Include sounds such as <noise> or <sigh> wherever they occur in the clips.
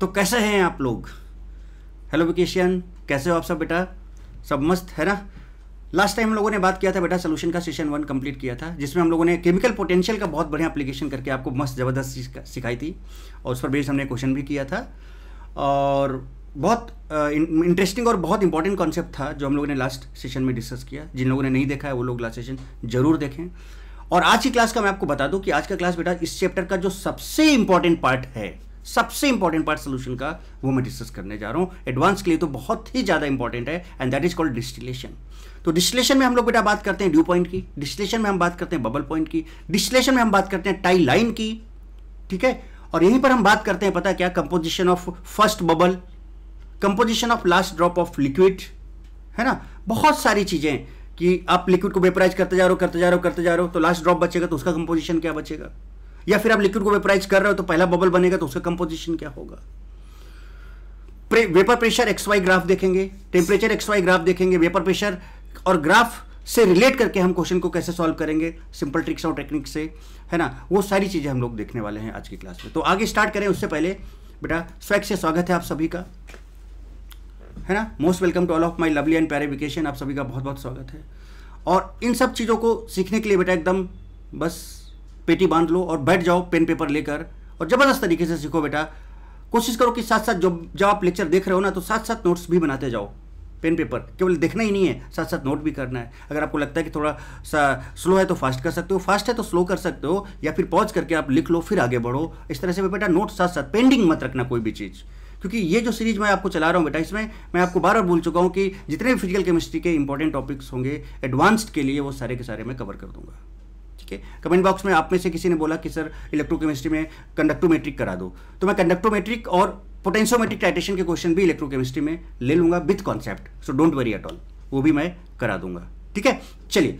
तो कैसे हैं आप लोग? हेलो विकेशियन कैसे हो आप सब बेटा? सब मस्त, है ना? लास्ट टाइम हम लोगों ने बात किया था बेटा सोल्यूशन का सेशन वन कंप्लीट किया था, जिसमें हम लोगों ने केमिकल पोटेंशियल का बहुत बढ़िया एप्लीकेशन करके आपको मस्त ज़बरदस्त सिखाई थी, और उस पर बेस्ड हमने क्वेश्चन भी किया था। और बहुत इंटरेस्टिंग और बहुत इंपॉर्टेंट कॉन्सेप्ट था जो हम लोगों ने लास्ट सेशन में डिस्कस किया। जिन लोगों ने नहीं देखा है, वो लोग लास्ट सेशन ज़रूर देखें। और आज की क्लास का मैं आपको बता दूँ कि आज का क्लास बेटा इस चैप्टर का जो सबसे इंपॉर्टेंट पार्ट है सबसे इंपॉर्टेंट पार्ट सोल्यूशन का वो मैं डिस्कस करने जा रहा हूँ। एडवांस के लिए तो बहुत ही ज़्यादा इंपॉर्टेंट है and that is called distillation तो डिस्टिलेशन में हम लोग बेटा बात करते हैं ड्यू पॉइंट की डिस्टिलेशन में हम बात करते हैं बबल पॉइंट की डिस्टिलेशन में हम बात करते हैं टाई लाइन की, ठीक है? और यहीं पर हम बात करते हैं, पता क्या? Composition of first bubble composition of last drop of liquid है ना? बहुत सारी चीज़ें कि आप लिक्विड को वेपराइज करते जा रहे हो, करते जा रहे हो, करते जा रहे हो तो लास्ट ड्रॉप बचेगा तो उसका कंपोजिशन क्या बचेगा? या फिर आप लिक्विड को वेपराइज कर रहे हो तो पहला बबल बनेगा तो उसका कंपोजिशन क्या होगा? Pray, vapour pressure X Y graph देखेंगे टेम्परेचर एक्स वाई ग्राफ देखेंगे वेपर प्रेशर और ग्राफ से रिलेट करके हम क्वेश्चन को कैसे सॉल्व करेंगे? सिंपल ट्रिक्स और टेक्निक से है ना? वो सारी चीज़ें हम लोग देखने वाले हैं आज की क्लास में। तो आगे स्टार्ट करें उससे पहले बेटा स्वैग से स्वागत है आप सभी का। है ना? Most welcome to all of my lovely and प्यारे आप सभी का बहुत बहुत स्वागत है। और इन सब चीज़ों को सीखने के लिए बेटा एकदम बस पेटी बाँध लो और बैठ जाओ पेन पेपर लेकर। और ज़बरदस्त तरीके से सीखो बेटा। कोशिश करो कि साथ साथ जब जब आप लेक्चर देख रहे हो ना तो साथ साथ नोट्स भी बनाते जाओ। पेन पेपर केवल देखना ही नहीं है साथ साथ नोट भी करना है। अगर आपको लगता है कि थोड़ा सा स्लो है तो फास्ट कर सकते हो। फास्ट है तो स्लो कर सकते हो, या फिर पॉज करके आप लिख लो, फिर आगे बढ़ो। इस तरह से बेटा नोट साथ साथ पेंडिंग मत रखना कोई भी चीज़। क्योंकि ये जो सीरीज़ मैं आपको चला रहा हूँ बेटा, इसमें मैं आपको बार बार बोल चुका हूँ कि जितने भी फ़िज़िकल केमिस्ट्री के इंपॉर्टेंट टॉपिक्स होंगे एडवांस्ड के लिए वो सारे के सारे मैं कवर कर दूँगा। ठीक है कमेंट बॉक्स में आप में से किसी ने बोला कि, सर इलेक्ट्रोकेमिस्ट्री में कंडक्टोमेट्रिक करा दो। तो मैं कंडक्टोमेट्रिक और पोटेंशियोमेट्रिक टाइटेशन के क्वेश्चन भी इलेक्ट्रोकेमिस्ट्री में ले लूँगा with concept so don't worry at all वो भी मैं करा दूँगा। ठीक है? चलिए,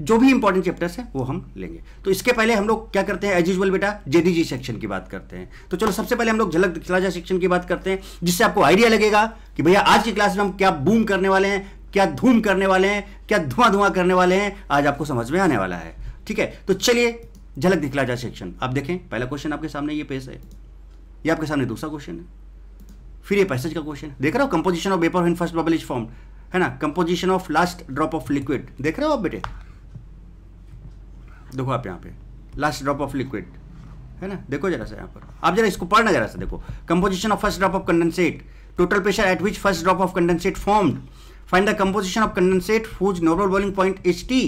जो भी इंपॉर्टेंट चैप्टर्स हैं, वो हम लेंगे। तो इसके पहले हम लोग क्या करते हैं? एज यूजल बेटा जेडीजी सेक्शन की बात करते हैं। तो चलो, सबसे पहले हम लोग झलक दिखला जा सेक्शन की बात करते हैं, जिससे आपको आइडिया लगेगा कि भैया, आज की क्लास में हम क्या बूम करने वाले हैं, क्या धूम करने वाले हैं, क्या धुआँ धुआँ करने वाले हैं, आज आपको समझ में आने वाला है। ठीक है? तो चलिए, झलक दिखला जाए सेक्शन आप देखें, पहला क्वेश्चन आपके सामने ये पेश है। ये आपके सामने दूसरा क्वेश्चन है। फिर ये पैसेज का क्वेश्चन देख रहे हो composition of vapour when first bubble is form है ना? Composition of last drop of liquid देख रहे हो आप बेटे? देखो आप यहाँ पे। लास्ट ड्रॉप ऑफ़ लिक्विड है ना? देखो जरा सा यहाँ पर। आप जरा इसको पढ़ना जरा सा देखो। Composition of first drop of condensate total pressure at which first drop of condensate formed find the composition of condensate whose normal boiling point H T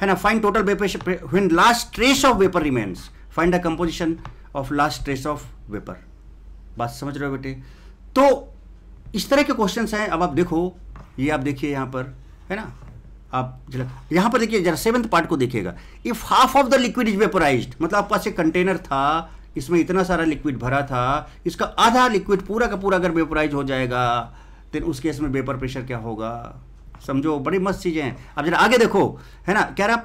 है ना find total when last trace of vapour remains find the composition of last trace of vapour बात समझ रहे हो बेटे? तो इस तरह के क्वेश्चंस हैं, अब आप देखो, ये आप देखिए यहाँ पर, है ना? आप जरा, यहाँ पर देखिए, जरा सेवंथ पार्ट को देखिएगा। If half of the liquid is vaporise मतलब आपके पास एक कंटेनर था, इसमें इतना सारा लिक्विड भरा था, इसका आधा लिक्विड पूरा का पूरा अगर वेपराइज हो जाएगा तो उस केस में वेपर प्रेशर क्या होगा? समझो, बड़ी मस्त चीज़ें हैं। अब जरा आगे देखो, है ना? कह रहा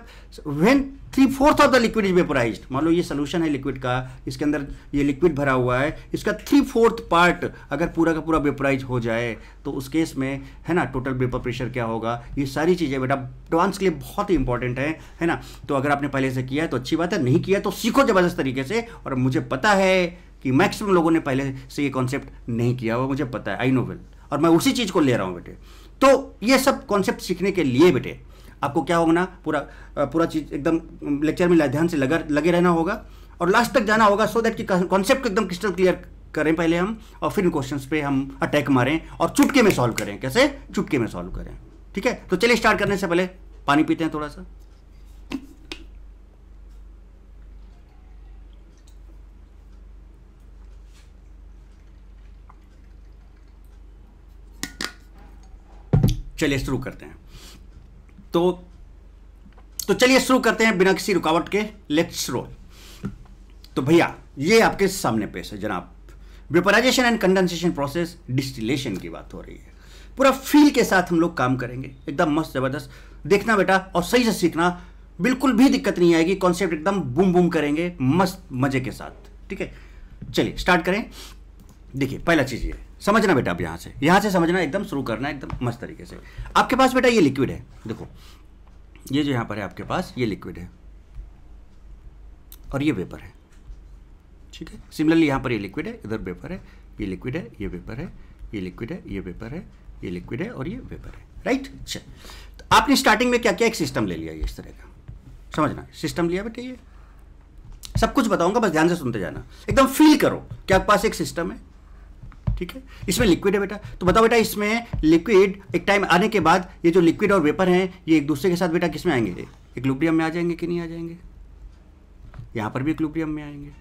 when three fourth of the liquid is vaporise मान लो ये सोल्यूशन है लिक्विड का, इसके अंदर ये लिक्विड भरा हुआ है, इसका थ्री फोर्थ पार्ट अगर पूरा का पूरा वेपराइज हो जाए तो उस केस में, है ना टोटल वेपर प्रेशर क्या होगा? ये सारी चीज़ें, बेटा एडवांस के लिए बहुत ही इंपॉर्टेंट है है ना? तो अगर आपने पहले से किया है तो अच्छी बात है, नहीं किया तो सीखो ज़बरदस्त तरीके से, और मुझे पता है कि मैक्सिमम लोगों ने पहले से ये कॉन्सेप्ट नहीं किया हुआ मुझे पता है आई नो वेल और मैं उसी चीज़ को ले रहा हूँ, बेटे। तो ये सब कॉन्सेप्ट सीखने के लिए बेटे, आपको क्या होगा ना, पूरा पूरा चीज़ एकदम लेक्चर में ध्यान से लगा, लगे रहना होगा और लास्ट तक जाना होगा सो दैट कि कॉन्सेप्ट एकदम क्रिस्टल क्लियर करें पहले हम और फिर इन क्वेश्चंस पे हम अटैक मारें और चुटके में सॉल्व करें, कैसे? चुटके में सॉल्व करें, ठीक है? तो चलिए स्टार्ट करने से पहले पानी पीते हैं थोड़ा सा। चलिए शुरू करते हैं। तो तो चलिए शुरू करते हैं बिना किसी रुकावट के। लेट्स रोल तो भैया, ये आपके सामने पेश है, जनाब। Vaporisation and condensation process distillation की बात हो रही है। पूरा फील के साथ हम लोग काम करेंगे। एकदम मस्त, ज़बरदस्त। देखना बेटा, और सही से सीखना, बिल्कुल भी दिक्कत नहीं आएगी। कॉन्सेप्ट एकदम बूम बूम करेंगे, मस्त मज़े के साथ। ठीक है? चलिए स्टार्ट करें। देखिए, पहला चीज़ ये समझना बेटा आप यहाँ से। यहाँ से समझना एकदम शुरू करना एकदम मस्त तरीके से। आपके पास बेटा ये लिक्विड है, देखो। ये जो यहाँ पर है आपके पास, ये लिक्विड है। और ये वेपर है। ठीक है? सिमिलरली यहाँ पर ये लिक्विड है, इधर वेपर है, ये लिक्विड है, ये वेपर है, ये लिक्विड है, ये वेपर है, ये लिक्विड है और ये वेपर है। राइट अच्छा। तो आपने स्टार्टिंग में क्या क्या एक सिस्टम ले लिया ये इस तरह का? समझना? सिस्टम लिया बेटा ये। सब कुछ बताऊँगा, बस ध्यान से सुनते जाना। एकदम फील करो कि आपके पास एक सिस्टम है। ठीक है? इसमें लिक्विड है बेटा। तो बताओ बेटा, इसमें लिक्विड एक टाइम आने के बाद ये जो लिक्विड और वेपर हैं, ये एक दूसरे के साथ बेटा किसमें आएँगे? इक्लुब्रियम में आ जाएँगे कि नहीं आ जाएँगे? यहाँ पर भी इक्लुब्रियम में आएँगे।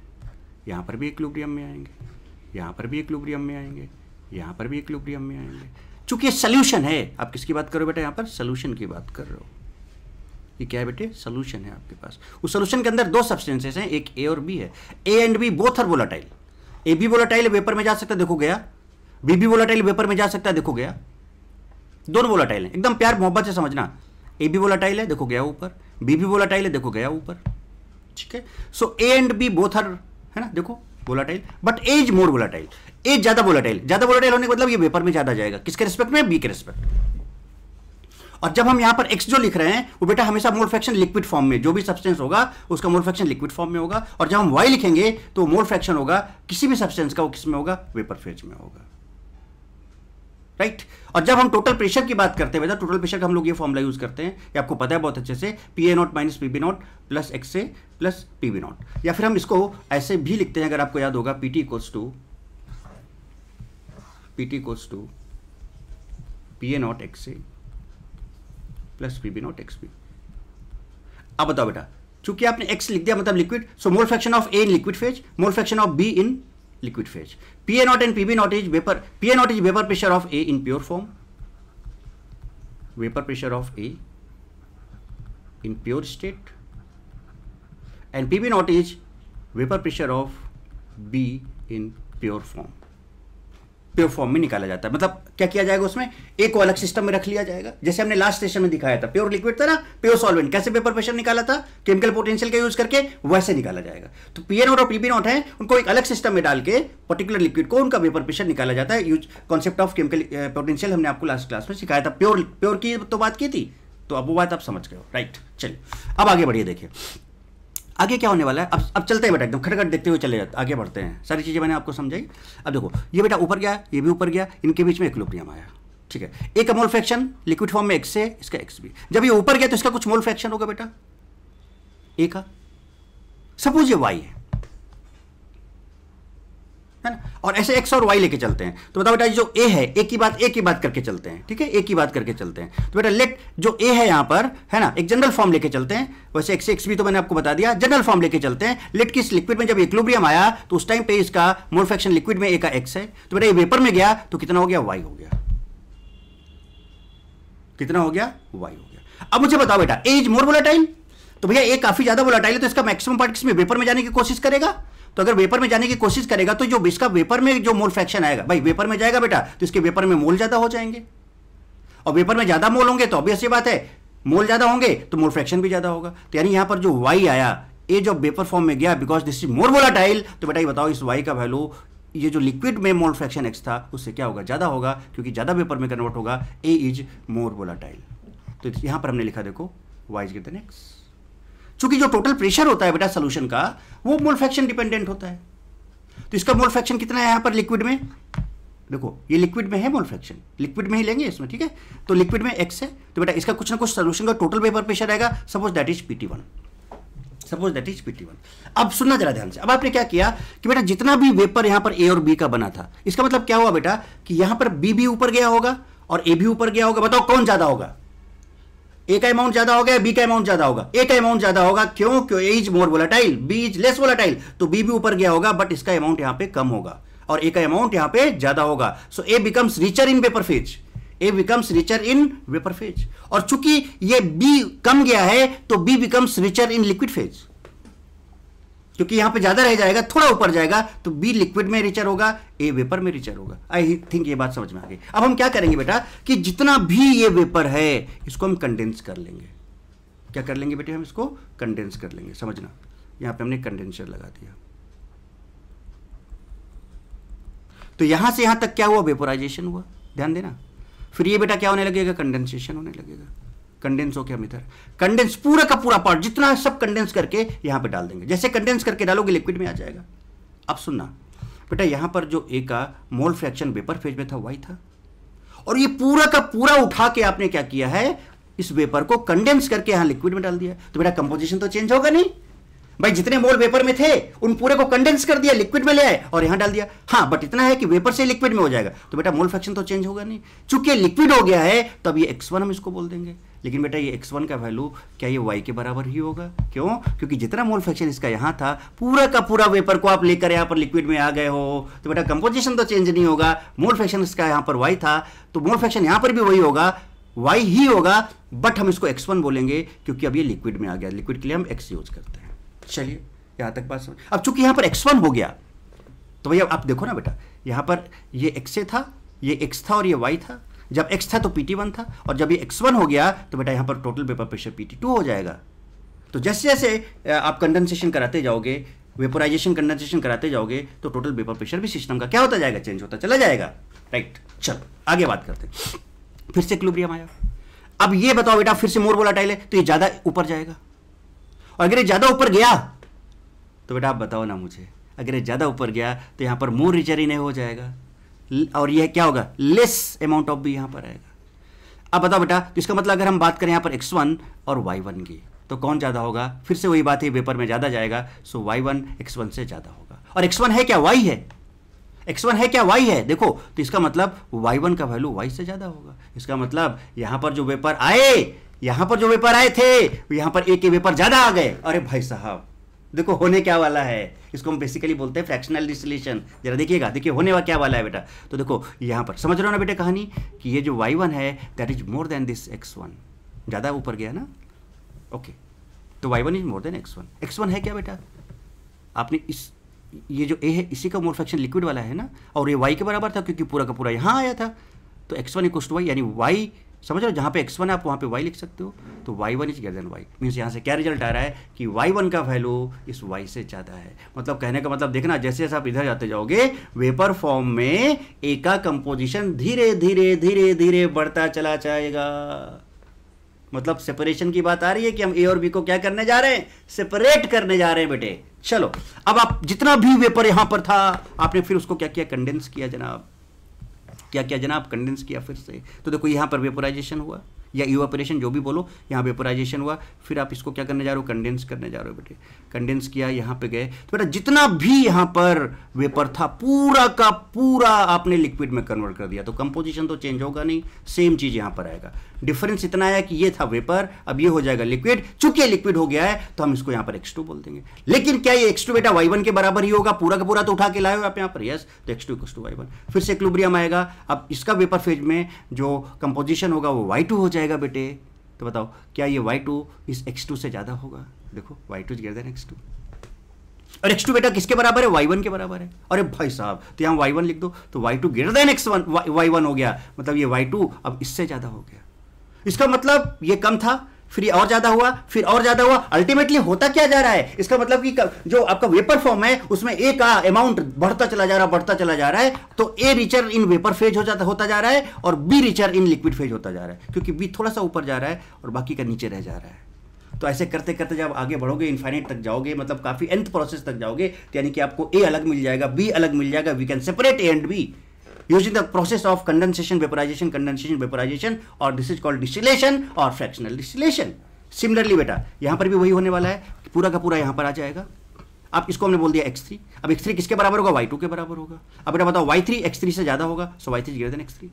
यहाँ पर भी इक्लुब्रियम में आएँगे। यहाँ पर भी इक्लुब्रियम में आएँगे। यहाँ पर भी इक्लुब्रियम में आएँगे। चूँकि ये सोल्यूशन है, आप किसकी बात करो बेटा यहाँ पर? सोल्यूशन की बात कर रहे हो। ये क्या है बेटे? सोल्यूशन है आपके पास। उस सोल्यूशन के अंदर दो सब्सटेंसेस हैं, एक ए और बी है। A and B both are volatile A B volatile vapour में जा सकता है, देखो गया। बी बी वोलाटाइल वेपर में जा सकता है, देखो गया। दोनों वोलाटाइल हैं। एकदम प्यार मोहब्बत से समझना। ए बी वोलाटाइल है, देखो गया ऊपर। बी बी वोलाटाइल है, देखो गया ऊपर। ठीक है? So A and B both are है ना? देखो volatile but as more volatile as ज़्यादा वोलाटाइल ज़्यादा वोलाटाइल होने का मतलब ये वेपर में ज़्यादा जाएगा। किसके रिस्पेक्ट में? बी के रिस्पेक्ट और जब हम यहाँ पर एक्स जो लिख रहे हैं, वो बेटा हमेशा मोल फ्रैक्शन लिक्विड फॉर्म में, जो भी सब्सटेंस होगा, उसका मोल फ्रैक्शन लिक्विड फॉर्म में होगा, और जब हम वाई लिखेंगे तो मोल फ्रैक्शन होगा, किसी भी सब्सटेंस का वो किसमें होगा? वेपर फ़ेज़ में होगा। Right right? और जब हम टोटल प्रेशर की बात करते हैं, बेटा टोटल प्रेशर का हम लोग ये फॉर्मुला यूज़ करते हैं, ये आपको पता है बहुत अच्छे से P A naught minus P B naught plus X A plus P B naught या फिर हम इसको ऐसे भी लिखते हैं, अगर आपको याद होगा P T cos to P T cos to P A naught X A plus P B naught X B आप बताओ बेटा, चूँकि आपने एक्स लिख दिया मतलब liquid so mole fraction of A in liquid phase mole fraction of B in liquid phase P A naught and P B naught is vapour P A naught is vapour pressure of A in pure form vapour pressure of A in pure state and P B naught is vapour pressure of B in pure form pure form में निकाला जाता है। मतलब क्या किया जाएगा उसमें? एक को अलग सिस्टम में रख लिया जाएगा। जैसे हमने लास्ट सेशन में दिखाया था प्योर लिक्विड था ना प्योर सॉल्वेंट कैसे पेपर प्रेशर निकाला था? केमिकल पोटेंशियल का यूज़ करके वैसे निकाला जाएगा। तो पी और पीबी नोट है, उनको एक अलग सिस्टम में डाल के पर्टिकुलर लिक्विड को उनका पेपर प्रेशर निकाला जाता है। Use concept of chemical potential हमने आपको लास्ट क्लास में सिखाया था। प्योर प्योर की तो बात की थी? तो अब वो बात आप समझ गए राइट चलिए। अब आगे बढ़िए, देखिए। आगे क्या होने वाला है? अब अब चलते हैं बेटा, एकदम खटखट देखते हुए चले जाते आगे बढ़ते हैं। सारी चीज़ें मैंने आपको समझाई। अब देखो, ये बेटा ऊपर गया, ये भी ऊपर गया, इनके बीच में एक लोप्रियम आया ठीक है? एक अमोल फ्रैक्शन लिक्विड फॉर्म में एक्स है इसका एक्स भी जब ये ऊपर गया तो इसका कुछ मोल फ्रैक्शन होगा बेटा? ए का? सपोज़ ये वाई है। है ना? और ऐसे एक्स और वाई लेके चलते हैं। तो बताओ बेटा जो ए है ए की बात ए की बात करके चलते हैं, ठीक है? ए की बात करके चलते हैं। तो बेटा लेट जो ए है यहाँ पर, है ना, एक जनरल फॉर्म लेके चलते हैं। वैसे एक्स एक्स भी तो मैंने आपको बता दिया। जनरल फॉर्म लेके चलते हैं। लेट किस लिक्विड में, जब इक्लोब्रियम आया तो उस टाइम पे इसका मोल फ्रैक्शन लिक्विड में ए का एक्स है। तो बेटा, ये वेपर में गया तो कितना हो गया? वाई हो गया। कितना हो गया? वाई हो गया। अब मुझे बताओ बेटा ए इज़ मोर वोलाटाइल तो भैया ए काफ़ी ज़्यादा वोलाटाइल है तो इसका मैक्सिमम पार्ट किसमें वेपर में जाने की कोशिश करेगा? तो अगर वेपर में जाने की कोशिश करेगा तो जो इसका वेपर में जो मोल फ्रैक्शन आएगा, भाई वेपर में जाएगा बेटा तो इसके वेपर में मोल ज़्यादा हो जाएँगे। और वेपर में ज़्यादा मोल होंगे तो ऑब्वियस ये बात है, मोल ज़्यादा होंगे तो मोल फ्रैक्शन भी ज़्यादा होगा। तो यानी यहाँ पर जो वाई आया ए जो वेपर फॉर्म में गया because this is more volatile तो बेटा ये बताओ, इस वाई का वैल्यू ये जो लिक्विड में मोल फ्रैक्शन एक्स था, उससे क्या होगा? ज़्यादा होगा, क्योंकि ज़्यादा वेपर में कन्वर्ट होगा ए इज़ मोर वोलाटाइल तो यहाँ पर हमने लिखा, देखो वाई इज़ गिवन एक्स चूँकि जो टोटल प्रेशर होता है बेटा सोल्यूशन का, वो मोल फ्रैक्शन डिपेंडेंट होता है। तो इसका मोल फ्रैक्शन कितना है यहाँ पर लिक्विड में? देखो, ये लिक्विड में है मोल फ्रैक्शन लिक्विड में ही लेंगे इसमें, ठीक है? तो लिक्विड में एक्स है। तो बेटा इसका कुछ ना कुछ सोल्यूशन का टोटल वेपर प्रेशर आएगा। Suppose that is one suppose that is P T one अब सुनना जरा ध्यान से। अब आपने क्या किया कि बेटा जितना भी वेपर यहाँ पर ए और बी का बना था, इसका मतलब क्या हुआ बेटा? कि यहाँ पर बी भी ऊपर गया होगा और ए भी ऊपर गया होगा। बताओ कौन ज़्यादा होगा? ए का अमाउंट ज़्यादा होगा बी का अमाउंट ज़्यादा होगा। ए का अमाउंट ज़्यादा होगा क्यों? क्यों? A is more volatile B is less volatile तो बी भी ऊपर गया होगा बट इसका अमाउंट यहाँ पे कम होगा। और ए का अमाउंट यहाँ पे ज़्यादा होगा। So A becomes richer in vapour phase A becomes richer in vapour phase और चूँकि ये बी कम गया है तो B becomes richer in liquid phase क्योंकि यहाँ पे ज़्यादा रह जाएगा, थोड़ा ऊपर जाएगा तो बी लिक्विड में रिचर होगा ए वेपर में रिचर होगा। आई थिंक ये बात समझ में आ गई। अब हम क्या करेंगे बेटा कि जितना भी ये वेपर है, इसको हम कंडेंस कर लेंगे। क्या कर लेंगे बेटे हम इसको? कंडेंस कर लेंगे। समझना? यहाँ पे हमने कंडेंसर लगा दिया। तो यहाँ से यहाँ तक क्या हुआ? वेपोराइजेशन हुआ। ध्यान देना। फिर ये बेटा क्या होने लगेगा? कंडेंसेशन होने लगेगा। कंडेंस हो गया हम इधर। कंडेंस पूरा का पूरा पार्ट जितना है सब कंडेंस करके यहाँ पे डाल देंगे। जैसे कंडेंस करके डालोगे लिक्विड में आ जाएगा। अब सुनना। बेटा, यहाँ पर जो ए का मोल फ्रैक्शन वेपर फ़ेज़ में था वाई था। और ये पूरा का पूरा उठा के आपने क्या किया है? इस वेपर को कंडेंस करके यहाँ लिक्विड में डाल दिया। तो बेटा कंपोजिशन तो चेंज होगा नहीं। भाई, जितने मोल वेपर में थे, उन पूरे को कंडेंस कर दिया लिक्विड में ले आए और यहाँ डाल दिया। हाँ बट इतना है कि वेपर से लिक्विड में हो जाएगा। तो बेटा, मोल फ्रैक्शन तो चेंज होगा नहीं। चूँकि लिक्विड हो गया है, तब ये एक्स हम इसको बोल देंगे। लेकिन बेटा, ये एक्स का वैल्यू क्या ये वाई के बराबर ही होगा? क्यों? क्योंकि जितना मोल फ्रैक्शन इसका यहाँ था, पूरा का पूरा वेपर को आप लेकर यहाँ पर लिक्विड में आ गए हो। तो बेटा कंपोजिशन तो चेंज नहीं होगा। मोल फ्रैक्शन इसका यहाँ पर वाई था तो मोल फ्रैक्शन यहाँ पर भी वही होगा। वाई ही होगा बट हम इसको एक्स बोलेंगे, क्योंकि अब ये लिक्विड में आ गया। लिक्विड के लिए हम एक्स यूज़ करते हैं। चलिए, यहाँ तक बात समझ अब चूँकि यहाँ पर एक्स वन हो गया तो भैया आप देखो ना बेटा, यहाँ पर ये एक्स से था, ये एक्स था और ये वाई था। जब एक्स था तो पी टी वन था और जब ये एक्स वन हो गया तो बेटा यहाँ पर total vapour pressure P T two हो जाएगा। तो जैसे जैसे आप कंडेंसेशन कराते जाओगे वेपोराइजेशन कंडेंसेशन कराते जाओगे तो टोटल पेपर प्रेशर भी सिस्टम का क्या होता जाएगा? चेंज होता चला जाएगा। राइट चलो, आगे बात करते हैं। फिर से क्लूब्रियम आया। अब ये बताओ बेटा, फिर से मोर बोलाटाइल है तो ये ज़्यादा ऊपर जाएगा। अगर ये ज़्यादा ऊपर गया। तो बेटा आप बताओ ना मुझे, अगर ये ज़्यादा ऊपर गया तो यहाँ पर मोर रिचर नहीं हो जाएगा। और यह क्या होगा? लेस अमाउंट ऑफ़ भी यहाँ पर आएगा अब बताओ बेटा तो इसका मतलब अगर हम बात करें यहाँ पर एक्स वन और वाई वन की तो कौन ज़्यादा होगा? फिर से वही बात है पेपर में ज़्यादा जाएगा so Y one X one से ज़्यादा होगा। और एक्स वन है क्या? वाई है। एक्स वन है क्या? वाई है। देखो तो इसका मतलब वाई वन का वैल्यू वाई से ज़्यादा होगा। इसका मतलब यहाँ पर जो वेपर आए यहाँ पर जो वेपर आए थे, यहाँ पर एक के वेपर ज़्यादा आ गए। अरे भाई साहब, देखो होने क्या वाला है? इसको हम बेसिकली बोलते हैं फ्रैक्शनल डिस्टिलेशन जरा देखिएगा, देखिए होने वाला क्या वाला है बेटा? तो देखो, यहाँ पर, समझ रहे हो ना बेटा कहानी? कि ये जो वाई वन है that is more than this X one ज़्यादा ऊपर गया ना? ओके तो Y one is more than X one X one है क्या बेटा? आपने इस, ये जो ए है, इसी का मोर फ्रैक्शन लिक्विड वाला है ना? और ये वाई के बराबर था, क्योंकि पूरा का पूरा यहाँ आया था। तो X one equals to Y यानी वाई समझ रहे हो? जहाँ पे एक्स वन है, आप वहाँ पे वाई लिख सकते हो। तो Y one is greater than Y means यहाँ से क्या रिज़ल्ट आ रहा है कि वाई वन का वैल्यू इस वाई से ज़्यादा है। मतलब कहने का मतलब देखना, जैसे जैसे आप इधर जाते जाओगे वेपर फॉर्म में ए का कंपोजिशन धीरे धीरे धीरे धीरे बढ़ता चला जाएगा। मतलब सेपरेशन की बात आ रही है कि हम ए और बी को क्या करने जा रहे हैं? सेपरेट करने जा रहे हैं, बेटे। चलो, अब आप जितना भी वेपर यहाँ पर था, आपने फिर उसको क्या किया? कंडेंस किया, जनाब। क्या क्या जनाब कंडेंस किया फिर से? तो देखो, यहाँ पर वेपोराइजेशन हुआ, या यू ऑपरेशन जो भी बोलो, यहाँ वेपोराइजेशन हुआ, फिर आप इसको क्या करने जा रहे हो? कंडेंस करने जा रहे हो बेटे। कंडेंस किया, यहाँ पे गए। तो बेटा, जितना भी यहाँ पर वेपर था, पूरा का पूरा आपने लिक्विड में कन्वर्ट कर दिया। तो कंपोजिशन तो चेंज होगा नहीं सेम चीज़ यहाँ पर आएगा। डिफरेंस इतना है कि ये था वेपर, अब ये हो जाएगा लिक्विड चूँकि लिक्विड हो गया है तो हम इसको यहाँ पर एक्स टू बोल देंगे। लेकिन क्या ये एक्स टू बेटा वाई वन के बराबर ही होगा? पूरा का पूरा तो उठा के लाए हो आप यहाँ पर। यस तो x two two y one फिर से क्लूब्रियम आएगा। अब इसका वेपर फ़ेज़ में जो कंपोजिशन होगा, वो वाई टू हो जाएगा बेटे। तो बताओ, क्या ये वाई टू इस एक्स टू से ज़्यादा होगा? देखो y two greater than x two और एक्स टू बेटा किसके बराबर है? वाई वन के बराबर है। अरे भाई साहब तो यहाँ वाई वन लिख दो तो y two greater than x one y one हो गया। मतलब ये वाई टू अब इससे ज़्यादा हो गया। इसका मतलब ये कम था, फिर ये और ज़्यादा हुआ, फिर और ज़्यादा हुआ। अल्टीमेटली होता क्या जा रहा है? इसका मतलब कि जो आपका वेपर फॉर्म है, उसमें ए का अमाउंट बढ़ता चला जा रहा बढ़ता चला जा रहा है। तो A richer in vapour phase हो जाता, होता जा रहा है, और B richer in liquid phase होता जा रहा है। क्योंकि बी थोड़ा सा ऊपर जा रहा है, और बाकी का नीचे रह जा रहा है। तो ऐसे करते करते जब आगे बढ़ोगे इन्फाइनाइट तक जाओगे मतलब काफ़ी एंथ प्रोसेस तक जाओगे तो यानी कि आपको ए अलग मिल जाएगा बी अलग मिल जाएगा we can separate A and B using the process of condensation, vaporization, condensation, vaporization और this is called distillation और fractional distillation. सिमिलरली बेटा यहाँ पर भी वही होने वाला है पूरा का पूरा यहाँ पर आ जाएगा। अब इसको हमने बोल दिया? X3 अब x3 किसके बराबर होगा? Y2 के बराबर होगा। अब बेटा बताओ y3 x3 से ज़्यादा होगा सो y3 ग्रेटर देन x3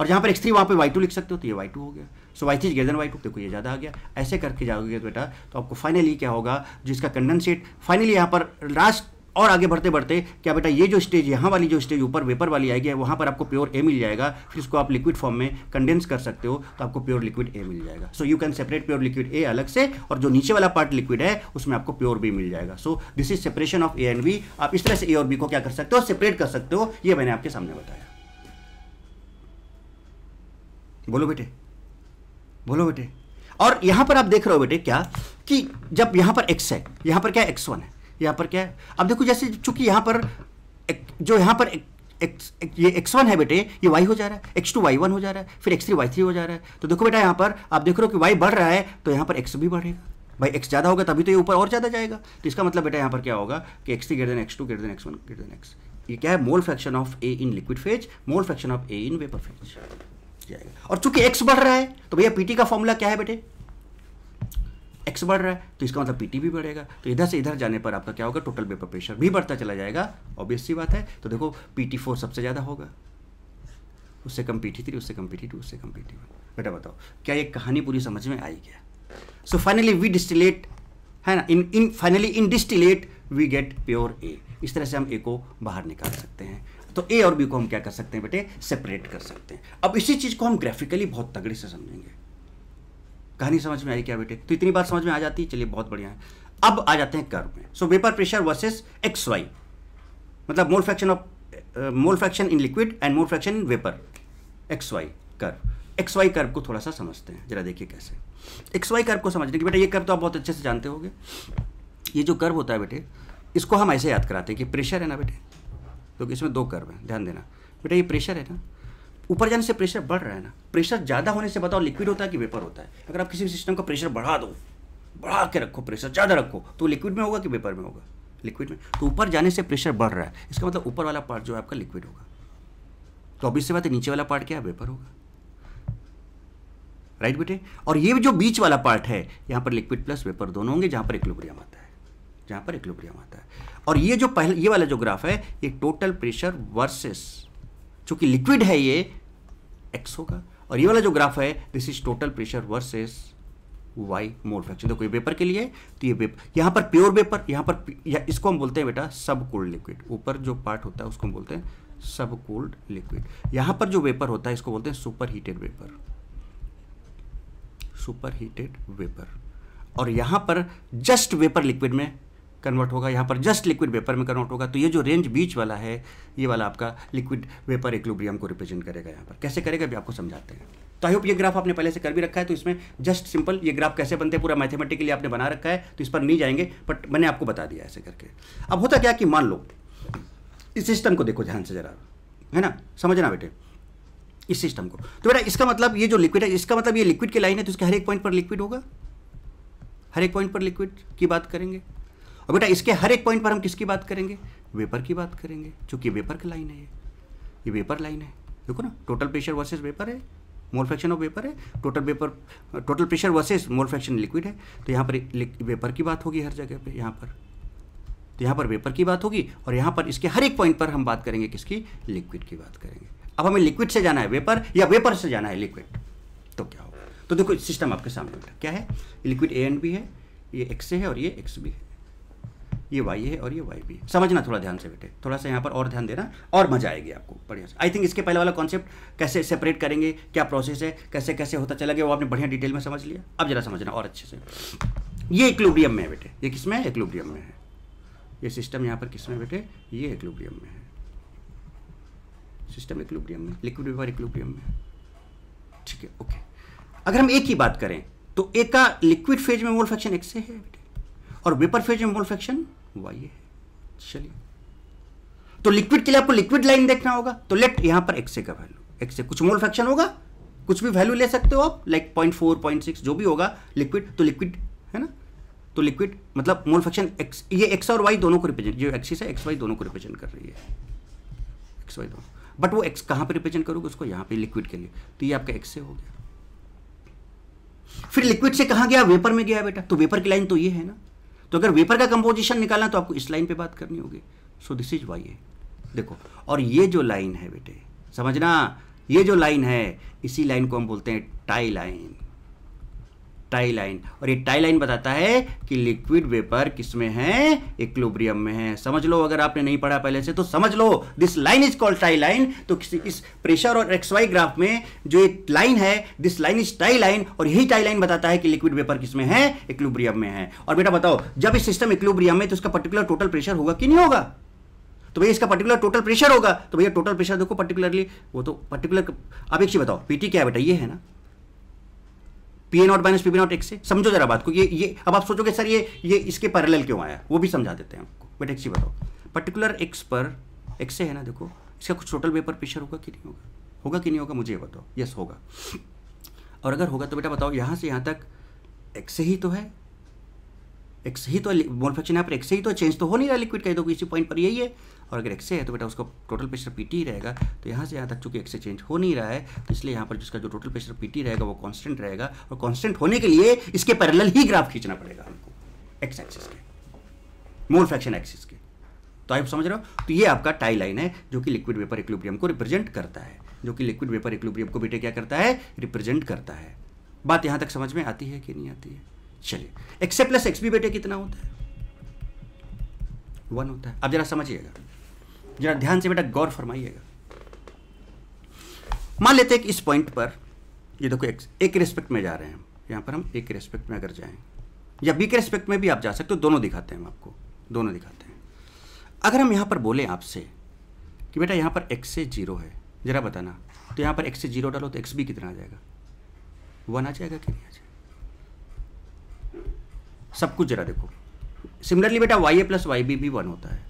और जहाँ पर x3 वहाँ पे y2 लिख सकते हो तो ये y2 हो गया। सो y3 ग्रेटर देन y2 देखो, ये ज़्यादा आ गया। ऐसे करके जाओगे तो बेटा तो आपको फाइनली क्या होगा, जिसका कंडेंसेट फाइनली यहाँ पर लास्ट और आगे बढ़ते बढ़ते, क्या बेटा, ये जो स्टेज यहाँ वाली जो स्टेज ऊपर वेपर वाली आएगी, वहाँ पर आपको प्योर ए मिल जाएगा। फिर इसको आप लिक्विड फॉर्म में कंडेंस कर सकते हो तो आपको प्योर लिक्विड ए मिल जाएगा। So you can separate pure liquid A अलग से, और जो नीचे वाला पार्ट लिक्विड है, उसमें आपको प्योर बी मिल जाएगा। So this is separation of A and B आप इस तरह से ए और बी को क्या कर सकते हो सेपरेट कर सकते हो, ये मैंने आपके सामने बताया। बोलो बेटे। बोलो बेटे। और यहाँ पर आप देख रहे हो बेटे क्या? कि जब यहाँ पर एक्स है यहाँ पर क्या एक्स वन है यहाँ पर क्या है? अब देखो जैसे चूँकि यहाँ पर एक, जो यहाँ पर एक, एक, एक, ये एक्स वन है बेटे ये वाई हो जा रहा है एक्स टू वाई वन हो जा रहा है फिर एक्स थ्री वाई थ्री हो जा रहा है। तो देखो बेटा यहाँ पर आप देख रहे हो कि वाई बढ़ रहा है तो यहाँ पर एक्स भी बढ़ेगा। भाई एक्स ज़्यादा होगा तभी तो ये ऊपर और ज़्यादा जाएगा। तो इसका मतलब बेटा यहाँ पर क्या होगा कि x three greater than x two greater than x one greater than x ये क्या है? Mole fraction of A in liquid phase mole fraction of A in vapour phase जाएगा। और चूँकि एक्स बढ़ रहा है तो भैया पीटी का फॉर्मूला क्या है बेटे? एक्स बढ़ रहा है तो इसका मतलब पीटी भी बढ़ेगा। तो इधर से इधर जाने पर आपका क्या होगा? टोटल वेपर प्रेशर भी बढ़ता चला जाएगा। ऑब्वियस सी बात है। तो देखो पीटी फोर सबसे ज़्यादा होगा। उससे कम पीटी थ्री उससे कम पीटी टू उससे कम पीटी वन बेटा बताओ, क्या ये कहानी पूरी समझ में आई क्या? सो फाइनली वी डिस्टिलेट है ना? In in finally in distillate we get pure A इस तरह से हम ए को बाहर निकाल सकते हैं। तो ए और बी को हम क्या कर सकते हैं बेटे? सेपरेट कर सकते हैं। अब इसी चीज़ को हम ग्राफिकली बहुत तगड़े से समझेंगे। कहानी समझ में आई क्या बेटे? तो इतनी बात समझ में आ जाती है। चलिए, बहुत बढ़िया है। अब आ जाते हैं कर्व में। So vapour pressure versus x y मतलब mole fraction of mole fraction in liquid and mole fraction in vapour x y curve x y curve को थोड़ा सा समझते हैं। जरा देखिए कैसे। एक्स वाई कर्व को समझने की, बेटा, ये कर्व तो आप बहुत अच्छे से जानते होंगे। ये जो कर्व होता है बेटे, इसको हम ऐसे याद कराते हैं कि प्रेशर है ना बेटे? क्योंकि इसमें दो कर्व हैं, ध्यान देना। बेटा, ये प्रेशर है ना। ऊपर जाने से प्रेशर बढ़ रहा है ना। प्रेशर ज़्यादा होने से बताओ लिक्विड होता है कि वेपर होता है? अगर आप किसी सिस्टम का प्रेशर बढ़ा दो, बढ़ा के रखो प्रेशर ज़्यादा रखो तो लिक्विड में होगा कि वेपर में होगा? लिक्विड में। तो ऊपर जाने से प्रेशर बढ़ रहा है। इसका मतलब ऊपर वाला पार्ट जो है आपका लिक्विड होगा। तो अभी से बात है, नीचे वाला पार्ट क्या है? वेपर होगा। राइट बेटे? और ये जो बीच वाला पार्ट है, यहाँ पर लिक्विड प्लस वेपर दोनों होंगे, जहाँ पर इक्विलिब्रियम आता है। जहाँ पर इक्विलिब्रियम आता है। और ये जो पहले, ये वाला जो ग्राफ है, ये टोटल प्रेशर वर्सेस चूँकि लिक्विड है ये एक्स होगा। और ये वाला जो ग्राफ है this is total pressure versus y mole fraction देखो, ये वेपर के लिए तो ये वेपर यहाँ पर प्योर वेपर यहाँ पर या इसको हम बोलते हैं बेटा सब कोल्ड लिक्विड ऊपर जो पार्ट होता है, उसको हम बोलते हैं सब कोल्ड लिक्विड यहाँ पर जो वेपर होता है, इसको बोलते हैं super heated vapour super heated vapour और यहाँ पर जस्ट वेपर लिक्विड में कन्वर्ट होगा। यहाँ पर जस्ट लिक्विड वेपर में कन्वर्ट होगा। तो ये जो रेंज बीच वाला है, ये वाला आपका लिक्विड वेपर इक्विलिब्रियम को रिप्रेजेंट करेगा यहाँ पर। कैसे करेगा भी आपको समझाते हैं। तो आई होप ये ग्राफ आपने पहले से कर भी रखा है तो इसमें जस्ट सिंपल ये ग्राफ कैसे बनते हैं, पूरा मैथमेटिकली आपने बना रखा है तो इस पर नहीं जाएँगे बट मैंने आपको बता दिया ऐसे करके। अब होता क्या कि मान लो, इस सिस्टम को देखो ध्यान से जरा, है ना? समझना बेटे, इस सिस्टम को। तो बेटा इसका मतलब ये जो लिक्विड है, इसका मतलब ये लिक्विड की लाइन है तो इसके हर एक पॉइंट पर लिक्विड होगा? हर एक पॉइंट पर लिक्विड की बात करेंगे? और बेटा, इसके हर एक पॉइंट पर हम किसकी बात करेंगे? वेपर की बात करेंगे क्योंकि वेपर की लाइन है ये। ये वेपर लाइन है। देखो ना टोटल प्रेशर वर्सेज वेपर है मोल फ्रैक्शन ऑफ़ वेपर है total vapour total pressure versus mole fraction liquid है। तो यहाँ पर वेपर की बात होगी हर जगह पे, यहाँ पर। तो यहाँ पर वेपर की बात होगी, और यहाँ पर इसके हर एक पॉइंट पर हम बात करेंगे किसकी? लिक्विड की बात करेंगे। अब हमें लिक्विड से जाना है वेपर या वेपर से जाना है लिक्विड तो क्या होगा? तो देखो सिस्टम आपके सामने क्या है? लिक्विड ए एंड बी है, ये एक्स है और ये एक्स बी है। ये वाई है और ये वाई भी है। समझना थोड़ा ध्यान से बेटे, थोड़ा सा यहाँ पर और ध्यान देना और मज़ा आएगी आपको, बढ़िया से। आई थिंक इसके पहले वाला कॉन्सेप्ट कैसे सेपरेट करेंगे, क्या प्रोसेस है, कैसे कैसे होता चला गया, वो आपने बढ़िया डिटेल में समझ लिया। अब जरा समझना और अच्छे से। ये इक्लूब्रियम में है बेटे, ये किसमें है? इक्लूब्रियम में है। ये सिस्टम यहाँ पर किसमें बेटे? ये इक्लूब्रियम में है। सिस्टम इक्लूब्रियम में लिक्विड वेपर इक्लूब्रियम में ठीक है ओके अगर हम एक ही बात करें तो एक का लिक्विड फ़ेज़ में मोल फ्रैक्शन एक से है बेटे, और वेपर फ़ेज़ में मोल फ्रैक्शन वाई है। चलिए। तो लिक्विड के लिए आपको लिक्विड लाइन देखना होगा। तो लेट यहाँ पर एक्स का वैल्यू एक्स कुछ मोल फ्रैक्शन होगा। कुछ भी वैल्यू ले सकते हो आप like point four point six जो भी होगा लिक्विड तो लिक्विड है ना? तो लिक्विड मतलब मोल फ्रैक्शन एक्स ये एक्स और वाई दोनों को रिप्रेजेंट जो एक्सिस है एक्स वाई दोनों को रिप्रेजेंट कर रही है। एक्स वाई दोनों। बट वो एक्स कहाँ पर रिप्रेजेंट करोगे? उसको यहाँ पे लिक्विड के लिए। तो ये आपका एक्स हो गया। फिर लिक्विड से कहाँ गया? वेपर में गया बेटा। तो वेपर की लाइन तो ये है ना। तो अगर वेपर का कंपोजिशन निकालना तो आपको इस लाइन पे बात करनी होगी। सो दिस इज़ वाई देखो, और ये जो लाइन है बेटे, समझना? ये जो लाइन है, इसी लाइन को हम बोलते हैं टाई लाइन टाई लाइन और ये टाई लाइन बताता है कि लिक्विड वेपर किसमें है? इक्लोब्रियम में है। समझ लो, अगर आपने नहीं पढ़ा पहले से तो समझ लो। This line is called tie line तो इस प्रेशर और एक्स वाई ग्राफ में जो एक लाइन है this line is tie line और यही टाई लाइन बताता है कि लिक्विड वेपर किसमें है? इक्लोब्रियम में है। और बेटा बताओ, जब इस सिस्टम इक्लोब्रियम में तो उसका पर्टिकुलर टोटल प्रेशर होगा कि नहीं होगा? तो भैया, इसका पर्टिकुलर टोटल प्रेशर होगा। तो भैया टोटल प्रेशर देखो पर्टिकुलरली वो तो पर्टिकुलर आप एक चीज़ बताओ पीटी क्या है बेटा? ये है ना? P A naught minus P B naught x से, समझो जरा बात को। ये ये, अब आप सोचोगे, सर, ये ये इसके पैरेलल क्यों आया? वो भी समझा देते हैं आपको। बेटा एक चीज़ बताओ पर्टिकुलर एक्स पर एक्स से है ना, देखो, इसका कुछ टोटल पेपर प्रेशर होगा कि नहीं होगा? होगा कि नहीं होगा? मुझे ये बताओ। यस होगा। और अगर होगा तो बेटा बताओ, यहाँ से यहाँ तक एक्स ही तो है। एक्स ही तो मोल फ्रैक्शन यहाँ पर एक्स ही तो चेंज तो हो नहीं रहा लिक्विड कह दो किसी पॉइंट पर। यही है। और अगर एक्स है तो बेटा उसका टोटल प्रेशर पी टी रहेगा तो यहाँ से यहाँ तक चूँकि एक्स चेंज हो नहीं रहा है तो इसलिए यहाँ पर जिसका जो टोटल प्रेशर पी टी रहेगा वो कॉन्स्टेंट रहेगा और कॉन्स्टेंट होने के लिए इसके पैरेलल ही ग्राफ खींचना पड़ेगा हमको एक्स एक्सिस के मोल फ्रैक्शन एक्सिस के। तो आप समझ रहे हो? तो ये आपका टाई लाइन है जो कि लिक्विड वेपर इक्विलिब्रियम को रिप्रेजेंट करता है, जो कि लिक्विड वेपर इक्विलिब्रियम को बेटे क्या करता है? रिप्रेजेंट करता है। बात यहाँ तक समझ में आती है कि नहीं आती है? चलिए एक्स प्लस एक्स बी बेटे कितना होता है? वन होता है। अब जरा समझिएगा। जरा ध्यान से बेटा गौर फरमाइएगा। मान लेते हैं कि इस पॉइंट पर ये देखो एक, एक रिस्पेक्ट में जा रहे हैं यहाँ पर हम एक रिस्पेक्ट में अगर जाएँ या बी के रेस्पेक्ट में भी आप जा सकते हो दोनों दिखाते हैं हम आपको दोनों दिखाते हैं। अगर हम यहाँ पर बोले आपसे कि बेटा यहाँ पर एक्स से ज़ीरो है ज़रा बताना तो यहाँ पर एक्स से ज़ीरो डालो तो एक्स भी कितना आ जाएगा? वन आ जाएगा कि नहीं आ जाएगा? सब कुछ जरा देखो। सिमिलरली बेटा y A plus y B भी वन होता है।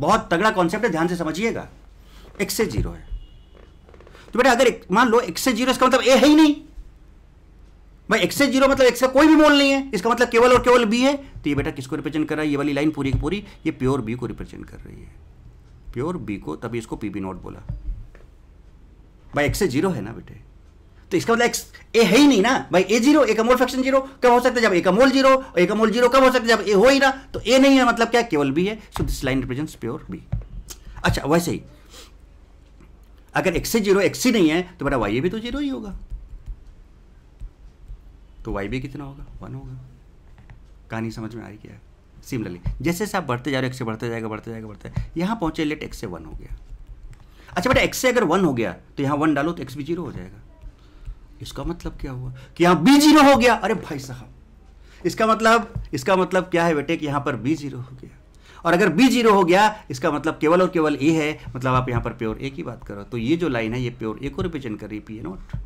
बहुत तगड़ा कॉन्सेप्ट है, ध्यान से समझिएगा। एक्स से ज़ीरो है। तो बेटा, अगर मान लो एक्स से ज़ीरो इसका मतलब ए है ही नहीं। भाई एक्स से ज़ीरो मतलब एक्स का कोई भी मोल नहीं है। इसका मतलब केवल और केवल बी है। तो ये बेटा किसको रिप्रेजेंट कर रहा है? ये वाली लाइन पूरी की पूरी, ये प्योर बी को रिप्रेजेंट कर रही है। प्योर बी को, तभी इसको पी बी नॉट बोला। भाई एक्स से ज़ीरो है ना बेटे? तो इसका मतलब एक्स ए है ही नहीं ना? भाई ए ज़ीरो एक अमोल फ्रैक्शन ज़ीरो कब हो सकता है जब एक अमोल ज़ीरो एक अमोल ज़ीरो कब हो सकता है जब ए हो ही ना? तो ए नहीं है मतलब क्या? केवल बी है। So this line represents pure B अच्छा वैसे ही, अगर एक्स ज़ीरो एक्स ही नहीं है तो बेटा वाई ए भी तो ज़ीरो ही होगा। तो वाई भी कितना होगा? वन होगा। कहानी समझ में आ रही क्या? सिमिलरली जैसे जैसे आप बढ़ते जा रहे हो एक्स से बढ़ते जाएगा बढ़ते जाएगा, बढ़ते यहाँ पहुँचे लेट एक्स से वन हो गया। अच्छा बेटा एक्स से अगर वन हो गया तो यहाँ वन डालो तो एक्स भी ज़ीरो हो जाएगा। इसका मतलब क्या हुआ? कि यहाँ बी ज़ीरो हो गया। अरे भाई साहब इसका मतलब इसका मतलब क्या है बेटे कि यहाँ पर बी ज़ीरो हो गया। और अगर बी ज़ीरो हो गया इसका मतलब केवल और केवल ए है। मतलब आप यहाँ पर प्योर ए की बात करो तो ये जो लाइन है ये प्योर ए को रिप्रेजेंट कर रही पी ए नोट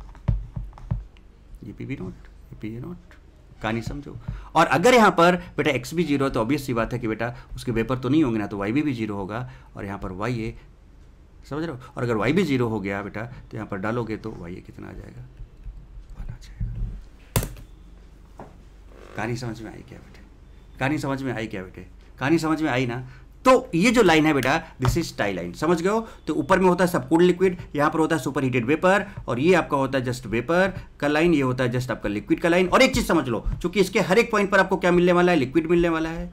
ये पी बी नोट ये पी ए नोट कहानी समझो। और अगर यहाँ पर बेटा एक्स भी ज़ीरो है तो ऑब्वियस सी बात है कि बेटा उसके पेपर तो नहीं होंगे ना तो वाई भी, भी ज़ीरो होगा और यहाँ पर वाई ए समझ रहे हो? और अगर वाई भी ज़ीरो हो गया बेटा तो यहाँ पर डालोगे तो वाई ए कितना आ जाएगा? कहानी समझ में आई क्या बेटे? कहानी समझ में आई क्या बेटे? कहानी समझ में आई ना? तो ये जो लाइन है बेटा दिस इज़ टाई लाइन समझ गए तो ऊपर में होता है सब लिक्विड यहाँ पर होता है सुपर हीटेड वेपर और ये आपका होता है जस्ट वेपर का लाइन ये होता है जस्ट आपका लिक्विड का लाइन और एक चीज़ समझ लो, चूँकि इसके हर एक पॉइंट पर आपको क्या मिलने वाला है? लिक्विड मिलने वाला है।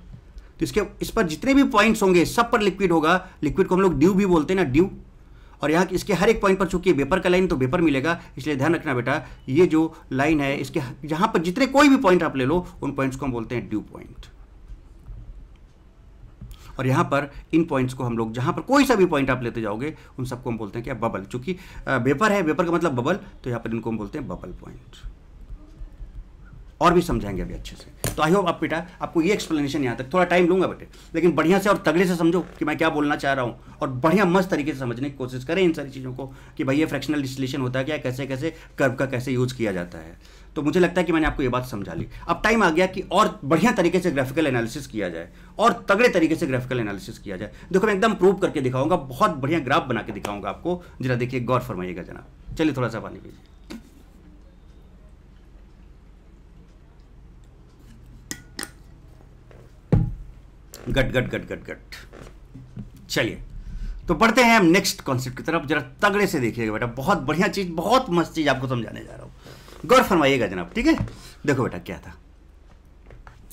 तो इसके, इस पर जितने भी पॉइंट्स होंगे, सब पर लिक्विड होगा। लिक्विड को हम लोग ड्यू भी बोलते हैं ना ड्यू और यहाँ इसके हर एक पॉइंट पर चूँकि वेपर का लाइन तो वेपर मिलेगा, इसलिए ध्यान रखना बेटा, ये जो लाइन है, इसके यहाँ पर जितने कोई भी पॉइंट आप ले लो, उन पॉइंट्स को हम बोलते हैं ड्यू पॉइंट और यहाँ पर इन पॉइंट्स को हम लोग, जहाँ पर कोई सा भी पॉइंट आप लेते जाओगे, उन सबको हम बोलते हैं क्या? बबल चूँकि वेपर है वेपर का मतलब बबल तो यहाँ पर इनको हम बोलते हैं बबल पॉइंट और भी समझाएँगे अभी अच्छे से। तो आई होप आप बेटा, आपको ये एक्सप्लेनेशन यहाँ तक, थोड़ा टाइम लूँगा बेटे। लेकिन बढ़िया से और तगड़े से समझो कि मैं क्या बोलना चाह रहा हूँ। और बढ़िया मस्त तरीके से समझने की कोशिश करें इन सारी चीज़ों को कि भाई ये फ्रैक्शनल डिस्टिलेशन होता है क्या, कैसे कैसे कर्व का कैसे यूज़ किया जाता है। तो मुझे लगता है कि मैंने आपको ये बात समझा ली। अब टाइम आ गया कि और बढ़िया तरीके से ग्राफिकल एनालिसिस किया जाए और तगड़े तरीके से ग्राफिकल एनालिसिस किया जाए। देखो, मैं एकदम प्रूव करके दिखाऊँगा, बहुत बढ़िया ग्राफ बना के दिखाऊँगा आपको। जरा देखिए, गौर फरमाइएगा जनाब। चलिए, थोड़ा सा पानी पीजिए। गट गट गट गट गट। चलिए तो पढ़ते हैं हम नेक्स्ट कॉन्सेप्ट की तरफ़। जरा तगड़े से देखिएगा बेटा, बहुत बढ़िया चीज़, बहुत मस्त चीज़ आपको समझाने जा रहा हूँ। गौर फरमाइएगा जनाब, ठीक है? देखो बेटा, क्या था?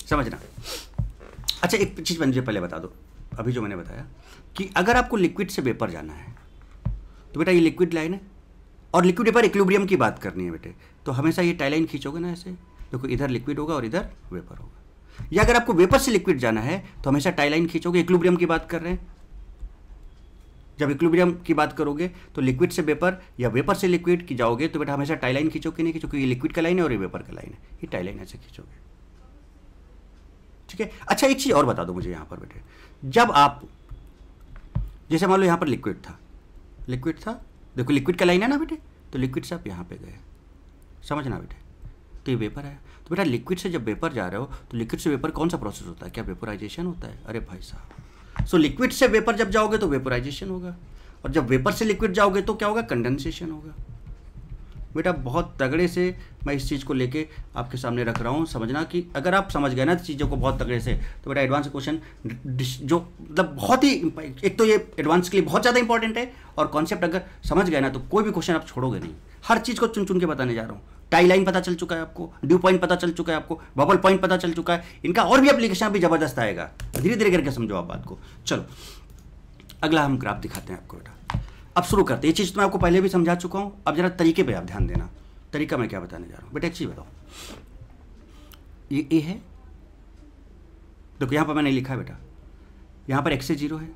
समझना? अच्छा एक चीज़ मुझे पहले बता दो। अभी जो मैंने बताया कि अगर आपको लिक्विड से वेपर जाना है तो बेटा ये लिक्विड लाइन है। और लिक्विड वेपर इक्विलिब्रियम की बात करनी है बेटे। तो हमेशा ये टाइलाइन खींचोगे ना ऐसे? देखो, इधर लिक्विड होगा और इधर वेपर होगा। या अगर आपको वेपर से लिक्विड जाना है तो हमेशा टाइलाइन खींचोगे इक्लुब्रियम की बात कर रहे हैं। जब इक्लुब्रियम की बात करोगे तो लिक्विड से वेपर या वेपर से लिक्विड की जाओगे तो बेटा हमेशा टाइलाइन खींचो खींचोगे नहीं खींचोगे ये लिक्विड का लाइन है और ये वेपर का लाइन है। ये टाइलाइन ऐसे खींचोगे। ठीक है? अच्छा एक चीज़ और बता दो मुझे यहाँ पर बेटे। जब आप, जैसे मान लो यहाँ पर लिक्विड था। लिक्विड था? देखो, लिक्विड का लाइन है ना बेटे? तो लिक्विड से आप यहाँ पे गए। समझना बेटे? तो ये वेपर है। तो बेटा लिक्विड से जब वेपर जा रहे हो तो लिक्विड से वेपर कौन सा प्रोसेस होता है? क्या वेपराइजेशन होता है? अरे भाई साहब। सो लिक्विड से वेपर जब जाओगे तो वेपराइजेशन होगा। और जब वेपर से लिक्विड जाओगे तो क्या होगा? कंडेंसेशन होगा। बेटा बहुत तगड़े से मैं इस चीज़ को लेके आपके सामने रख रहा हूँ, समझना कि अगर आप समझ गए ना चीज़ों को बहुत तगड़े से तो बेटा एडवांस क्वेश्चन जो मतलब बहुत ही एक तो ये एडवांस के लिए बहुत ज़्यादा इंपॉर्टेंट है, और कॉन्सेप्ट अगर समझ गए ना तो कोई भी क्वेश्चन आप छोड़ोगे नहीं। हर चीज़ को चुन चुन के बताने जा रहा हूँ। टाई लाइन पता चल चुका है आपको, ड्यू पॉइंट पता चल चुका है आपको, बबल पॉइंट पता चल चुका है। इनका और भी एप्लीकेशन भी ज़बरदस्त आएगा। धीरे धीरे करके समझो आप बात को। चलो, अगला हम ग्राफ दिखाते हैं आपको बेटा। अब शुरू करते हैं। ये चीज़ तो मैं आपको पहले भी समझा चुका हूँ। अब जरा तरीके पर आप ध्यान देना। तरीका मैं क्या बताने जा रहा हूँ? बेटा एक चीज़ बताओ। ये ए है। देखो, यहाँ पर मैंने लिखा है बेटा। यहाँ पर एक्स ज़ीरो है।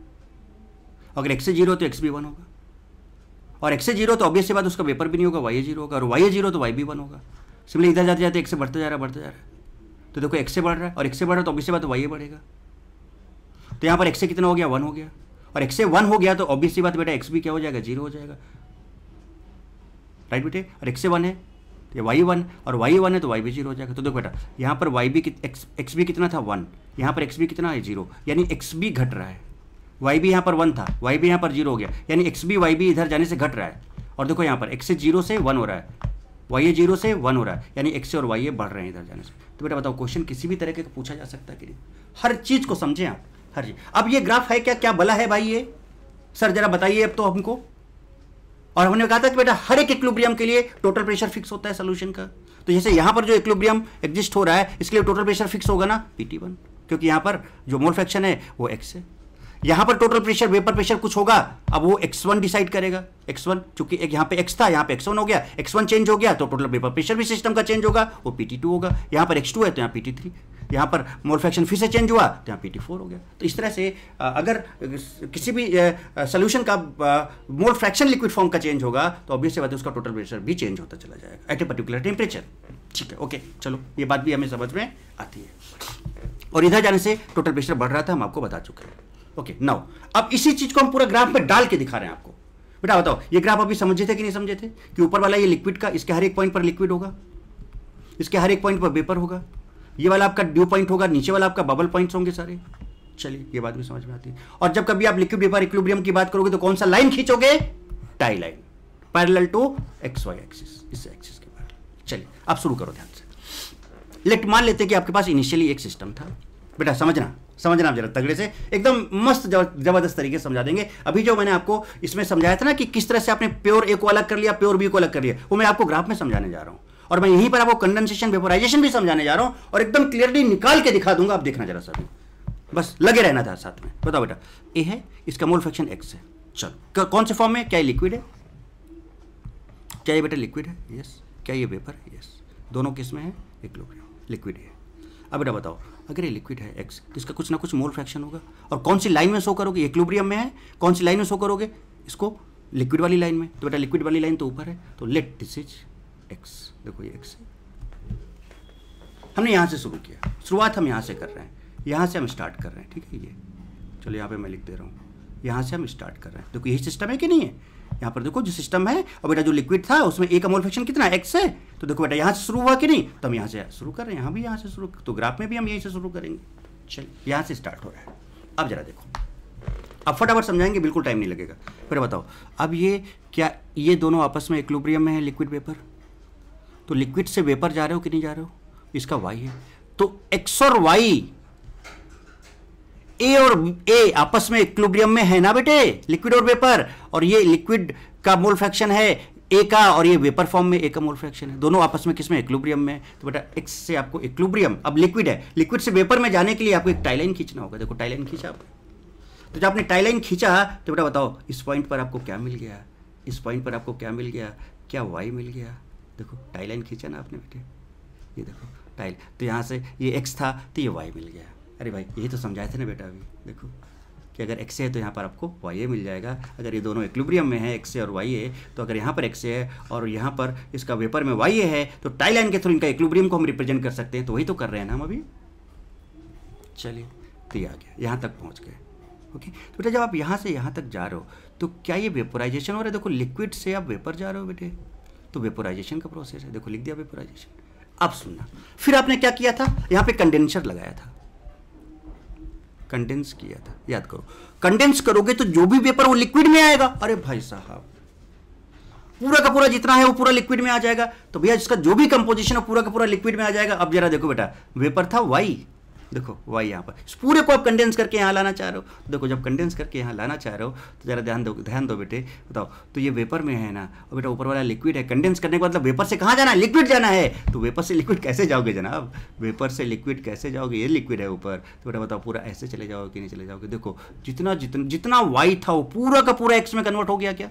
अगर एक्स ज़ीरो तो एक्स भी वन होगा। और एक्स ज़ीरो तो ऑब्वियस बात, उसका पेपर भी नहीं होगा वाई ज़ीरो होगा, और वाई ज़ीरो तो वाई भी वन होगा। सिमले इधर जाते जाते एक से बढ़ता जा रहा है बढ़ते जा रहा। है तो देखो एक्स से बढ़ रहा है, और एक्स से बढ़ रहा है तो ऑब्वियस बात तो वाई बढ़ेगा। तो यहाँ पर एक्स से कितना हो गया? वन हो गया। और एक्स से वन हो गया तो ऑब्वियसली बात बेटा एक्स भी क्या हो जाएगा? ज़ीरो हो जाएगा। राइट बेटे? और एक्स से वन है तो ये वाई वन और वाई वन है तो वाई भी ज़ीरो हो जाएगा। तो देखो बेटा, यहाँ पर वाई भी एक्स एक्स भी कितना था? वन यहाँ पर एक्स भी कितना है? ज़ीरो यानी एक्स भी घट रहा है। वाई भी यहाँ पर वन था वाई भी यहाँ पर ज़ीरो हो गया। यानी एक्स भी वाई भी इधर जाने से घट रहा है। और देखो यहाँ पर एक्स ज़ीरो से वन हो रहा है। वाई ए ज़ीरो से वन हो रहा है। यानी एक्स और वाई ए बढ़ रहे हैं इधर जाने से। तो बेटा बताओ क्वेश्चन किसी भी तरह का पूछा जा सकता है कि नहीं? हर चीज़ को समझें आप, हर चीज़। अब ये ग्राफ है क्या? क्या बला है भाई ये? सर, जरा बताइए अब तो हमको। और हमने कहा था कि बेटा हर एक इक्विलिब्रियम के लिए टोटल प्रेशर फिक्स होता है सोल्यूशन का। तो जैसे यहाँ पर जो इक्विलिब्रियम एग्जिस्ट हो रहा है, इसके लिए टोटल प्रेशर फिक्स होगा ना? पीटी वन क्योंकि यहाँ पर जो मोल फ्रैक्शन है, वो एक्स है। यहाँ पर टोटल प्रेशर वेपर प्रेशर कुछ होगा? अब वो एक्स वन डिसाइड करेगा। एक्स वन चूँकि एक यहाँ पे एक्स था, यहाँ पे एक्स वन हो गया। एक्स वन चेंज हो गया तो टोटल वेपर प्रेशर भी सिस्टम का चेंज होगा, वो पीटी टू होगा। यहाँ पर एक्स टू है तो यहाँ पीटी थ्री यहाँ पर मोल फ्रैक्शन फिर से चेंज हुआ तो यहाँ पी टी फोर हो गया। तो इस तरह से अगर किसी भी सोल्यूशन का मोल फ्रैक्शन लिक्विड फॉर्म का चेंज होगा तो ऑब्वियसली बात है उसका टोटल प्रेशर भी चेंज होता चला जाएगा एट ए पर्टिकुलर टेम्परेचर ठीक है ओके चलो, ये बात भी हमें समझ में आती है। और इधर जाने से टोटल प्रेशर बढ़ रहा था, हम आपको बता चुके हैं। ओके नाउ अब इसी चीज़ को हम पूरा ग्राफ में डाल के दिखा रहे हैं आपको। बेटा बताओ, ये ग्राफ अभी समझे थे कि नहीं समझे थे? कि ऊपर वाला ये लिक्विड का, इसके हर एक पॉइंट पर लिक्विड होगा? इसके हर एक पॉइंट पर वेपर होगा? ये वाला आपका ड्यू पॉइंट होगा, नीचे वाला आपका बबल पॉइंट्स होंगे सारे। चलिए, ये बात भी समझ में आती है। और जब कभी आप लिक्विड वेपर इक्विलिब्रियम की बात करोगे तो कौन सा line खींचोगे? Tie line parallel to x y axis इस एक्सिस के पैरेलल चलिए आप शुरू करो ध्यान से। लेट मान लेते कि आपके पास इनिशियली एक सिस्टम था। बेटा, समझना। समझना जरा तगड़े से। एकदम मस्त ज़बरदस्त तरीके से समझा देंगे। अभी जो मैंने आपको इसमें समझाया था ना कि किस तरह से आपने प्योर ए को अलग कर लिया, प्योर बी को अलग कर लिया, वो मैं आपको ग्राफ में समझाने जा रहा हूँ। और मैं यहीं पर आपको कंडेंसेशन वेपोराइजेशन भी समझाने जा रहा हूँ और एकदम क्लियरली निकाल के दिखा दूँगा। आप देखना जरा सभी बस, लगे रहना था साथ में। बताओ बेटा ए है, इसका मोल फ्रैक्शन एक्स है। चलो कौन से फॉर्म में? क्या ये लिक्विड है? क्या ये बेटा लिक्विड है? यस क्या ये वेपर है? यस दोनों किसमें है? एक लोग लिक्विड है। अब बेटा बताओ अगर ये लिक्विड है एक्स तो इसका कुछ ना कुछ मोल फ्रैक्शन होगा। और कौन सी लाइन में शो करोगे? एक्लुब्रियम में है। कौन सी लाइन में शो करोगे? इसको लिक्विड वाली लाइन में। तो बेटा लिक्विड वाली लाइन तो ऊपर है। तो लेट दिस इज़ एक्स देखो ये एक्स है। हमने यहाँ से शुरू किया। शुरुआत हम यहाँ से कर रहे हैं। यहाँ से हम स्टार्ट कर रहे हैं। ठीक है ये। चलो यहाँ पे मैं लिख दे रहा हूँ। यहाँ से हम स्टार्ट कर रहे हैं। देखो यही सिस्टम है कि नहीं है? यहाँ पर देखो, जो सिस्टम है, और बेटा जो लिक्विड था, उसमें एक अमोल फ्रैक्शन कितना एक्स है। तो देखो बेटा, यहाँ से शुरू हुआ कि नहीं? तो हम यहाँ से शुरू कर रहे हैं, यहाँ भी यहाँ से शुरू। तो ग्राफ में भी हम यहीं से शुरू करेंगे। चलिए, यहाँ से स्टार्ट हो रहा है। अब जरा देखो। अब फटाफट समझाएँगे, बिल्कुल टाइम नहीं लगेगा। फिर बताओ, अब ये क्या, ये दोनों आपस में इक्लुब्रियम में है लिक्विड वेपर तो लिक्विड से वेपर जा रहे हो कि नहीं जा रहे हो? इसका वाई है। तो एक्स और वाई ए और ए आपस में इक्लुब्रियम में है ना बेटे? लिक्विड और वेपर। और ये लिक्विड का मोल फ्रैक्शन है ए का, और ये वेपर फॉर्म में ए का मोल फ्रैक्शन है। दोनों आपस में किसमें इक्लुब्रियम में। तो बेटा एक्स से आपको इक्लुब्रियम अब लिक्विड है। लिक्विड से वेपर में जाने के लिए आपको एक टाइलाइन खींचना होगा। देखो, टाइलाइन खींचा आपने तो जब आपने टाइलाइन खींचा तो बेटा बताओ, इस पॉइंट पर आपको क्या मिल गया? इस पॉइंट पर आपको क्या मिल गया? क्या वाई मिल गया? देखो टाई लाइन खींचा ना आपने बेटे। ये देखो, टाइल तो यहाँ से ये एक्स था तो ये वाई मिल गया। अरे भाई, यही तो समझाए थे ना बेटा अभी। देखो, कि अगर एक्स है तो यहाँ पर आपको वाई ए मिल जाएगा। अगर ये दोनों एक्लुब्रियम में है एक्स और वाई है तो अगर यहाँ पर एक्स है और यहाँ पर इसका वेपर में वाई ए है तो टाई लाइन के थ्रू इनका एक्लुब्रियम को हम रिप्रेजेंट कर सकते हैं। तो वही तो कर रहे हैं ना हम अभी। चलिए तो ये आ गया। यहाँ तक पहुँच गए। ओके? तो बेटा, जब आप यहाँ से यहाँ तक जा रहे हो तो क्या ये वेपोराइजेशन हो रहा है? देखो लिक्विड से आप वेपर जा रहे हो बेटे। तो वेपोराइजेशन का प्रोसेस है। देखो, लिख दिया वेपोराइजेशन अब सुनना। फिर आपने क्या किया था? यहाँ पे कंडेंसर लगाया था। कंडेंस किया था, याद करो। कंडेंस करोगे तो जो भी पेपर वो लिक्विड में आएगा। अरे भाई साहब, पूरा का पूरा जितना है वो पूरा लिक्विड में आ जाएगा। तो भैया इसका जो भी कंपोजिशन है पूरा का पूरा लिक्विड में आ जाएगा। अब जरा देखो बेटा वेपर था वाई देखो वाई यहाँ पर। इस पूरे को आप कंडेंस करके यहाँ लाना चाह रहे हो। देखो, जब कंडेंस करके यहाँ लाना चाह रहे हो तो ज़रा ध्यान दो ध्यान दो बेटे, बताओ। तो ये वेपर में है ना, और बेटा ऊपर वाला लिक्विड है कंडेंस करने के मतलब वेपर से कहाँ जाना है? लिक्विड जाना है। तो वेपर से लिक्विड कैसे जाओगे जनाब? वेपर से लिक्विड कैसे जाओगे? ये लिक्विड है ऊपर। तो बेटा बताओ, पूरा ऐसे चले जाओगे कि नहीं चले जाओगे? देखो, जितना जितना जितना वाई था वो पूरा का पूरा एक्स में कन्वर्ट हो गया क्या?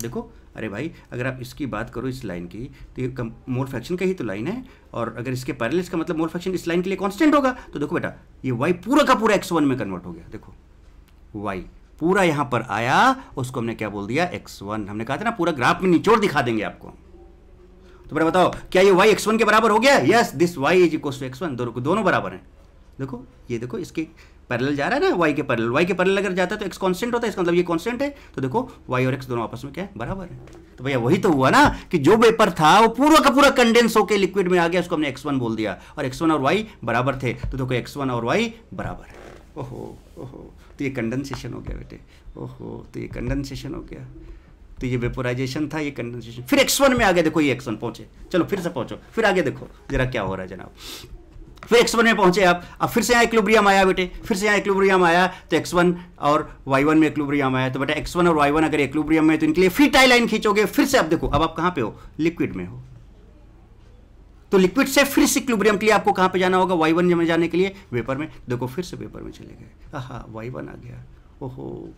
देखो अरे भाई, अगर आप इसकी बात करो इस लाइन की तो ये मोल फ्रैक्शन का ही तो लाइन है। और अगर इसके पैरेलल का मतलब मोल फ्रैक्शन इस लाइन के लिए कांस्टेंट होगा तो देखो बेटा, ये वाई पूरा का पूरा एक्स वन में कन्वर्ट हो गया, देखो। वाई पूरा यहाँ पर आया, उसको हमने क्या बोल दिया? एक्स वन हमने कहा था ना, पूरा ग्राफ में निचोड़ दिखा देंगे आपको। तो बेटा बताओ, क्या ये वाई एक्स वन के बराबर हो गया? Yes this y is equal to x one दोनों बराबर हैं। देखो, ये देखो, इसके पैरेलल जा रहा है ना? वाई के पैरेलल वाई के पैरेलल अगर जाता है तो एक्स कांस्टेंट होता है, इसका मतलब ये कांस्टेंट है तो देखो वाई और एक्स दोनों आपस में क्या है? बराबर है। तो भैया, वही तो हुआ ना कि जो पेपर था, वो पूरा का पूरा कंडेंस होकर लिक्विड में आ गया, उसको हमने एक्स वन बोल दिया। और एक्स वन और वाई बराबर थे तो देखो एक्स वन और वाई बराबर है। ओहो ओहो तो ये कंडेंसेशन हो गया बेटे। ओहो तो ये कंडेंसेशन हो गया। तो ये वेपोराइजेशन था, ये कंडेंसेशन फिर एक्स वन में आ गया देखो ये एक्स वन पहुँचे। चलो फिर से पहुंचो, फिर आगे देखो, जरा क्या हो रहा है जनाब। फिर एक्स वन में पहुँचे आप। अब फिर से यहाँ इक्लोब्रियम आया बेटे। फिर से यहाँ इक्लोब्रियम आया तो एक्स वन और वाई वन में इक्लोब्रियम आया। तो बेटा एक्स वन और वाई वन अगर इक्लोब्रियम में तो इनके लिए फिर टाई लाइन खींचोगे। फिर से आप देखो, अब आप कहाँ पे हो? लिक्विड में हो। तो लिक्विड से फिर से इक्लोब्रियम के लिए आपको कहाँ पे जाना होगा? वाई वन में जाने के लिए। वेपर में। देखो, फिर से वेपर में चले गए। हाँ वाई वन आ गया। ओहो।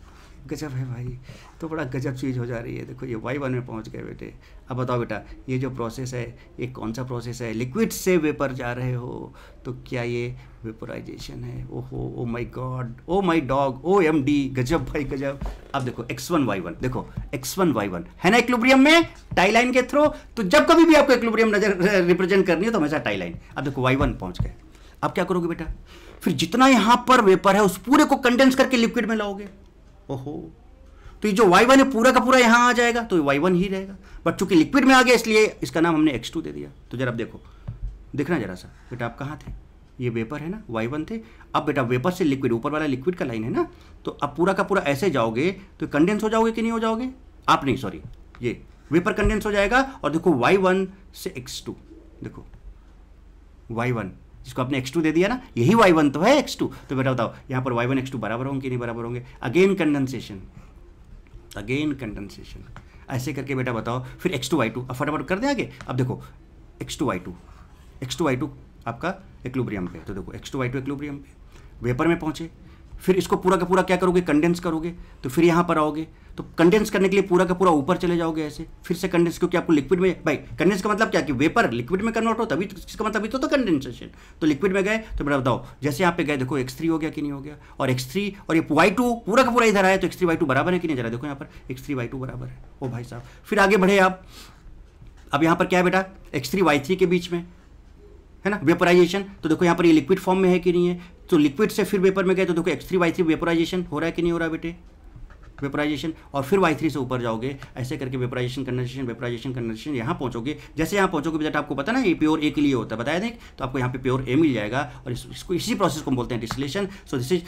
गजब है भाई। तो बड़ा गजब चीज़ हो जा रही है। देखो, ये वाई वन में पहुँच गए बेटे। अब बताओ बेटा, ये जो प्रोसेस है, ये कौन सा प्रोसेस है? लिक्विड से वेपर जा रहे हो। तो क्या ये वेपराइजेशन है? ओहो ओ my god oh my dog O M D गजब भाई, गजब। अब देखो एक्स वन वाई वन देखो एक्स वन वाई वन है ना इक्लुब्रियम में? टाई लाइन के थ्रू तो जब कभी भी आपको इक्लुब्रियम नज़र रिप्रेजेंट करनी हो तो हमेशा टाई लाइन अब देखो वाई वन पहुँच गए। अब क्या करोगे बेटा? फिर जितना यहाँ पर वेपर है, उस पूरे को कंडेंस करके लिक्विड में लाओगे। ओहो। तो ये जो वाई वन है, पूरा का पूरा यहाँ आ जाएगा तो वाई वन ही रहेगा। बट चूँकि लिक्विड में आ गया, इसलिए इसका नाम हमने एक्स टू दे दिया। तो जरा देखो। देखना जरा सा, बेटा आप कहाँ थे? ये वेपर है ना वाई वन थे। अब बेटा वेपर से लिक्विड ऊपर वाला लिक्विड का लाइन है ना तो अब पूरा का पूरा ऐसे जाओगे तो कंडेंस हो जाओगे कि नहीं हो जाओगे? आप नहीं सॉरी ये वेपर कंडेंस हो जाएगा, और देखो वाई वन से एक्स टू देखो। वाई वन जिसको आपने एक्स टू दे दिया ना, यही वाई वन तो है एक्स टू तो बेटा बताओ, यहाँ पर वाई वन एक्स टू बराबर होंगे कि नहीं बराबर होंगे? अगेन कंडेंसेशन अगेन कंडेंसेशन ऐसे करके बेटा बताओ, फिर एक्स टू वाई टू अब फटाफट कर दें आगे। अब देखो x two y two x two y two आपका एक्लुब्रियम पे तो देखो x two y two equilibrium पे। वेपर में पहुँचे। फिर इसको पूरा का पूरा क्या करोगे? कंडेंस करोगे। तो फिर यहाँ पर आओगे। तो कंडेंस करने के लिए पूरा का पूरा ऊपर चले जाओगे ऐसे। फिर से कंडेंस क्योंकि आपको लिक्विड में भाई कंडेंस का मतलब क्या? कि वेपर लिक्विड में कन्वर्ट हो तभी तो इसका मतलब भी तो, तो कंडेंसेशन तो लिक्विड में गए तो बेटा बताओ जैसे यहाँ पे गए देखो एक्स थ्री हो गया कि नहीं हो गया? और एक्स थ्री और ये वाई टू पूरा का पूरा इधर आया तो एक्स थ्री वाई टू बराबर है कि नहीं? जरा देखो यहाँ पर एक्स थ्री वाई टू बराबर है। ओ भाई साहब। फिर आगे बढ़े आप। अब यहाँ पर क्या है बेटा? एक्स थ्री वाई थ्री के बीच में। है ना? वेपराइजेशन तो देखो यहाँ पर ये लिक्विड फॉर्म में है कि नहीं है? तो लिक्विड से फिर वेपर में गए तो देखो x three y three vaporisation हो रहा है कि नहीं हो रहा बेटे? वेपराइजेशन और फिर वाई थ्री से ऊपर जाओगे ऐसे करके वेपराइजेशन कंडेंसेशन वेपराइजेशन कंडेंसेशन यहाँ पहोचोगे। जैसे यहाँ पहुँचोगे बेटा आपको पता ना ये प्योर ए के लिए होता है बताया दें तो आपको यहाँ पे प्योर ए मिल जाएगा और इस, इसको इसी प्रोसेस को बोलते हैं distillation so this is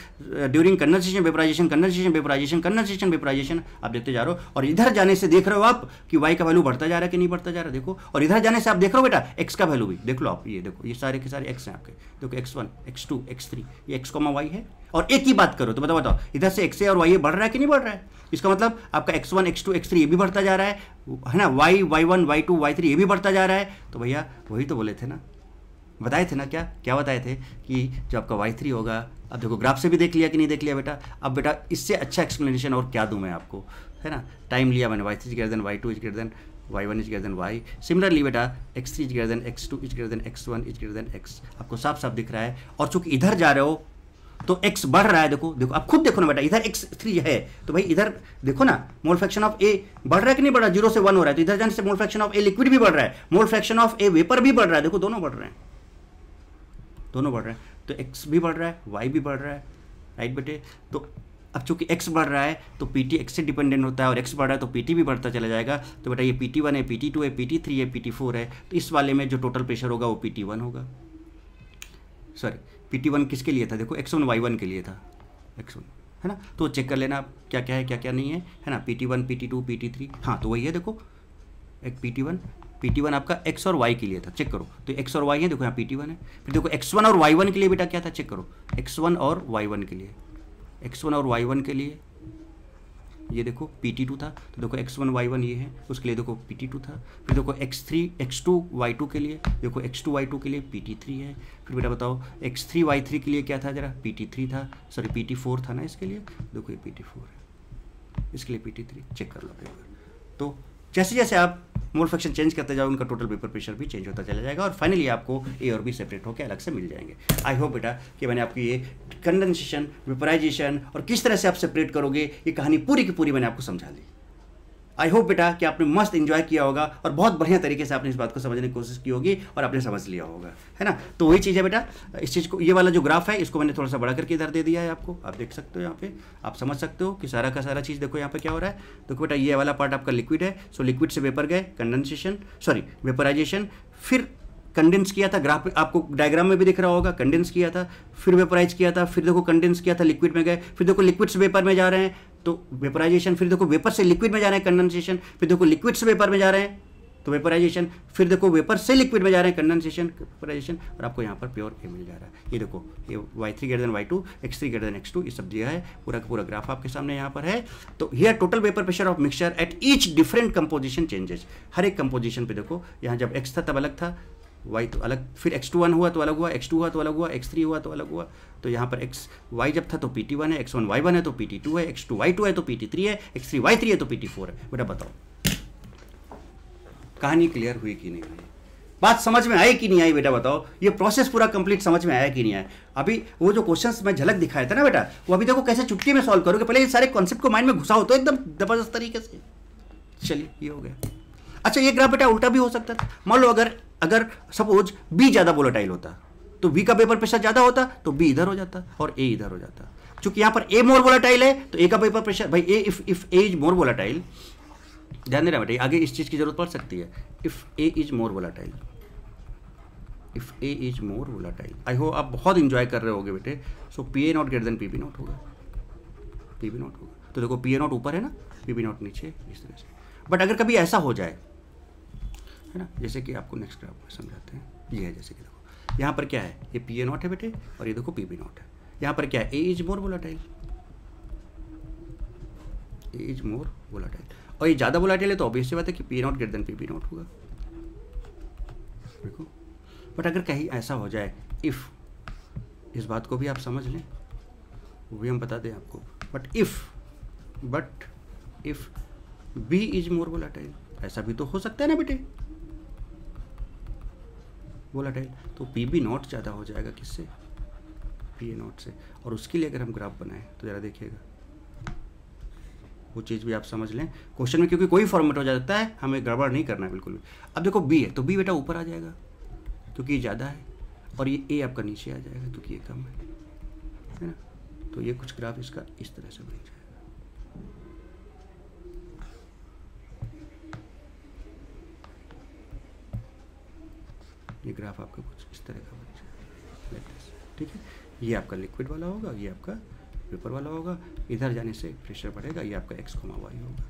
during condensation vaporisation condensation vaporisation condensation vaporisation आप देखते जा रहे हो और इधर जाने से देख रहे हो आप कि वाई का वैल्यू बढ़ता जा रहा है कि नहीं बढ़ता जा रहा देखो और इधर जाने से आप देख रहे हो बेटा एक्स का वैल्यू भी देख लो आप ये देखो ये सारे के सारे एक्स हैं आपके। देखो x one x two x three ये एक्स कॉमा वाई है। और एक ही बात करो तो बताओ बताओ इधर से एक्स और वाई बढ़ रहा है कि नहीं बढ़ रहा है? इसका मतलब आपका x one x two x three ये भी बढ़ता जा रहा है। है ना? Y y one y two y three ये भी बढ़ता जा रहा है। तो भैया, वही तो बोले थे ना? बताए थे ना क्या? क्या बताए थे कि जो आपका वाई थ्री होगा, अब देखो ग्राफ से भी देख लिया कि नहीं देख लिया बेटा? अब बेटा, इससे अच्छा एक्सप्लेनेशन और क्या दूँ मैं आपको? है ना? टाइम लिया मैंने y three is greater than y two is greater than y one is greater than y similarly बेटा x three is greater than x two is greater than x one is greater than x आपको साफ़ साफ़ दिख रहा है। और चूँकि इधर जा रहे हो तो x बढ़ रहा है, देखो देखो, आप खुद देखो ना बेटा, इधर x थ्री है तो भाई इधर देखो ना मोल फ्रैक्शन ऑफ़ ए बढ़ रहा है कि नहीं बढ़ रहा? ज़ीरो से वन हो रहा है तो इधर जाने से mole fraction of A liquid भी बढ़ रहा है mole fraction of A vapour भी बढ़ रहा है, देखो, दोनों बढ़ रहे हैं। दोनों बढ़ रहे हैं तो x भी बढ़ रहा है, y भी बढ़ रहा है राइट बेटे? तो अब चूँकि x बढ़ रहा है तो पी टी एक्स से डिपेंडेंट होता है और x बढ़ रहा है तो पी टी भी बढ़ता चला जाएगा। तो बेटा ये पी टी वन है पी टी टू है पी टी थ्री है पी टी फोर है तो इस वाले में जो टोटल प्रेशर होगा वो पी टी वन होगा। सॉरी पी टी वन किसके लिए था? देखो एक्स वन वाई वन के लिए था। एक्स वन है ना? तो चेक कर लेना, क्या क्या है, क्या क्या नहीं है है ना? P T one P T two P T three हाँ तो वही है, देखो। एक P T one P T one आपका एक्स और वाई के लिए था चेक करो। तो एक्स और वाई है, देखो यहाँ पी टी वन है। फिर देखो एक्स वन और वाई वन के लिए बेटा क्या था चेक करो। एक्स वन और वाई वन के लिए। एक्स वन और वाई वन के लिए। ये देखो पी टी टू था तो देखो एक्स वन वाई वन ये है, उसके लिए देखो पी टी टू था, फिर देखो x three x two y two के लिए, देखो एक्स टू वाई टू के लिए पी टी थ्री है। फिर बेटा बताओ एक्स थ्री वाई थ्री के लिए क्या था जरा? पी टी थ्री था सॉरी पी टी फोर था ना इसके लिए? देखो ये पी टी फोर है, इसके लिए पी टी थ्री चेक कर लो पेपर तो जैसे जैसे आप मोल फ्रैक्शन चेंज करते जाओ, उनका टोटल वेपर प्रेशर भी चेंज होता चला जाएगा और फाइनली आपको ए और बी सेपरेट होकर अलग से मिल जाएँगे। आई होप बेटा कि मैंने आपकी ये कंडेंसेशन वेपराइजेशन और किस तरह से आप सेपरेट करोगे, ये कहानी पूरी की पूरी मैंने आपको समझा दी। आई होप बेटा, कि आपने मस्त इंजॉय किया होगा और बहुत बढ़िया तरीके से आपने इस बात को समझने की कोशिश की होगी और आपने समझ लिया होगा, है ना? तो वही चीज़ है, बेटा, इस चीज़ को, ये वाला जो ग्राफ है, इसको मैंने थोड़ा सा बड़ा करके इधर दे दिया है आपको। आप देख सकते हो यहाँ पे, आप समझ सकते हो कि सारा का सारा चीज़ देखो यहाँ पे क्या हो रहा है। देखो बेटा, ये वाला पार्ट आपका लिक्विड है सो लिक्विड से वेपर गए कंडेंसेशन सॉरी वेपराइजेशन फिर कंडेंस किया था ग्राफ आपको डायग्राम में भी दिख रहा होगा कंडेंस किया था, फिर वेपराइज किया था, फिर देखो कंडेंस किया था लिक्विड में गए, फिर देखो लिक्विड से वेपर में जा रहे हैं तो वेपराइजेशन फिर देखो वेपर से लिक्विड में जा रहे हैं कंडेंसेशन फिर देखो लिक्विड से वेपर में जा रहे हैं तो वेपराइजेशन फिर देखो वेपर से लिक्विड में जा रहे हैं कंडेंसेशन वेपराइजेशन और आपको यहाँ पर प्योर ए मिल जा रहा है। ये देखो, ये y three greater than y two x three greater than x two ये सब दिया है। पूरा का पूरा ग्राफ आपके सामने यहाँ पर है। तो here total vapour pressure of mixture at each different composition changes हर एक कंपोजिशन पे देखो, यहाँ जब एक्स था तब अलग था वाई तो अलग, फिर एक्स टू वन हुआ तो अलग हुआ एक्स टू हुआ तो अलग हुआ एक्स थ्री हुआ तो अलग हुआ। तो यहाँ पर एक्स वाई जब था तो पी टी वन है एक्स वन वाई वन है तो पी टी टू है एक्स टू वाई टू है तो पी टी थ्री है एक्स थ्री वाई थ्री है तो पी टी फोर है। बेटा बताओ। कहानी क्लियर हुई कि नहीं हुई? बात समझ में आई कि नहीं आई बेटा बताओ? ये प्रोसेस पूरा कंप्लीट समझ में आया कि नहीं आया? अभी वो जो क्वेश्चंस मैं झलक दिखाया था ना बेटा, वो अभी देखो कैसे चुटकी में सॉल्व करोगे? पहले ये सारे कॉन्सेप्ट को माइंड में घुसा हो तो एकदम ज़बरदस्त तरीके से। चलिए, ये हो गया। अच्छा ये ग्राफ बेटा उल्टा भी हो सकता था। मान लो अगर अगर सपोज़ बी ज़्यादा वोलेटाइल होता। तो बी का पेपर प्रेशर ज़्यादा होता तो बी इधर हो जाता और ए इधर हो जाता। चूँकि यहाँ पर ए मोर वोलाटाइल है तो ए का पेपर प्रेशर भाई A if if A is more volatile ध्यान देना बेटा आगे इस चीज़ की ज़रूरत पड़ सकती है। If A is more volatile if A is more volatile I hope आप बहुत इंजॉय कर रहे होगे बेटे। So P A naught greater than P B naught होगा। पी बी नॉट होगा। तो देखो पी ए नॉट ऊपर है ना पी बी नॉट नीचे, इस तरह से। बट अगर कभी ऐसा हो जाए, है ना, जैसे कि आपको नेक्स्ट ग्राफ में समझाते हैं, ये है जैसे कि यहाँ पर क्या है? ये पी ए नॉट है बेटे, और ये देखो पी बी नॉट है। यहाँ पर क्या है? A is more volatile A is more volatile और ये ज़्यादा वोलाटाइल है तो ऑब्वियसली बात है कि P naught greater than P B naught होगा। देखो। बट अगर कहीं ऐसा हो जाए इफ़ इस बात को भी आप समझ लें, वो भी हम बता दें आपको। But if but if B is more volatile ऐसा भी तो हो सकता है ना बेटे? वोलाटाइल तो पी बी नॉट ज़्यादा हो जाएगा किससे? पी ए नॉट से। और उसके लिए अगर हम ग्राफ बनाएँ तो ज़रा देखिएगा। वो चीज़ भी आप समझ लें। क्वेश्चन में क्योंकि कोई फॉर्मेट हो जाता है, हमें गड़बड़ नहीं करना है बिल्कुल भी। अब देखो बी है तो बी बेटा ऊपर आ जाएगा, क्योंकि ये ज़्यादा है। और ये ए आपका नीचे आ जाएगा, क्योंकि ये कम है। है ना? तो ये कुछ ग्राफ इसका इस तरह से बन जाएगा। ये ग्राफ आपका कुछ इस तरह का बन जाएगा ठीक है? ये आपका लिक्विड वाला होगा, ये आपका पेपर वाला होगा, इधर जाने से प्रेशर बढ़ेगा, ये आपका एक्स कोमा वाई होगा।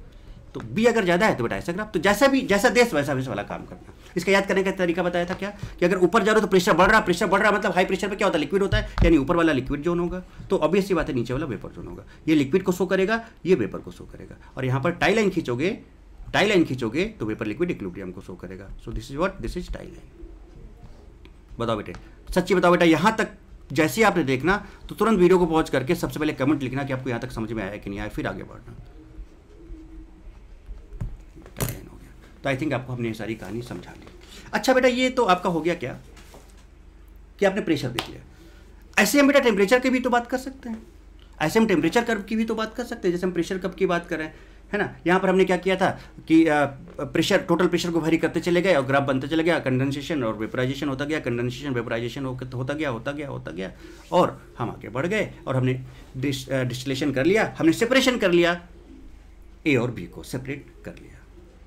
तो बी अगर ज़्यादा है तो बेटा ऐसा ग्राफ तो जैसा भी, जैसा देश, वैसा वैसा वाला काम करना। इसका याद करने का तरीका बताया था क्या? कि अगर ऊपर जा रहे हो तो प्रेशर बढ़ रहा प्रेशर बढ़ रहा मतलब हाई प्रेशर पे क्या होता है? लिक्विड होता है, यानी ऊपर वाला लिक्विड जोन होगा। तो ऑब्वियसली बात है, नीचे वाला वेपर जोन होगा। ये लिक्विड को शो करेगा, ये वेपर को शो करेगा। और यहाँ पर टाई लाइन खींचोगे टाई लाइन खींचोगे तो वेपर लिक्विड इक्विलिब्रियम को शो करेगा। So this is what this is tie line बताओ बेटे। सच्ची बताओ बेटा, यहाँ तक जैसे ही आपने देखना तो तुरंत वीडियो को पहुँच करके सबसे पहले कमेंट लिखना कि आपको यहाँ तक समझ में आया कि नहीं आया, फिर आगे बढ़ना। हो गया। तो आई थिंक आपको हमने ये सारी कहानी समझा ली। अच्छा बेटा, ये तो आपका हो गया क्या? कि आपने प्रेशर देख लिया। ऐसे हम बेटा टेम्परेचर की भी तो बात कर सकते हैं। ऐसे हम टेम्परेचर कर्व की भी तो बात कर सकते हैं। जैसे हम प्रेशर कप की बात कर है ना? यहाँ पर हमने क्या किया था कि प्रेशर टोटल प्रेशर को भरी करते चले गए और ग्राफ बनते चले गया कंडेंसेशन और वेपराइजेशन होता गया कंडेंसेशन वेपराइजेशन होता गया होता गया होता गया और हम आगे बढ़ गए और हमने डिस्टिलेशन कर लिया, हमने सेपरेशन कर लिया ए और बी को सेपरेट कर लिया,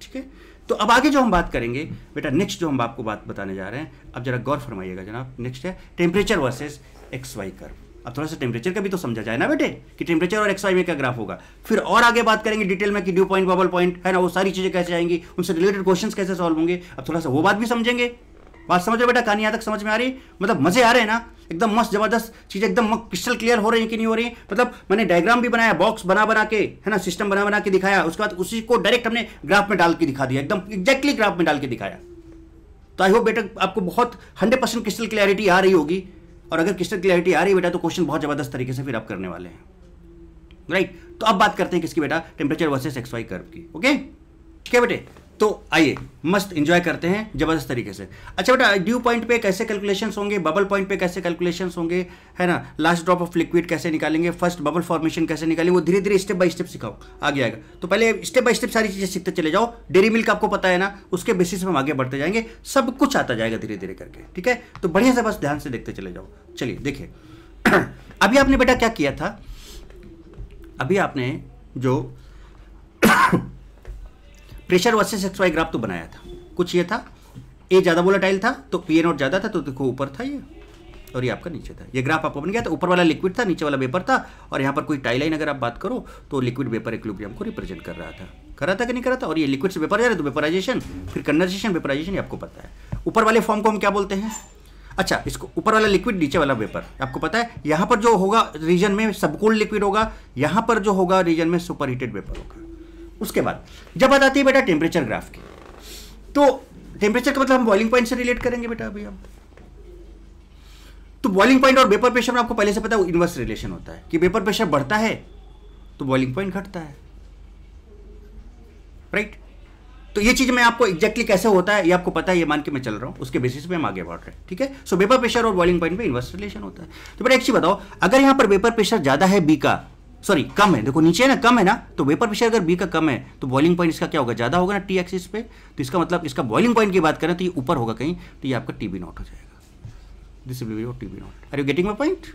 ठीक है? तो अब आगे जो हम बात करेंगे, बेटा नेक्स्ट जो हम आपको बात बताने जा रहे हैं, अब जरा गौर फरमाइएगा जनाब नेक्स्ट है temperature versus X Y curve अब थोड़ा सा टेम्परेचर का भी तो समझा जाए ना बेटे, कि टेम्परेचर और एक्स वाई में क्या ग्राफ होगा। फिर और आगे बात करेंगे डिटेल में कि ड्यू पॉइंट बबल पॉइंट है ना, वो सारी चीज़ें कैसे आएँगी, उनसे रिलेटेड क्वेश्चन कैसे सॉल्व होंगे, अब थोड़ा सा वो बात भी समझेंगे। बात समझ बेटा, कहानी यहाँ तक समझ में आ रही? मतलब मज़े आ रहे हैं ना? एकदम मस्त, ज़बरदस्त चीज़, एकदम क्रिस्टल क्लियर हो रही है कि नहीं हो रही? मतलब मैंने डायग्राम भी बनाया बॉक्स बना बना के, है ना सिस्टम बना बना के दिखाया, उसके बाद उसी को डायरेक्ट हमने ग्राफ में डाल के दिखा दिया, एकदम एग्जैक्टली ग्राफ में डाल के दिखाया। तो आई होप बेटा आपको बहुत हंड्रेड परसेंट क्रिस्टल क्लियरिटी आ रही होगी। और अगर क्रिस्टल क्लियरिटी आ रही बेटा तो क्वेश्चन बहुत ज़बरदस्त तरीके से फिर आप करने वाले हैं। राइट तो अब बात करते हैं किसकी बेटा? Temperature versus X Y curve की। ओके क्या बेटे? तो आइए, मस्त इंजॉय करते हैं ज़बरदस्त तरीके से। अच्छा बेटा ड्यू पॉइंट पे कैसे कैलकुलेशन होंगे बबल पॉइंट पे कैसे कैलकुलेशन होंगे, है ना? लास्ट ड्रॉप ऑफ़ लिक्विड कैसे निकालेंगे फ़र्स्ट बबल फॉर्मेशन कैसे निकालेंगे, वो धीरे धीरे स्टेप बाय स्टेप सिखाओ, आगे आएगा। तो पहले स्टेप बाय स्टेप सारी चीज़ें सीखते चले जाओ। डेरी मिल्क आपको पता है ना, उसके बेसिस पर हम आगे बढ़ते जाएँगे, सब कुछ आता जाएगा धीरे धीरे करके, ठीक है? तो बढ़िया से बस ध्यान से देखते चले जाओ। चलिए, देखिए। <clears throat> अभी आपने बेटा क्या किया था? अभी आपने जो pressure versus X Y graph तो बनाया था। कुछ ये था ए ज़्यादा वोलाटाइल था तो पी ए नोट ज़्यादा था तो देखो ऊपर था ये, और ये आपका नीचे था। ये ग्राफ आपको बन गया था, ऊपर वाला लिक्विड था, नीचे वाला वेपर था, और यहाँ पर कोई टाई लाइन अगर आप बात करो तो लिक्विड वेपर इक्विलिब्रियम को रिप्रेजेंट कर रहा था। कर रहा था कि नहीं कर रहा था? और ये लिक्विड से वेपर जा रहा तो वेपराइजेशन फिर कंडर्सेशन वेपराइजेशन आपको पता है। ऊपर वाले फॉर्म को हम क्या बोलते हैं? अच्छा इसको ऊपर वाला लिक्विड नीचे वाला वेपर आपको पता है, यहाँ पर जो होगा रीजन में सबकोल्ड लिक्विड होगा, यहाँ पर जो होगा रीजन में सुपर हीटेड वेपर होगा। उसके बाद, जब बात आती है बेटा टेम्परेचर ग्राफ की तो टेम्परेचर का मतलब हम बॉइलिंग पॉइंट से रिलेट करेंगे बेटा अभी हम। तो बॉइलिंग पॉइंट और वेपर प्रेशर में आपको पहले से पता है इनवर्स रिलेशन होता है, कि वेपर प्रेशर बढ़ता है तो बॉइलिंग पॉइंट घटता है। राइट तो ये चीज़ मैं आपको एग्जैक्टली कैसे होता है, ये आपको पता है, ये मान के मैं चल रहा हूँ, उसके बेसिस पे हम आगे बढ़ रहे हैं, ठीक है? सो वेपर प्रेशर और बॉइलिंग पॉइंट में इनवर्स रिलेशन होता है। तो बेटा एक चीज़ बताओ, अगर यहाँ पर वेपर प्रेशर ज़्यादा है बी का सॉरी कम है। देखो, नीचे है ना, कम है ना तो वेपर प्रेशर अगर बी का कम है तो बॉइलिंग पॉइंट इसका क्या होगा? ज़्यादा होगा ना टी एक्सिस पे। तो इसका मतलब इसका बॉइलिंग पॉइंट की बात करें तो ये ऊपर होगा कहीं तो ये आपका टीबी नॉट हो जाएगा। This will be your TB naught are you getting my point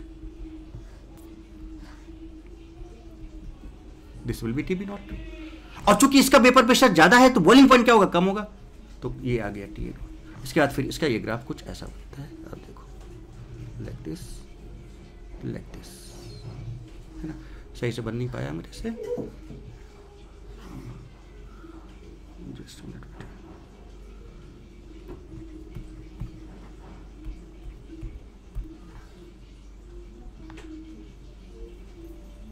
this will be TB naught और चूँकि इसका वेपर प्रेशर ज़्यादा है तो बॉइलिंग पॉइंट क्या होगा? कम होगा। तो ये आ गया टी नॉट इसके बाद फिर इसका ये ग्राफ कुछ ऐसा बनता है। आप देखो। लाइक दिस लाइक दिस सही से बन नहीं पाया मेरे से।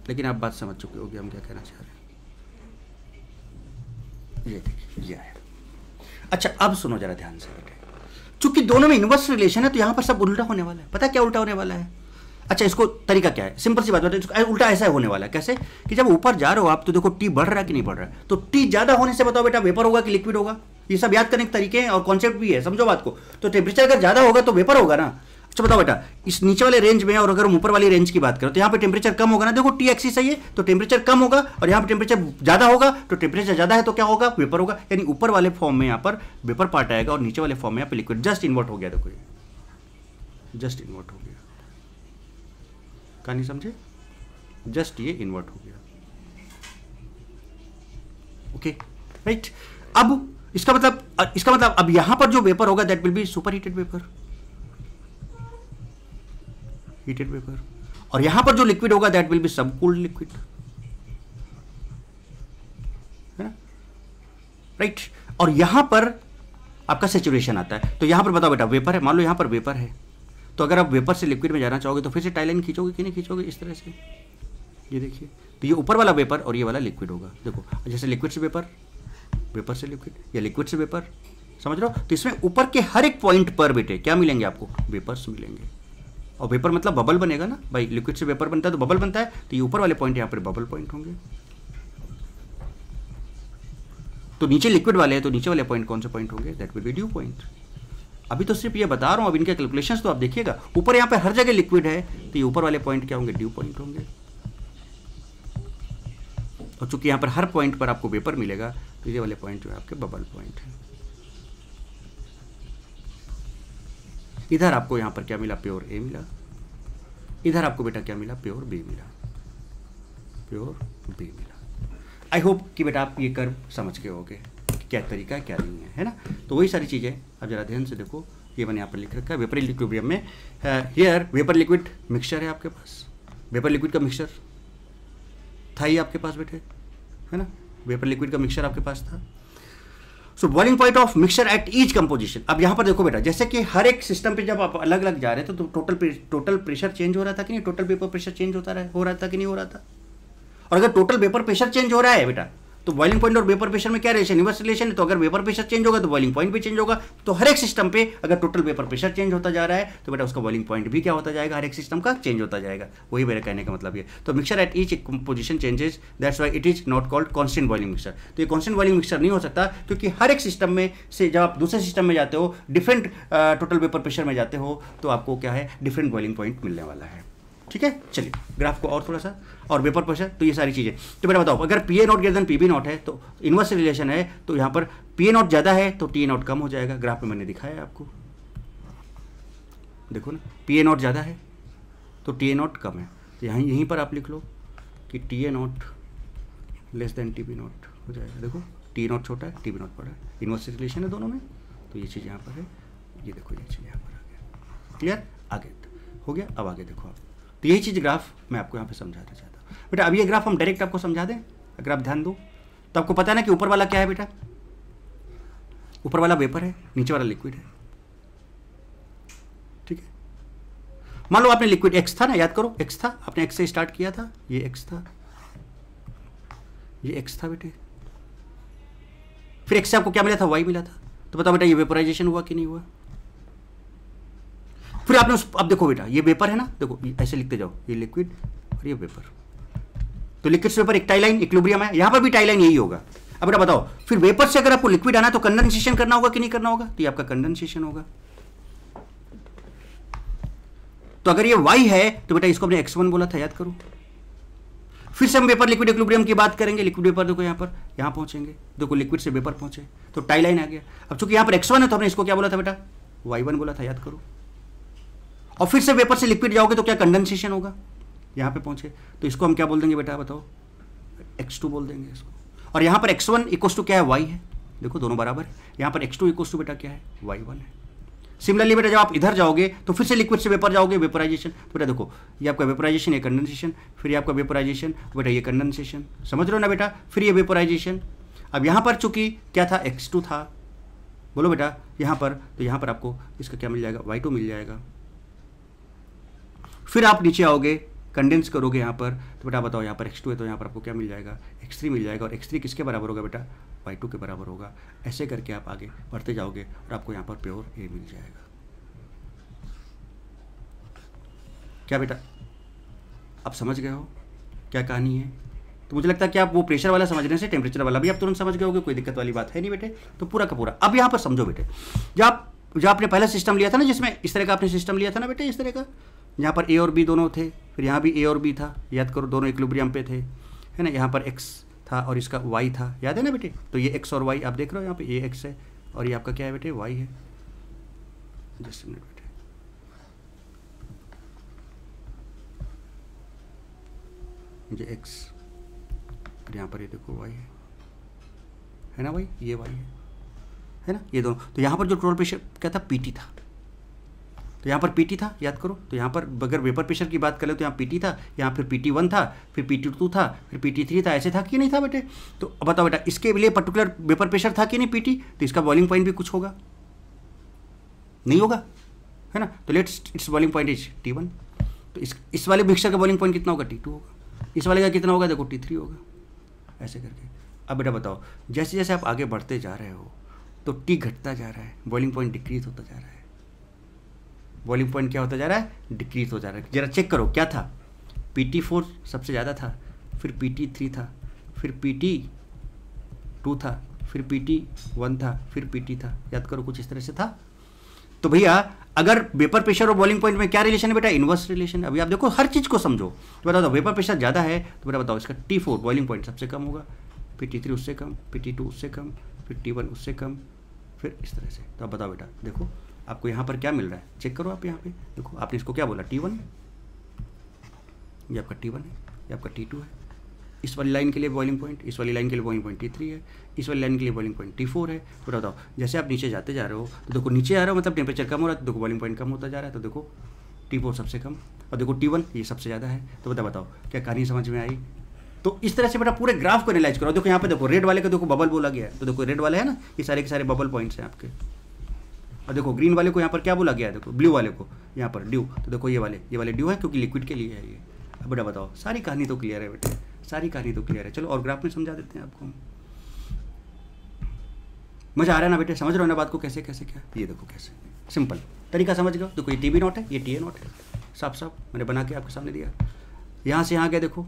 लेकिन आप बात समझ चुके होगे, हम क्या कहना चाह रहे हैं। ये देखिए ये है। अच्छा अब सुनो जरा ध्यान से, बेटे। चूँकि दोनों में इनवर्स रिलेशन है तो यहाँ पर सब उल्टा होने वाला है। पता क्या उल्टा होने वाला है? अच्छा इसको तरीका क्या है? सिंपल सी बात बताए उल्टा ऐसा होने वाला है। कैसे? कि जब ऊपर जा रहे हो आप तो देखो, टी बढ़ रहा है कि नहीं बढ़ रहा है? तो टी ज़्यादा होने से बताओ बेटा वेपर होगा कि लिक्विड होगा? ये सब याद करने के तरीके हैं और कॉन्सेप्ट भी है, समझो बात को। तो टेम्परेचर अगर ज़्यादा होगा तो वेपर होगा ना? अच्छा बताओ बेटा, इस नीचे वाले रेंज में और अगर हम ऊपर वाली रेंज की बात करें तो यहाँ पे टेम्परेचर कम होगा ना? देखो टी एक्सी सही है तो टेम्परेचर कम होगा और यहाँ पे टेम्परेचर ज़्यादा होगा तो टेम्परेचर ज़्यादा है तो क्या होगा? वेपर होगा। यानी ऊपर वाले फॉर्म में यहाँ पर वेपर पार्ट आएगा और नीचे वाले फॉर्म में यहाँ पे लिक्विड जस्ट इन्वर्ट हो गया, देखो ये। जस्ट इन्वर्ट हो गया। कहानी समझे? जस्ट ये इन्वर्ट हो गया। ओके राइट अब इसका मतलब इसका मतलब अब यहाँ पर जो वेपर होगा that will be superheated vapour heated vapour और यहाँ पर जो लिक्विड होगा that will be subcooled liquid है ना? राइट और यहाँ पर आपका सेचुरेशन आता है। तो यहाँ पर बताओ बेटा वेपर है? मान लो यहाँ पर वेपर है। तो अगर आप वेपर से लिक्विड में जाना चाहोगे तो फिर से टाइलाइन खींचोगे कि नहीं खींचोगे इस तरह से? ये देखिए। तो ये ऊपर वाला वेपर और ये वाला लिक्विड होगा। देखो, जैसे लिक्विड से वेपर वेपर से लिक्विड या लिक्विड से वेपर, समझ रहे हो? तो इसमें ऊपर के हर एक पॉइंट पर बेटे, क्या मिलेंगे आपको? वेपर्स मिलेंगे। और वेपर मतलब बबल बनेगा ना? भाई लिक्विड से वेपर बनता है तो बबल बनता है तो ये ऊपर वाले पॉइंट यहाँ पर बबल पॉइंट होंगे। तो नीचे लिक्विड वाले हैं तो नीचे वाले पॉइंट कौन से पॉइंट होंगे? That will be dew point अभी तो सिर्फ़ ये बता रहा हूँ, अब इनके कैलकुलेशंस तो आप देखिएगा। ऊपर यहाँ पर हर जगह लिक्विड है तो ये ऊपर वाले पॉइंट क्या होंगे? ड्यू पॉइंट होंगे। और चूँकि यहाँ पर हर पॉइंट पर आपको वेपर मिलेगा तो ये वाले पॉइंट जो है आपके बबल पॉइंट है। इधर आपको यहाँ पर क्या मिला? प्योर ए मिला। इधर आपको बेटा क्या मिला? प्योर बी मिला। प्योर बी मिला। आई होप कि बेटा आप ये कर समझ के होगे। क्या तरीका क्या नहीं है है ना? तो वही सारी चीज़ें अब ज़रा ध्यान से देखो, ये मैंने यहाँ पर लिख रखा है वेपर इक्विलिब्रियम में हेयर वेपर लिक्विड मिक्सचर है आपके पास। वेपर लिक्विड का मिक्सचर था ही आपके पास बैठे है ना? वेपर लिक्विड का मिक्सचर आपके पास था। So boiling point of mixture at each composition अब यहाँ पर देखो बेटा, जैसे कि हर एक सिस्टम पे जब आप अलग अलग जा रहे थे तो टोटल टोटल प्रेशर चेंज हो रहा था कि नहीं? टोटल पेपर प्रेशर चेंज होता रहा, हो रहा था कि नहीं हो रहा था? और अगर टोटल वेपर प्रेशर चेंज हो रहा है बेटा तो बॉइलिंग पॉइंट और वेपर प्रेशर में क्या रिलेशन इनवर्स रिलेशन है तो अगर वेपर प्रेशर चेंज होगा तो बॉइलिंग पॉइंट भी चेंज होगा। तो हर एक सिस्टम पे अगर टोटल वेपर प्रेशर चेंज होता जा रहा है तो बेटा उसका बॉइलिंग पॉइंट भी क्या होता जाएगा? हर एक सिस्टम का चेंज होता जाएगा। वही मेरे कहने का मतलब ये। तो mixture at each position changes that's why it is not called constant boiling mixture तो ये कॉन्स्टेंट बॉइलिंग मिक्सर नहीं हो सकता, क्योंकि हर एक सिस्टम में से जब आप दूसरे सिस्टम में जाते हो डिफरेंट टोटल वेपर प्रेशर में जाते हो तो आपको क्या है? डिफरेंट बॉइलिंग पॉइंट मिलने वाला है। ठीक है? चलिए ग्राफ को और थोड़ा सा, और वेपर प्रेशर तो ये सारी चीज़ें। तो बेटा बताओ अगर P A naught greater than P B naught है तो इनवर्स रिलेशन है तो यहाँ पर पी ए नॉट ज़्यादा है तो टी ए नॉट कम हो जाएगा। ग्राफ में मैंने दिखाया आपको। देखो ना पी ए नॉट ज़्यादा है तो टी ए नॉट कम है। तो यहाँ, यहीं पर आप लिख लो कि T A naught less than T B naught हो जाएगा। देखो टी ए नॉट छोटा है टी बी नॉट बड़ा है। इनवर्स रिलेशन है दोनों में तो ये चीज़ यहाँ पर है। ये देखो, ये चीज़ यहाँ पर आ गया। क्लियर आगे, हो गया? अब आगे देखो आप। तो यही चीज़ ग्राफ मैं आपको यहाँ पे समझाना चाहता हूँ। बेटा, अब ये ग्राफ हम डायरेक्ट आपको समझा दें, अगर आप ध्यान दो तो आपको पता है ना कि ऊपर वाला क्या है बेटा? ऊपर वाला वेपर है, नीचे वाला लिक्विड है। ठीक है? मान लो आपने लिक्विड एक्स था ना, याद करो एक्स था, आपने एक्स से स्टार्ट किया था, ये एक्स था। ये एक्स था बेटे। फिर एक्स से आपको क्या मिला था? वाई मिला था। तो बताओ बेटा, ये वेपराइजेशन हुआ कि नहीं हुआ? फिर आपने अब देखो बेटा, ये वेपर है ना, देखो ऐसे लिखते जाओ, ये लिक्विड और ये वेपर तो लिक्विड से वेपर एक टाइलाइन इक्लोब्रियम है, यहाँ पर भी टाइलाइन यही होगा। अब बेटा बताओ, फिर वेपर से अगर आपको लिक्विड आना तो कंडेंसेशन करना होगा कि नहीं करना होगा? तो ये आपका कंडेंसेशन होगा। तो अगर ये वाई है तो बेटा इसको हमने एक्स वन बोला था, याद करो। फिर से हम वेपर लिक्विड इक्विलिब्रियम की बात करेंगे लिक्विड वेपर देखो यहाँ पर, यहाँ पहुँचेंगे। देखो लिक्विड से वेपर पहुँचे तो टाइलाइन आ गया। अब चूँकि यहाँ पर एक्स वन है तो हमने इसको क्या बोला था बेटा? वाई वन बोला था, याद करो। और फिर से वेपर से लिक्विड जाओगे तो क्या कंडेंसेशन होगा? यहाँ पे पहुँचे तो इसको हम क्या बोल देंगे बेटा, बताओ? एक्स टू बोल देंगे इसको। और यहाँ पर एक्स वन इक्वस टू क्या है? वाई है। देखो, दोनों बराबर है। यहाँ पर एक्स टू इक्वस टू बेटा क्या है? वाई वन है। सिमिलरली बेटा, जब आप इधर जाओगे तो फिर से लिक्विड से वेपर जाओगे वेपराइजेशन तो बेटा देखो, ये आपका वेपराइजेशन ये कंडेंसेशन फिर ये आपका वेपराइजेशन बेटा ये कंडेंसेशन समझ रहे हो ना बेटा? फिर ये वेपराइजेशन अब यहाँ पर चूँकि क्या था? एक्स टू था। बोलो बेटा, यहाँ पर तो यहाँ पर आपको इसका क्या मिल जाएगा? वाई टू मिल जाएगा। फिर आप नीचे आओगे कंडेंस करोगे यहाँ पर तो बेटा बताओ यहाँ पर एक्स टू है तो यहाँ पर आपको क्या मिल जाएगा? एक्स थ्री मिल जाएगा और एक्स थ्री किसके बराबर होगा बेटा? वाई टू के बराबर होगा। ऐसे करके आप आगे बढ़ते जाओगे और आपको यहाँ पर प्योर ए मिल जाएगा। क्या बेटा? आप समझ गए हो? क्या कहानी है? तो मुझे लगता है कि आप वो प्रेशर वाला समझने से टेम्परेचर वाला भी आप तुरंत समझ गए होगे, कोई दिक्कत वाली बात है नहीं बेटे। तो पूरा का पूरा। अब यहाँ पर समझो बेटे, जब आप जो आपने पहला सिस्टम लिया था ना, जिसमें इस तरह का आपने सिस्टम लिया था ना बेटे, इस तरह का? यहाँ पर ए और बी दोनों थे, फिर यहाँ भी ए और बी था। याद करो, दोनों इक्विलिब्रियम पे थे, है ना? यहाँ पर एक्स था और इसका वाई था। याद है ना बेटे? तो ये एक्स और वाई आप देख रहे हो, यहाँ पे ए एक्स है और ये आपका क्या है बेटे? वाई है। जस्ट मिनट बेटे। ये एक्स और यहाँ पर ये देखो वाई है। है ना भाई? ये वाई है। है ना? ये दोनों। तो यहाँ पर जो टोटल प्रेशर क्या था? पीटी था। तो यहाँ पर पीटी था, याद करो। तो यहाँ पर अगर वेपर प्रेशर की बात करें तो यहाँ पीटी था, यहाँ फिर पीटी वन था, फिर पीटी टू था, फिर पीटी थ्री था, ऐसे था कि नहीं था बेटे? तो बताओ बेटा, इसके लिए पर्टिकुलर वेपर प्रेशर था कि नहीं पीटी तो इसका बॉइलिंग पॉइंट भी कुछ होगा। नहीं होगा, है ना? तो let's it's boiling point is T one तो इस इस वाले मिक्सर का बॉइलिंग पॉइंट कितना होगा? टी टू होगा। इस वाले का कितना होगा? देखो टी थ्री होगा। ऐसे करके। अब बेटा बताओ जैसे जैसे आप आगे बढ़ते जा रहे हो तो टी घटता जा रहा है बॉइलिंग पॉइंट डिक्रीज होता जा रहा है। बॉइलिंग पॉइंट क्या होता जा रहा है? डिक्रीज हो जा रहा है। जरा चेक करो, क्या था? पी टी फोर सबसे ज़्यादा था, फिर पी टी थ्री था, फिर पी टी टू था, फिर पी टी वन था, फिर पी टी था। याद करो कुछ इस तरह से था। तो भैया, अगर वेपर प्रेशर और बॉइलिंग पॉइंट में क्या रिलेशन है बेटा? इन्वर्स रिलेशन अभी आप देखो, हर चीज़ को समझो। तो बता दो वेपर प्रेशर ज़्यादा है तो बेटा बताओ इसका टी फोर बॉइलिंग पॉइंट सबसे कम होगा फिर टी थ्री उससे कम फिर टी टू उससे कम, फिर टी वन उससे कम, फिर इस तरह से। तो आप बताओ बेटा, देखो। आपको यहाँ पर क्या मिल रहा है? चेक करो आप यहाँ पे। देखो, आपने इसको क्या बोला? टी वन ये आपका टी वन है, ये आपका टी टू है। इस वाली लाइन के लिए बॉइलिंग पॉइंट इस वाली लाइन के लिए बॉइलिंग पॉइंट टी थ्री है, इस वाली लाइन के लिए बॉइलिंग पॉइंट टी फोर है। तो बताओ, जैसे आप नीचे जाते जा रहे हो तो देखो, नीचे आ रहे हो मतलब टेम्परेचर कम हो रहा है तो देखो बॉइलिंग पॉइंट कम होता जा रहा है तो देखो टी फोर सबसे कम। और देखो टी वन ये सबसे ज़्यादा है तो बता बताओ, क्या कहानी समझ में आई? तो इस तरह से बेटा पूरे ग्राफ को एनालाइज करो। देखो, यहाँ पे देखो रेड वाले को देखो बबल बोला गया है। तो देखो रेड वाले है ना, ये सारे के सारे बबल पॉइंट्स हैं आपके। और देखो ग्रीन वाले को यहाँ पर क्या बोला गया है? देखो ब्लू वाले को, यहाँ पर ड्यू तो देखो, ये वाले ये वाले ड्यू है क्योंकि लिक्विड के लिए है ये। अब बेटा बताओ, सारी कहानी तो क्लियर है बेटे, सारी कहानी तो क्लियर है। चलो, और ग्राफ में समझा देते हैं आपको मज़ा आ रहा है ना बेटे? समझ रहे हो ना बात को कैसे कैसे, क्या? ये देखो कैसे। सिंपल तरीका समझ गए देखो, ये टी बी नोट है, ये टी ए नोट है। साफ़ साफ़ मैंने बना के आपके सामने दिया। यहाँ से यहाँ गया देखो।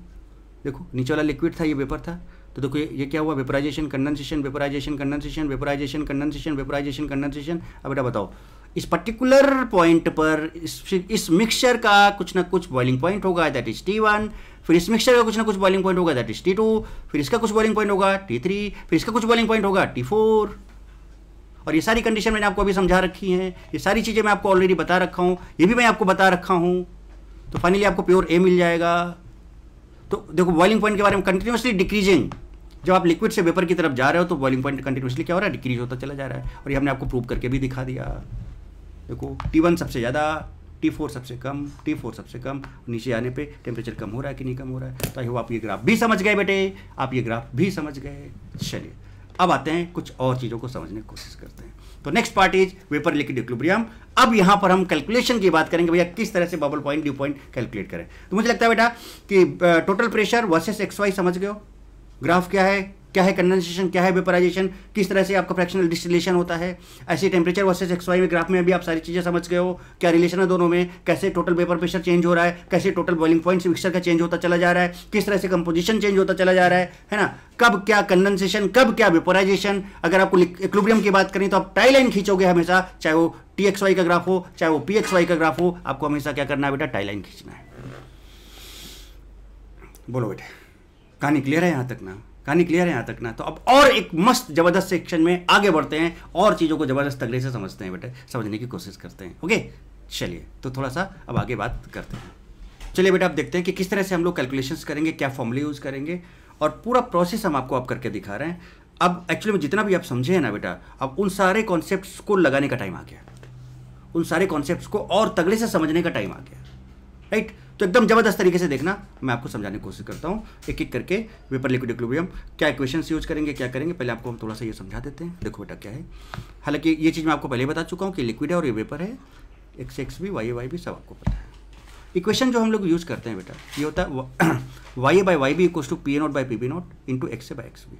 देखो, नीचे वाला लिक्विड था, ये वेपर था। तो देखो ये, क्या हुआ? Vaporisation condensation vaporisation condensation vaporisation condensation vaporisation condensation अब बेटा बताओ इस पर्टिकुलर पॉइंट पर इस मिक्सचर का कुछ ना कुछ बॉइलिंग पॉइंट होगा दैट इज़ टी वन फिर इस मिक्सचर का कुछ ना कुछ बॉइलिंग पॉइंट होगा दैट इज़ टी टू फिर इसका कुछ बॉइलिंग पॉइंट होगा टी थ्री फिर इसका कुछ बॉइलिंग पॉइंट होगा टी फोर और ये सारी कंडीशन मैंने आपको अभी समझा रखी हैं ये सारी चीज़ें मैं आपको ऑलरेडी बता रखा हूँ ये भी मैं आपको बता रखा हूँ। तो फाइनली आपको प्योर ए मिल जाएगा। तो देखो बॉइलिंग पॉइंट के बारे में कंटिन्यूसली डिक्रीजिंग जब आप लिक्विड से वेपर की तरफ़ जा रहे हो तो बॉइलिंग पॉइंट कंटिन्यूसली क्या हो रहा है? डिक्रीज होता चला जा रहा है। और ये हमने आपको प्रूव करके भी दिखा दिया। देखो टी वन सबसे ज़्यादा टी फोर सबसे कम टी फोर सबसे कम, नीचे आने पे टेम्परेचर कम हो रहा है कि नहीं कम हो रहा है? तो आप ये ग्राफ भी समझ गए बेटे। आप ये ग्राफ भी समझ गए। चलिए, अब आते हैं कुछ और चीज़ों को समझने की कोशिश करते हैं। तो next part is vapour liquid equilibrium अब यहाँ पर हम कैलकुलेशन की बात करेंगे भैया, किस तरह से bubble point dew point calculate करें। तो मुझे लगता है बेटा कि total pressure versus X Y समझ गए ग्राफ क्या है? क्या है कंडेंसेशन क्या है वेपराइजेशन किस तरह से आपका फ्रैक्शनल डिस्टिलेशन होता है, ऐसे टेम्परेचर वर्सेस एक्स वाई में ग्राफ में भी आप सारी चीज़ें समझ गए हो, क्या रिलेशन है दोनों में, कैसे टोटल वेपर प्रेशर चेंज हो रहा है, कैसे टोटल बॉइलिंग पॉइंट मिक्सर का चेंज होता चला जा रहा है, किस तरह से कंपोजिशन चेंज होता चला जा रहा है है ना? कब क्या कंडेंसेशन कब क्या वेपराइजेशन अगर आपको इक्विलिब्रियम की बात करें तो आप टाई लाइन खींचोगे हमेशा, चाहे वो टी एक्स वाई का ग्राफ हो, चाहे वो पी एक्स वाई का ग्राफ हो, आपको हमेशा क्या करना है बेटा? टाई लाइन खींचना है। बोलो बेटे, कहानी क्लियर है यहाँ तक ना? कहानी क्लियर है यहाँ तक ना? तो अब और एक मस्त ज़बरदस्त सेक्शन में आगे बढ़ते हैं, और चीज़ों को ज़बरदस्त तगड़े से समझते हैं बेटे, समझने की कोशिश करते हैं ओके चलिए तो थोड़ा सा अब आगे बात करते हैं। चलिए बेटा आप देखते हैं कि किस तरह से हम लोग कैलकुलेशंस करेंगे, क्या फॉर्मूले यूज़ करेंगे, और पूरा प्रोसेस हम आपको अब करके दिखा रहे हैं। अब एक्चुअली में जितना भी आप समझे हैं ना बेटा, अब उन सारे कॉन्सेप्ट को लगाने का टाइम आ गया। उन सारे कॉन्सेप्ट को और तगड़े से समझने का टाइम आ गया। राइट तो एकदम ज़बरदस्त तरीके से देखना। मैं आपको समझाने की कोशिश करता हूँ। एक एक करके वेपर लिक्विड इक्विलिब्रियम क्या इक्वेशन यूज़ करेंगे, क्या करेंगे, पहले आपको हम थोड़ा सा ये समझा देते हैं। देखो बेटा क्या है। हालाँकि ये चीज़ मैं आपको पहले बता चुका हूँ कि लिक्विड है और ये वेपर है। एक्स एक्स भी वाई वाई भी सब आपको पता है। इक्वेशन जो हम लोग यूज़ करते हैं बेटा, ये होता है Y by Y B equal to P A naught by P B naught into X A by X B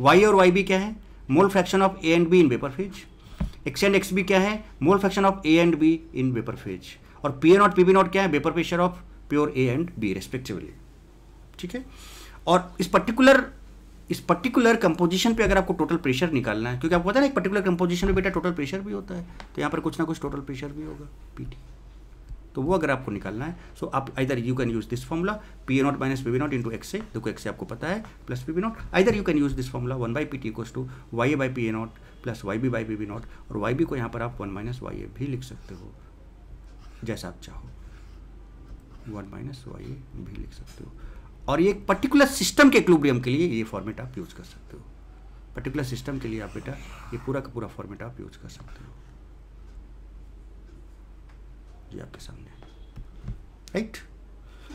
Y और वाई बी क्या है? Mole fraction of A and B in vapour phase X and X B क्या है? Mole fraction of A and B in vapour phase और P A naught P B naught क्या है? Vapour pressure of pure A and B respectively ठीक है? और इस particular इस पर्टिकुलर कंपोजिशन पे अगर आपको टोटल प्रेशर निकालना है, क्योंकि आपको पता है ना, एक पर्टिकुलर कंपोजिशन में बेटा टोटल प्रेशर भी होता है तो यहाँ पर कुछ ना कुछ टोटल प्रेशर भी होगा पीटी तो वो अगर आपको निकालना है सो आप इधर you can use this formula P A naught minus P B naught into X A देखो एक्स आपको पता है प्लस पी बी नॉट इधर you can use this formula one by P T equals to Y A by P A naught plus Y B by P B naught और Y B को यहाँ पर आप one minus Y ए भी लिख सकते हो। जैसा आप चाहो। वन माइनस वाई भी लिख सकते हो। और ये एक पर्टिकुलर सिस्टम के इक्विलिब्रियम के लिए ये फॉर्मेट आप यूज़ कर सकते हो। पर्टिकुलर सिस्टम के लिए आप बेटा, ये पूरा का पूरा फॉर्मेट आप यूज़ कर सकते हो। ये आपके सामने राइट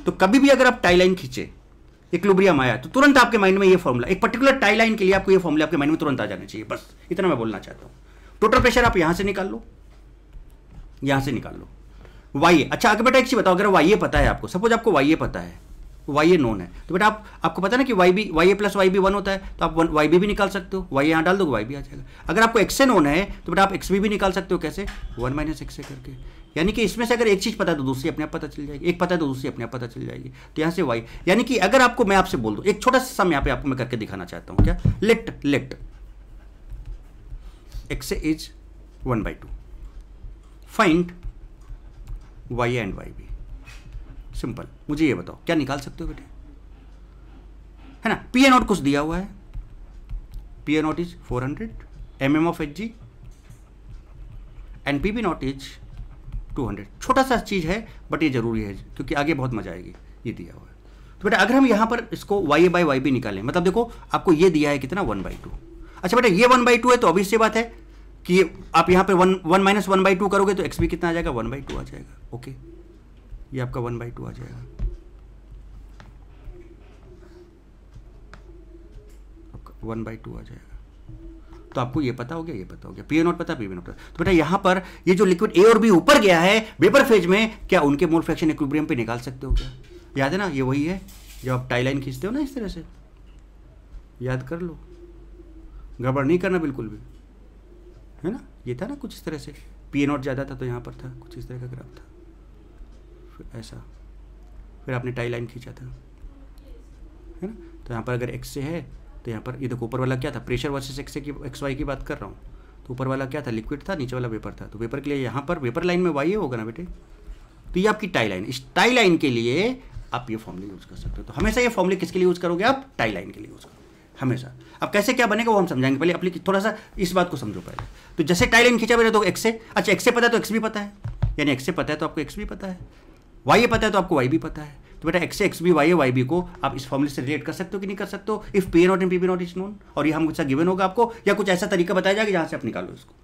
तो कभी भी अगर आप टाई लाइन खींचे इक्विलिब्रियम आया तो तुरंत आपके माइंड में ये फॉर्मूला एक पर्टिकुलर टाई लाइन के लिए आपको ये फॉर्मूला आपके माइंड में तुरंत आ जाना चाहिए। बस, इतना मैं बोलना चाहता हूँ। टोटल प्रेशर आप यहाँ से निकाल लो। यहाँ से निकाल लो। वाई अच्छा आगे बेटा एक चीज़ बताओ, अगर वाई ए पता है आपको, सपोज़ आपको वाई ए पता है, वाई ए नोन है तो बेटा आप, आपको पता है ना कि Y B, Y A plus Y B one होता है तो आप वन, वाई बी भी निकाल सकते हो, वाई यहाँ डाल दो वाई बी आ जाएगा। अगर आपको एक्स ए नोन है तो बेटा आप एक्स बी भी निकाल सकते हो, कैसे? वन माइनस एक्स ए करके। यानी कि इसमें से अगर एक चीज़ पता है तो दूसरी अपने आप पता चल जाएगी। एक पता है तो दूसरी अपने आप पता चल जाएगी। तो यहाँ से वाई यानी कि अगर आपको मैं आपसे बोल दूँ, एक छोटा सा सम यहाँ पे आपको मैं करके दिखाना चाहता हूँ, क्या? Let let X is one by two find Y and Y B. Simple. मुझे ये बताओ, क्या निकाल सकते हो बेटे? है ना? पी ए नॉट कुछ दिया हुआ है। P A naught is four hundred M M of H G and P B naught is two hundred छोटा सा चीज़ है बट ये ज़रूरी है, क्योंकि आगे बहुत मज़ा आएगी, ये दिया हुआ है। तो बेटा, अगर हम यहाँ पर इसको Y A by Y B निकालें मतलब देखो, आपको ये दिया है कितना? वन बाई टू अच्छा बेटा, ये वन बाई टू है तो अभी से बात है कि आप यहाँ पे one one minus one by two करोगे तो एक्स भी कितना आ जाएगा? वन बाई टू आ जाएगा. ओके ये आपका वन बाई टू आ जाएगा. वन बाई टू आ जाएगा. तो आपको ये पता हो गया, ये पता हो गया. पी नोट पता पी बी नोट तो बेटा यहाँ पर ये जो लिक्विड ए और बी ऊपर गया है वेपर फ़ेज़ में, क्या उनके मोल फ्रैक्शन इक्विलिब्रियम पे निकाल सकते हो क्या? याद है ना, ये वही है जब आप टाई लाइन खींचते हो ना इस तरह से. याद कर लो. गड़बड़ नहीं करना बिल्कुल भी. है ना? ये था ना कुछ इस तरह से। पी नोट ज़्यादा था तो यहाँ पर था, कुछ इस तरह का ग्राफ था। फिर ऐसा। फिर आपने टाई लाइन खींचा था। है ना? तो यहाँ पर अगर एक्स से है तो यहाँ पर, ये देखो, ऊपर वाला क्या था? प्रेशर वर्सेस एक्स की एक्स वाई की बात कर रहा हूँ। तो ऊपर वाला क्या था? लिक्विड था, नीचे वाला वेपर था। तो वेपर के लिए यहाँ पर वेपर लाइन में वाई होगा ना बेटे? तो ये आपकी टाई लाइन इस टाई लाइन के लिए आप ये फॉर्मूले यूज़ कर सकते हो। तो हमेशा ये फॉर्मूले किसके लिए यूज़ करोगे आप? टाई लाइन के लिए यूज़ करोगे। हमेशा। अब कैसे क्या बनेगा वो हम समझाएँगे। पहले अपनी थोड़ा सा इस बात को समझो पहले। तो जैसे टाई लाइन खींचा मेरे तो एक्स से। अच्छा एक्स से पता है तो एक्स भी पता है। यानी एक्स से पता है तो आपको एक्स भी पता है। वाई पता है तो आपको वाई भी पता है। तो बेटा X X B Y Y B को आप इस फॉर्मूले से रिलेट कर सकते हो कि नहीं कर सकते हो? If P naught and P B naught is known और ये हम कुछ गिवन होगा आपको, या कुछ ऐसा तरीका बताया जाएगा जहाँ से आप निकालो इसको।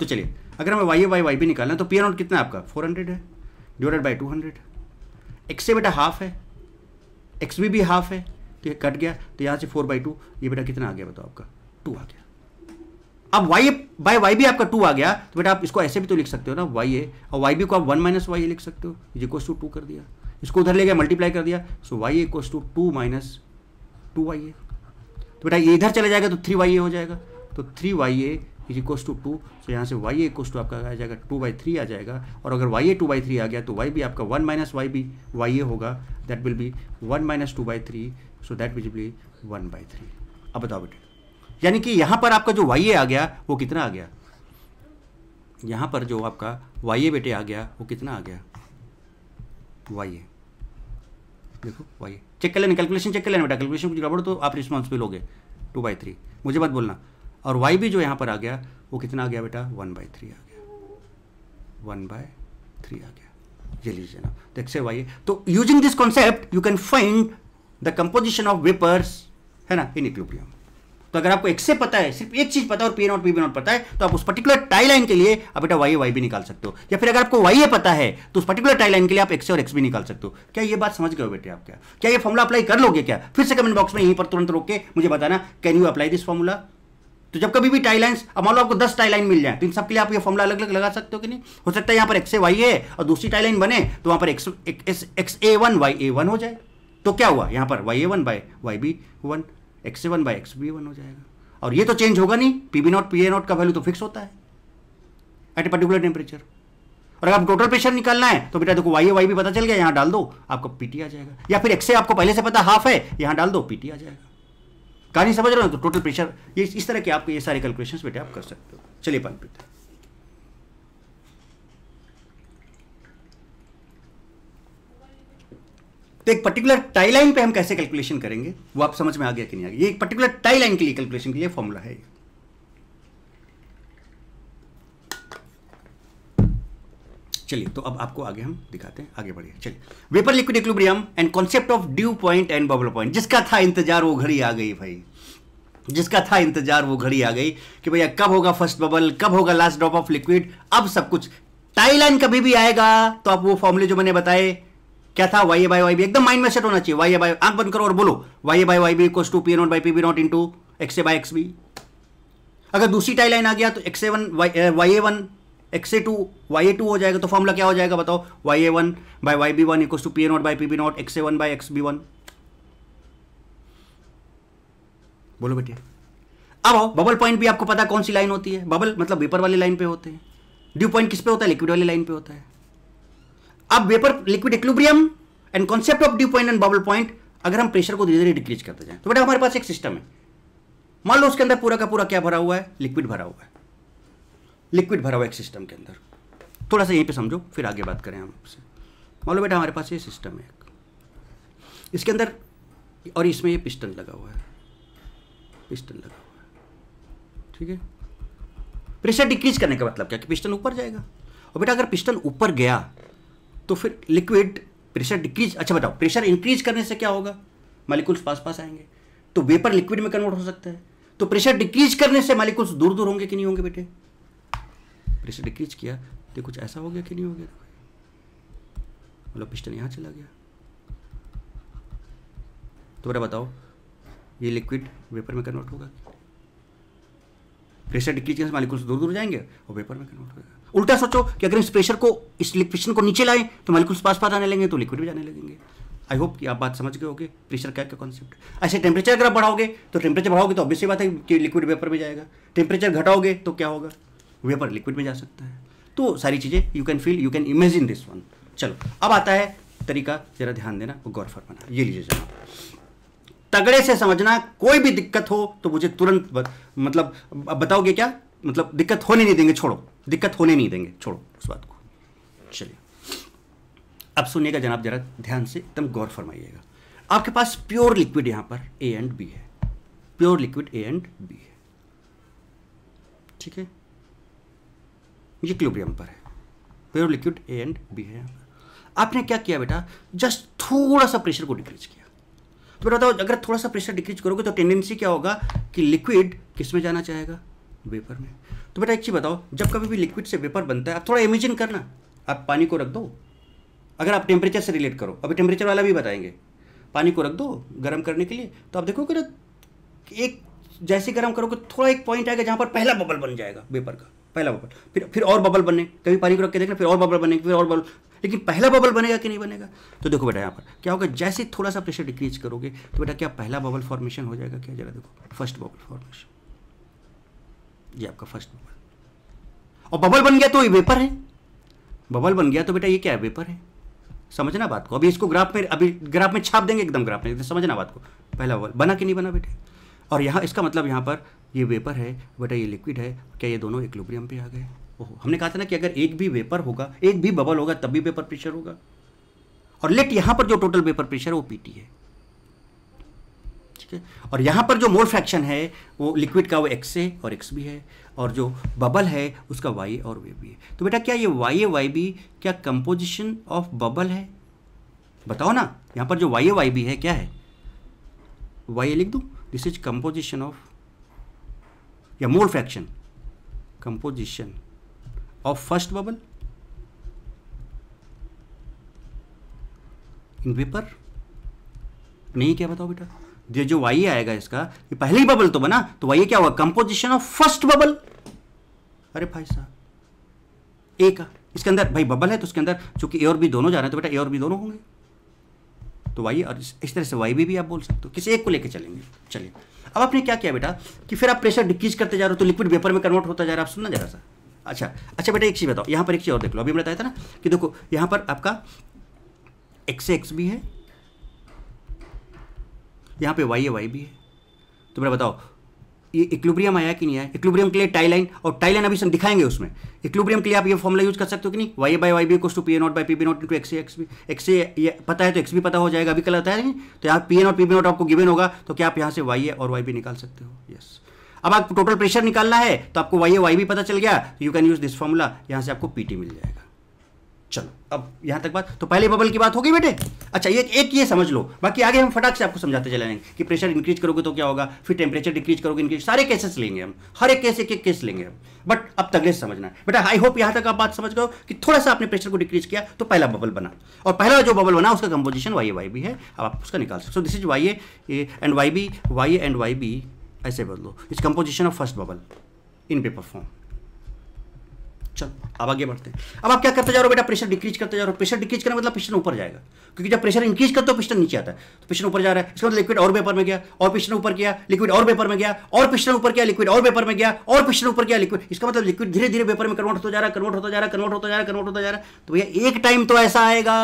तो चलिए, अगर हमें वाई वाई वाई बी निकालना है तो पी नॉट कितना आपका? फोर हंड्रेड है। Divided by two hundred X बेटा हाफ़ है। एक्स बी भी हाफ़ है। तो ये कट गया तो यहाँ से फोर बाई टू ये बेटा कितना आ गया बताओ आपका? टू आ गया। अब वाई बाय वाई भी आपका टू आ गया तो बेटा आप इसको ऐसे भी तो लिख सकते हो ना वाई ए और वाई बी को आप वन माइनस वाई लिख सकते हो। ये इक्वस टू टू कर दिया। इसको उधर ले गया मल्टीप्लाई कर दिया। So Y equals to two minus two Y A तो बेटा ये इधर चले जाएगा तो थ्री वाई ए हो जाएगा। तो three Y A is equals to two तो यहाँ से वाई ए इक्वस टू आपका आ जाएगा टू बाई थ्री आ जाएगा। और अगर Y A two by three आ गया तो वाई भी आपका one minus Y B Y A होगा। That will be one minus two by three so that will be one by three अब बताओ बेटे। यानी कि यहाँ पर आपका जो वाई ए आ गया, वो कितना आ गया? यहाँ पर जो आपका वाई ए बेटे आ गया, वो कितना आ गया? वाई देखो वाई चेक कर लेना कैलकुलेशन चेक कर लेना बेटा। कैलकुलेशन कुछ गड़बड़ तो आप रिस्पॉन्सिबल हो गए टू बाई थ्री मुझे मत बोलना। और वाई भी जो यहाँ पर आ गया, वो कितना आ गया बेटा? वन बाई थ्री आ गया। वन बाय थ्री आ गया। ये लीजिए ना। तो एक्स वाई तो using this concept you can find the composition of vapours है ना इन इक्विलिब्रियम तो अगर आपको एक से पता है, सिर्फ़ एक चीज़ पता है और P naught P B naught पता है तो आप उस पर्टिकुलर टाई लाइन के लिए आप बेटा वाई वाई भी निकाल सकते हो। या फिर अगर आपको वाई ए पता है तो उस पर्टिकुलर टाई लाइन के लिए आप एक्स और एक्स भी निकाल सकते हो। क्या ये बात समझ गए हो बेटे आप क्या? क्या ये फॉर्मुला अप्लाई कर लोगे क्या? फिर से कमेंट बॉक्स में यहीं पर तुरंत रोक के मुझे बताना can you apply this formula तो जब कभी भी टाई लाइन्स अब मान लो आपको दस टाई लाइन मिल जाए तो इन सबके लिए आप ये फॉर्मुला अलग अलग लगा सकते हो कि नहीं? हो सकता है यहाँ पर एक्स ए वाई है और दूसरी टाई लाइन बने तो वहाँ पर X X A one Y A one हो जाए। तो क्या हुआ? यहाँ पर Y A one by Y B one X A one by X B one हो जाएगा। और ये तो चेंज होगा नहीं। P B naught P A naught का वैल्यू तो फिक्स होता है एट ए पर्टिकुलर टेम्परेचर और अगर आप टोटल प्रेशर निकालना है तो बेटा देखो वाई ए वाई भी पता चल गया, यहाँ डाल दो, आपका पीटी आ जाएगा। या फिर एक्स आपको पहले से पता हाफ़ है, यहाँ डाल दो पीटी आ जाएगा। कहानी समझ रहे हो तो टोटल प्रेशर ये इस तरह के आपके ये सारे कैलकुलेशन बेटे आप कर सकते हो। चलिए पान तो एक पर्टिकुलर टाई लाइन पे हम कैसे कैलकुलेशन करेंगे? वो आप समझ में आ गया कि नहीं आ गया? ये एक पर्टिकुलर टाई लाइन के लिए कैलकुलेशन के लिए फॉर्मूला है चलिए तो अब आपको आगे हम दिखाते हैं। आगे बढ़िए। चलिए। Vapour liquid equilibrium and concept of dew point and bubble point जिसका था इंतज़ार, वो घड़ी आ गई भाई। जिसका था इंतज़ार, वो घड़ी आ गई कि भैया, कब होगा फ़र्स्ट बबल कब होगा लास्ट ड्रॉप ऑफ़ लिक्विड अब सब कुछ। टाई लाइन कभी भी आएगा तो आप वो फॉर्मूले जो मैंने बताए क्या था? Y A by Y B एकदम माइंड में सेट होना चाहिए। वाई ए बाई आँख बंद करो और बोलो। Y A by Y B equals to P naught by P B naught into X A by X B अगर दूसरी टाई लाइन आ गया तो X A one Y A one X A two Y A two हो जाएगा तो formula क्या हो जाएगा बताओ? Y A one by Y B one equals to P A naught by P B naught X A one by X B one बोलो बेटे। अब आओ बबल पॉइंट भी आपको पता कौन सी लाइन होती है? बबल मतलब वेपर वाली लाइन पे होते हैं। ड्यू पॉइंट किस पे होता है? लिक्विड वाली लाइन पे होता है। अब vapour liquid equilibrium and concept of dew point and bubble point अगर हम प्रेशर को धीरे धीरे डिक्रीज करते जाए तो बेटा हमारे पास एक सिस्टम है। मान लो उसके अंदर पूरा का पूरा क्या भरा हुआ है? लिक्विड भरा हुआ है। लिक्विड भरा हुआ एक सिस्टम के अंदर। थोड़ा सा यहीं पे समझो, फिर आगे बात करें हम आपसे। मान लो बेटा हमारे पास ये सिस्टम है इसके अंदर, और इसमें ये पिस्टन लगा हुआ है। पिस्टन लगा हुआ है। ठीक है? प्रेशर डिक्रीज करने का मतलब क्या? कि पिस्टन ऊपर जाएगा। और बेटा अगर पिस्टन ऊपर गया तो फिर लिक्विड प्रेशर डिक्रीज अच्छा बताओ प्रेशर इंक्रीज करने से क्या होगा? मालिकुल्स पास पास आएँगे। तो वेपर लिक्विड में कन्वर्ट हो सकता है। तो प्रेशर डिक्रीज करने से मालिकुल्स दूर दूर होंगे कि नहीं होंगे बेटे? प्रेशर डिक्रीज किया तो कुछ ऐसा हो गया कि नहीं हो गया? मतलब पिस्टन यहाँ चला गया। तो मेरा बताओ, ये लिक्विड वेपर में कन्वर्ट होगा? प्रेशर डिक्रीज करने से मालिकुल्स दूर दूर जाएँगे और वेपर में कन्वर्ट होगा? उल्टा सोचो कि अगर इस प्रेशर को, इस लिक्विशन को नीचे लाएँ तो मालिकुल्स पास पास आने लगेंगे तो लिक्विड भी जाने लगेंगे। आई होप कि आप बात समझ गए होगे प्रेशर क्या क्या कॉन्सेप्ट ऐसे टेम्परेचर अगर आप बढ़ाओगे तो टेम्परेचर बढ़ाओगे तो ऑब्वियसली बात है कि लिक्विड वेपर में जाएगा। टेम्परेचर घटाओगे तो क्या होगा? वेपर लिक्विड में जा सकता है। तो सारी चीज़ें you can feel you can imagine this one चलो, अब आता है तरीका, जरा ध्यान देना, वो गौर फरमाना। ये लीजिए जनाब। तगड़े से समझना, कोई भी दिक्कत हो तो मुझे तुरंत मतलब बताओगे क्या? मतलब दिक्कत होने नहीं देंगे, छोड़ो। दिक्कत होने नहीं देंगे, छोड़ो उस बात को। चलिए। अब सुनिएगा जनाब जरा ध्यान से, एकदम गौर फरमाइएगा। आपके पास प्योर लिक्विड यहाँ पर ए एंड बी है। Pure liquid A and B है। ठीक है? ये क्लोब्रियम पर है। Pure liquid A and B है आपने क्या किया बेटा? जस्ट थोड़ा सा प्रेशर को डिक्रीज किया। तो बताओ, अगर थोड़ा सा प्रेशर डिक्रीज करोगे तो टेंडेंसी क्या होगा कि लिक्विड किसमें जाना चाहेगा? वेपर में। तो बेटा एक चीज़ बताओ, जब कभी भी लिक्विड से वेपर बनता है, आप थोड़ा इमेजिन करना। आप पानी को रख दो। अगर आप टेम्परेचर से रिलेट करो, अभी टेम्परेचर वाला भी बताएँगे। पानी को रख दो गर्म करने के लिए तो आप देखोगे ना, एक जैसे गर्म करोगे, थोड़ा एक पॉइंट आएगा जहाँ पर पहला बबल बन जाएगा वेपर का, पहला बबल फिर फिर और बबल बने कभी पानी को रख के देखना, फिर और बबल बनेगा, फिर और बबल लेकिन पहला बबल बनेगा कि नहीं बनेगा? तो देखो बेटा यहाँ पर, क्या होगा, जैसे थोड़ा सा प्रेशर डिक्रीज करोगे तो बेटा क्या पहला बबल फॉर्मेशन हो जाएगा? क्या जरा देखो फ़र्स्ट बबल फॉर्मेशन ये आपका फ़र्स्ट बबल और बबल बन गया तो ये वेपर है। बबल बन गया तो बेटा ये क्या है? वेपर है। समझना बात को। अभी इसको ग्राफ में, अभी ग्राफ में छाप देंगे, एकदम ग्राफ में। समझना बात को। पहला बबल बना कि नहीं बना बेटे? और यहाँ, इसका मतलब यहाँ पर ये वेपर है, बेटा ये लिक्विड है। क्या ये दोनों इक्विलिब्रियम पे आ गए? ओहो, हमने कहा था ना कि अगर एक भी वेपर होगा, एक भी बबल होगा, तब भी वेपर प्रेशर होगा। और लेट यहाँ पर जो टोटल वेपर प्रेशर है, वो पीटी है। ठीक है और यहाँ पर जो मोल फ्रैक्शन है, वो लिक्विड का वो एक्स है और एक्स भी है। और जो बबल है, उसका वाई और वे बी है। तो बेटा, क्या ये वाई वाई बी क्या कंपोजिशन ऑफ़ बबल है? बताओ ना, यहाँ पर जो वाई वाई बी है, क्या है? वाई लिख दू? दिस इज़ कंपोजिशन ऑफ़ या mole fraction composition of first bubble in vapour नहीं, क्या बताओ बेटा? ये जो वाई आएगा इसका ये पहले बबल तो बना तो वाई क्या हुआ? कंपोजिशन ऑफ़ फ़र्स्ट बबल अरे भाई साहब ए का। इसके अंदर भाई बबल है तो उसके अंदर चूँकि ए और बी दोनों जा रहे हैं तो बेटा ए और बी दोनों होंगे। तो वाई और इस तरह से वाई भी, भी आप बोल सकते हो। किसी एक को लेकर चलेंगे। चलिए। अब आपने क्या किया बेटा? कि फिर आप प्रेशर डिक्रीज करते जा रहे हो तो लिक्विड वेपर में कन्वर्ट होता जा रहा है आप सुनना जरा सा। अच्छा अच्छा बेटा एक चीज़ बताओ। यहाँ पर एक चीज़ और देख लो। अभी बताया था ना कि देखो यहाँ पर आपका एक्स एक्स भी है यहाँ पे वाई है वाई भी है। तो मेरा बताओ, ये इक्लुब्रियम आया कि नहीं आया? इक्लुब्रियम के लिए टाई लाइन और टाई लाइन अभी हम दिखाएँगे उसमें। इक्लुब्रियम के लिए आप ये फॉर्मुला यूज़ कर सकते हो कि नहीं? Y by y B equals to P A naught by P B naught into x x B x ये पता है तो एक्स भी पता हो जाएगा, अभी कल आता है नहीं? तो यहाँ P A naught P B naught आपको गिवन होगा तो क्या आप यहाँ से वाई ए और वाई बी निकाल सकते हो? यस अब आपको टोटल प्रेशर निकालना है तो आपको वाई ए वाई भी पता चल गया you can use this formula यहाँ से आपको पीटी मिल जाएगा। चलो, अब यहाँ तक बात तो पहले बबल की बात होगी बेटे? अच्छा ये एक ये समझ लो। बाकी आगे हम फटाक से आपको समझाते चले जाएँगे कि प्रेशर इंक्रीज करोगे तो क्या होगा? फिर टेम्परेचर डिक्रीज करोगे इंक्रीज सारे केसेस लेंगे हम। हर एक केस एक एक केस लेंगे हम। बट अब तगड़े से समझना है। बेटा आई होप यहाँ तक आप बात समझ गए कि थोड़ा सा आपने प्रेशर को डिक्रीज किया तो पहला बबल बना। और पहला जो बबल बना, उसका कंपोजिशन वाई वाई बी है। अब आप उसका निकाल सकते so this is y A and y B y and y B ऐसे बदलो। It's composition of first bubble in vapour form चल, अब आगे बढ़ते हैं। अब आप क्या करते जा रहे हो बेटा? प्रेशर डिक्रीज करते जा रहे हो। प्रेशर डिक्रीज करने मतलब पिस्टन ऊपर जाएगा। क्योंकि जब प्रेशर इंक्रीज करते हो पिस्टन नीचे आता है। तो पिस्टन ऊपर जा रहा है। इसका मतलब लिक्विड और पेपर में गया, और पिस्टन ऊपर गया लिक्विड और पेपर में गया, और पिस्टन ऊपर गया लिक्विड और पेपर में गया, और पिस्टन ऊपर गया लिक्विड इसका मतलब लिक्विड धीरे धीरे पेपर में कन्वर्ट होता जा रहा है कन्वर्ट होता जा रहा है कन्वर्ट होता जा रहा है कन्वर्ट होता जा रहा है। तो भैया, एक टाइम तो ऐसा आएगा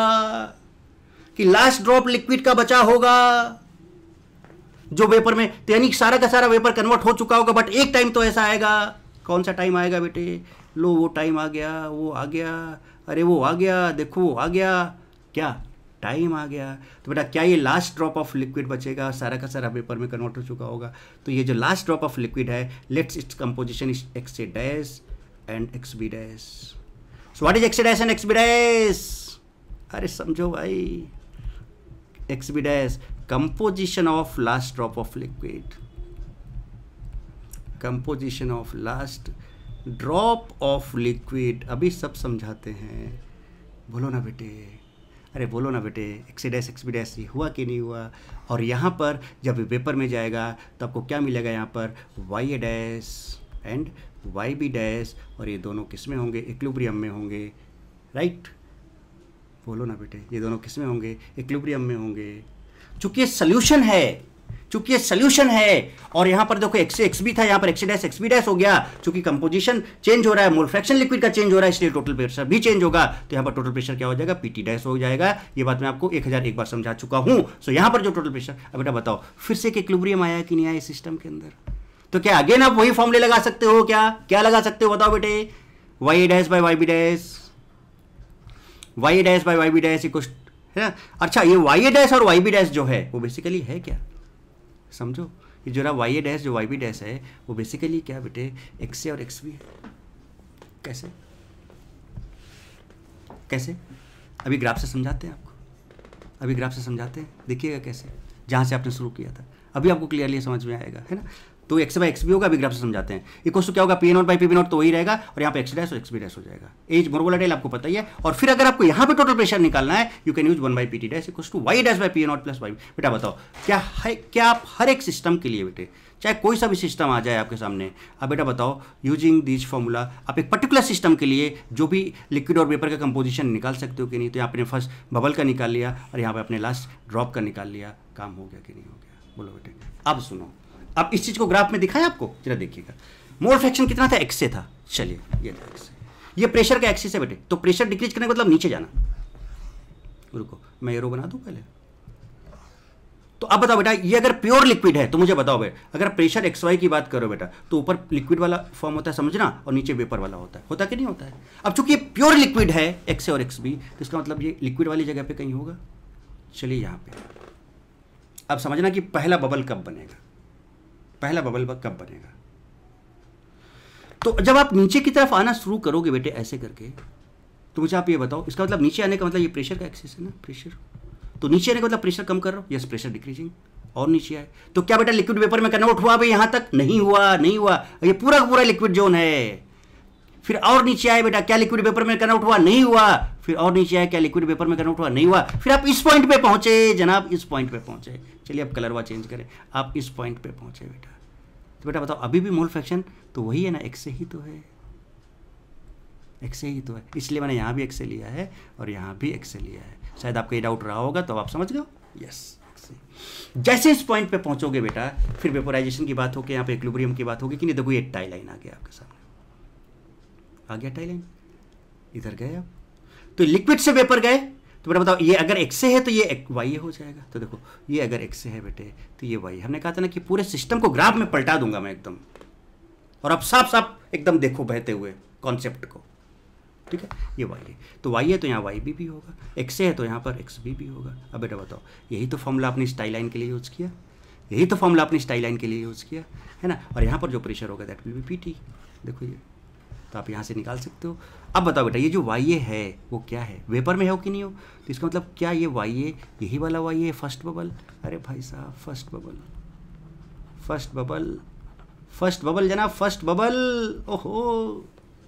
कि लास्ट ड्रॉप लिक्विड का बचा होगा। जो वेपर में, यानी सारा का सारा वेपर कन्वर्ट हो चुका होगा बट एक टाइम तो ऐसा आएगा। कौन सा टाइम आएगा बेटे? लो, वो टाइम आ गया, वो आ गया, अरे वो आ गया, देखो वो आ गया। क्या? टाइम आ गया। तो बेटा, क्या ये लास्ट ड्रॉप ऑफ़ लिक्विड बचेगा? सारा का सारा पेपर में कन्वर्ट हो चुका होगा। तो ये जो लास्ट ड्रॉप ऑफ़ लिक्विड है let's it's composition is x A dash and x B dash so what is x dash and x B dash अरे समझो भाई। X B dash composition of last drop of liquid composition of last drop of liquid, अभी सब समझाते हैं। बोलो ना बेटे। अरे बोलो ना बेटे, एक्सीडेस एक्सपीडेस ये हुआ कि नहीं हुआ? और यहाँ पर जब पेपर में जाएगा तो आपको क्या मिलेगा यहाँ पर? Y dash and y B dash और ये दोनों किसमें होंगे? इक्लुब्रियम में होंगे। राइट बोलो ना बेटे, ये दोनों किसमें होंगे? इक्लुब्रियम में होंगे। चूँकि ये सोल्यूशन है चूँकि ये सोल्यूशन है। और यहाँ पर देखो एक्स एक्स भी था, यहाँ पर x dash x B dash हो गया, चूँकि कंपोजिशन चेंज हो रहा है मोल फ्रैक्शन लिक्विड का चेंज हो रहा है, इसलिए टोटल प्रेशर भी चेंज होगा। तो यहाँ पर टोटल प्रेशर क्या हो जाएगा? पीटी डैश हो जाएगा। ये बात मैं आपको एक हज़ार एक बार समझा चुका हूँ। सो यहाँ पर जो टोटल प्रेशर अब बेटा बताओ, फिर से इक्विलिब्रियम आया कि नहीं आया सिस्टम के अंदर? तो क्या अगेन आप वही फॉर्मूले लगा सकते हो क्या? क्या लगा सकते हो बताओ बेटे? Y dash by y B dash y dash by y B dash equal है ना? अच्छा ये वाई डैश और वाई बी डैश जो है, वो बेसिकली है क्या? समझो? ये जो रहा वाई ए डैश जो वाई बी डैश है, वो बेसिकली क्या बेटे? एक्स ए और एक्स बी है कैसे? कैसे? अभी ग्राफ से समझाते हैं आपको? अभी ग्राफ से समझाते हैं? देखिएगा कैसे? जहाँ से आपने शुरू किया था। अभी आपको क्लियरली समझ में आएगा, है ना? तो एक्स बाई एक्स भी होगा, अभी ग्राफ से समझाते हैं। इक्वल टू क्या होगा? P naught by P naught तो वही रहेगा, और यहाँ पे एक्स डैश और एक्स बी डैश हो जाएगा। एज मोरवोलाटाइल आपको पता ही है। और फिर अगर आपको यहाँ पे टोटल प्रेशर निकालना है you can use one by P T dash equal to y dash by P naught plus y बेटा बताओ, क्या है क्या आप हर एक सिस्टम के लिए बेटे, चाहे कोई सा भी सिस्टम आ जाए आपके सामने अब बेटा बताओ यूजिंग दिस फॉर्मूला आप एक पर्टिकुलर सिस्टम के लिए जो भी लिक्विड और पेपर का कंपोजिशन निकाल सकते हो कि नहीं तो यहाँ आपने फ़र्स्ट बबल का निकाल लिया, और यहाँ पे अपने लास्ट ड्रॉप का निकाल लिया, काम हो गया कि नहीं हो गया? बोलो बेटे, अब सुनो। अब इस चीज़ को ग्राफ में दिखाएँ आपको? जरा देखिएगा। मोल फ्रैक्शन कितना था? एक्स से था। चलिए, ये था एक्स ये प्रेशर का एक्सिस है बेटे। तो प्रेशर डिक्रीज करने का मतलब नीचे जाना। रुको, मैं एरो बना दूँ पहले? तो अब बताओ बेटा, ये अगर प्योर लिक्विड है तो मुझे बताओ बेटा अगर प्रेशर एक्स वाई की बात करो बेटा तो ऊपर लिक्विड वाला फॉर्म होता है, समझना, और नीचे वेपर वाला होता है। होता कि नहीं होता है? अब चूँकि प्योर लिक्विड है एक्स और एक्स बी तो इसका मतलब ये लिक्विड वाली जगह पे कहीं होगा? चलिए यहाँ पे। अब समझना कि पहला बबल कब बनेगा। पहला बबल बग कब बनेगा? तो जब आप नीचे की तरफ़ आना शुरू करोगे बेटे ऐसे करके तो मुझे आप ये बताओ, इसका मतलब नीचे आने का मतलब ये प्रेशर का एक्सेस है ना प्रेशर तो नीचे आने का मतलब प्रेशर कम कर रहा हो? यस प्रेशर डिक्रीजिंग और नीचे आए। तो क्या बेटा लिक्विड पेपर में कन्वर्ट हुआ भाई यहाँ तक? नहीं हुआ नहीं हुआ। ये पूरा पूरा लिक्विड जोन है। फिर और नीचे आए बेटा, क्या लिक्विड पेपर में कन्वर्ट हुआ नहीं हुआ। फिर और नीचे आए, क्या लिक्विड पेपर में कन्वर्ट हुआ नहीं हुआ। फिर आप इस पॉइंट पे पहुँचे, जनाब, इस पॉइंट पे पहुँचे। चलिए अब कलरवा चेंज करें। आप इस पॉइंट पे पहुँचे बेटा। तो बेटा बताओ, अभी भी मोल फ्रैक्शन तो वही है ना एक्स से ही तो है। एक्स से ही तो है। इसलिए मैंने यहाँ भी एक्स से लिया है और यहाँ भी एक्स से लिया है। शायद आपका ये डाउट रहा होगा तो आप समझ गए यस जैसे इस पॉइंट पे पहुंचोगे बेटा, फिर वेपोराइजेशन की बात होगी, यहाँ पे इक्विलिब्रियम की बात होगी कि नहीं, देखो ये टाई लाइन आ गया आपके सामने। आ गया टाई लाइन इधर गए आप? तो लिक्विड से वेपर गए? तो बेटा बताओ, ये अगर एक्स है तो ये वाई हो जाएगा। तो देखो, ये अगर एक्स है बेटे तो ये वाई हमने कहा था ना कि पूरे सिस्टम को ग्राफ में पलटा दूँगा मैं एकदम। और अब साफ़ साफ़ एकदम देखो बहते हुए कॉन्सेप्ट को। ठीक है? ये वाई है। तो वाई है तो यहाँ वाई बी भी होगा। एक्स है तो यहाँ पर एक्स बी भी होगा। अब बेटा बताओ, यही तो फॉर्मूला अपनी स्टाइल लाइन के लिए यूज़ किया। यही तो फॉर्मूला अपनी स्टाइल लाइन के लिए यूज़ किया। है ना? और यहाँ पर जो प्रेशर होगा that will be P T देखो ये। तो आप यहाँ से निकाल सकते हो। अब बताओ बेटा, ये जो वाई ए है, वो क्या है? वेपर में हो कि नहीं हो? तो इसका मतलब क्या ये वाई ए, यही वाला वाई ए फ़र्स्ट बबल? अरे भाई साहब, first bubble. First bubble first bubble जनाब, फ़र्स्ट बबल। ओहो,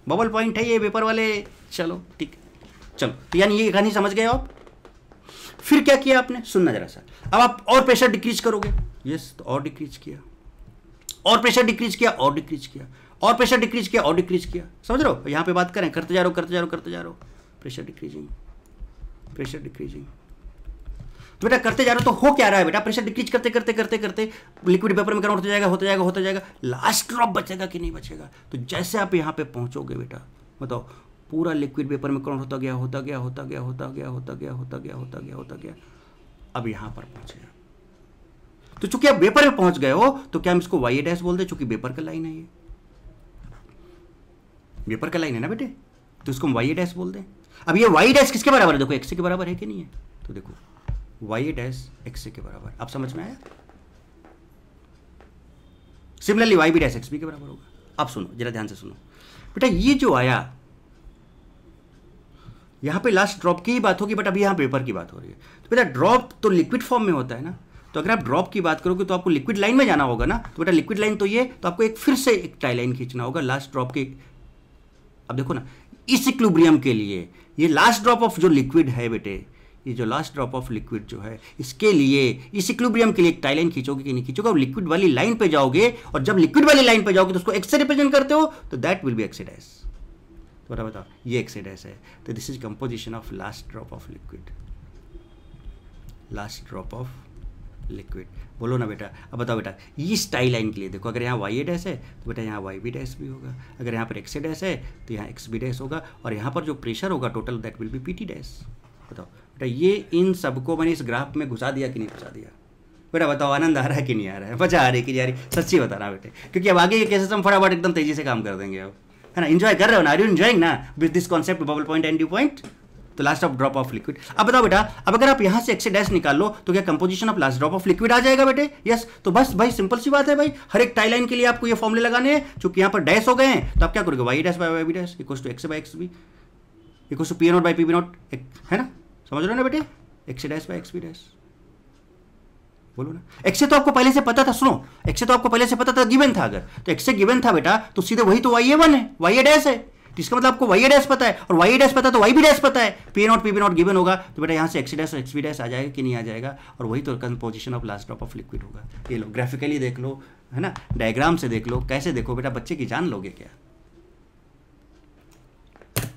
बबल पॉइंट है ये वेपर वाले। चलो, ठीक। चलो तो यानी ये कहानी समझ गए आप? फिर क्या किया आपने? सुनना जरा सा। अब आप और प्रेशर डिक्रीज करोगे। यस तो और डिक्रीज किया। और प्रेशर डिक्रीज किया, और डिक्रीज किया। और प्रेशर डिक्रीज किया, और डिक्रीज किया। समझ रहे हो? यहाँ पे बात करें, करते जा रहे हो, करते जा रहे करते जा रहे हो। प्रेशर डिक्रीजिंग प्रेशर डिक्रीजिंग तो बेटा, करते जा रहे हो तो हो क्या रहा है बेटा? प्रेशर डिक्रीज करते करते करते करते लिक्विड पेपर में कन्वर्ट हो जाएगा, होता जाएगा होता जाएगा। लास्ट ड्रॉप बचेगा कि नहीं बचेगा? तो जैसे आप यहाँ पे पहुंचोगे बेटा, बताओ, पूरा लिक्विड पेपर में कन्वर्ट होता गया होता गया होता गया होता गया होता गया होता गया होता गया होता गया। अब यहाँ पर पहुँचे। तो चूँकि आप पेपर में पहुँच गए हो तो क्या हम इसको वाई डैश बोल दे चूँकि पेपर का लाइन है ये। वेपर का लाइन है ना बेटे? तो इसको हम वाई डैश बोल दें अब ये वाई डैश किसके बराबर है? देखो एक्स के बराबर है कि नहीं है? तो देखो वाई डैश एक्स के बराबर। अब समझ में आया? Similarly y B dash x B के बराबर होगा। अब सुनो, जरा ध्यान से सुनो। बेटा, ये जो आया, यहाँ पे लास्ट ड्रॉप की ही बात होगी बट अभी यहाँ पेपर की बात हो रही है। तो बेटा ड्रॉप तो लिक्विड फॉर्म में होता है ना? तो अगर आप ड्रॉप की बात करोगे तो आपको लिक्विड लाइन में जाना होगा ना? तो बेटा लिक्विड लाइन तो ये तो आपको एक फिर से एक टाई लाइन खींचना होगा। लास्ट ड्रॉप के अब देखो ना, इस इक्लुब्रियम के लिए, ये लास्ट ड्रॉप ऑफ़ जो लिक्विड है बेटे, ये जो लास्ट ड्रॉप ऑफ़ लिक्विड जो है, इसके लिए, इस इक्लुब्रियम के लिए एक टाई लाइन खींचोगे कि नहीं खींचोगे? लिक्विड वाली लाइन पे जाओगे, और जब लिक्विड वाली लाइन पे जाओगे तो उसको एक्स रिप्रेजेंट करते हो तो दैट विल बी एक्सीडाइस तो बता बताओ, ये एक्सीडाइस है। तो this is composition of last drop of liquid last drop of liquid बोलो ना बेटा, अब बताओ बेटा इस टाई लाइन के लिए देखो, अगर यहाँ वाई ए डैश है तो बेटा यहाँ वाई बी डैश भी होगा। अगर यहाँ पर एक्स ए डैश है तो यहाँ एक्स बी डैश होगा, और यहाँ पर जो प्रेशर होगा total that will be P T dash बताओ, बेटा, ये इन सबको मैंने इस ग्राफ में घुसा दिया कि नहीं घुसा दिया? बेटा, बताओ, आनंद आ रहा है कि नहीं आ रहा है? मज़ा आ रही है कि जा रही? सच्ची बता रहा बेटे, क्योंकि अब आगे ये केसेस हम फटाफट एकदम तेज़ी से काम कर देंगे अब। है ना इन्जॉय कर रहे हो ना? आर यू इन्जॉइंग ना? With this concept bubble point and dew point तो last of drop of liquid अब बताओ बेटा, अब अगर आप यहाँ से एक्से डैश निकाल लो तो क्या composition of last drop of liquid आ जाएगा बेटे? यस तो बस भाई सिंपल सी बात है भाई। हर एक टाई लाइन के लिए आपको ये फॉर्मुले लगाने हैं, चूँकि यहाँ पर डैश हो गए हैं तो आप क्या करोगे? Y dash by y dash equal to x by x B equal to P naught by P B naught है ना? समझ रहे हो ना बेटे? X dash by x B dash बोलो ना। एक्स तो आपको पहले से पता था, सुनो। एक्स तो आपको पहले से पता था गिवन था अगर। तो एक्स गिवन था बेटा तो सीधे वही तो वाई ए वन है। वाई ए डैश है। जिसका मतलब आपको वाई डैश पता है, और वाई डैश पता है तो वाई भी डैश पता है। P naught P B naught given होगा तो बेटा यहाँ से एक्स डैश और एक्सपी डैश आ जाएगा कि नहीं आ जाएगा, और वही तो composition of last drop of liquid होगा। ये लो ग्राफिकली देख लो, है ना? डायग्राम से देख लो, कैसे देखो बेटा, बच्चे की जान लोगे क्या?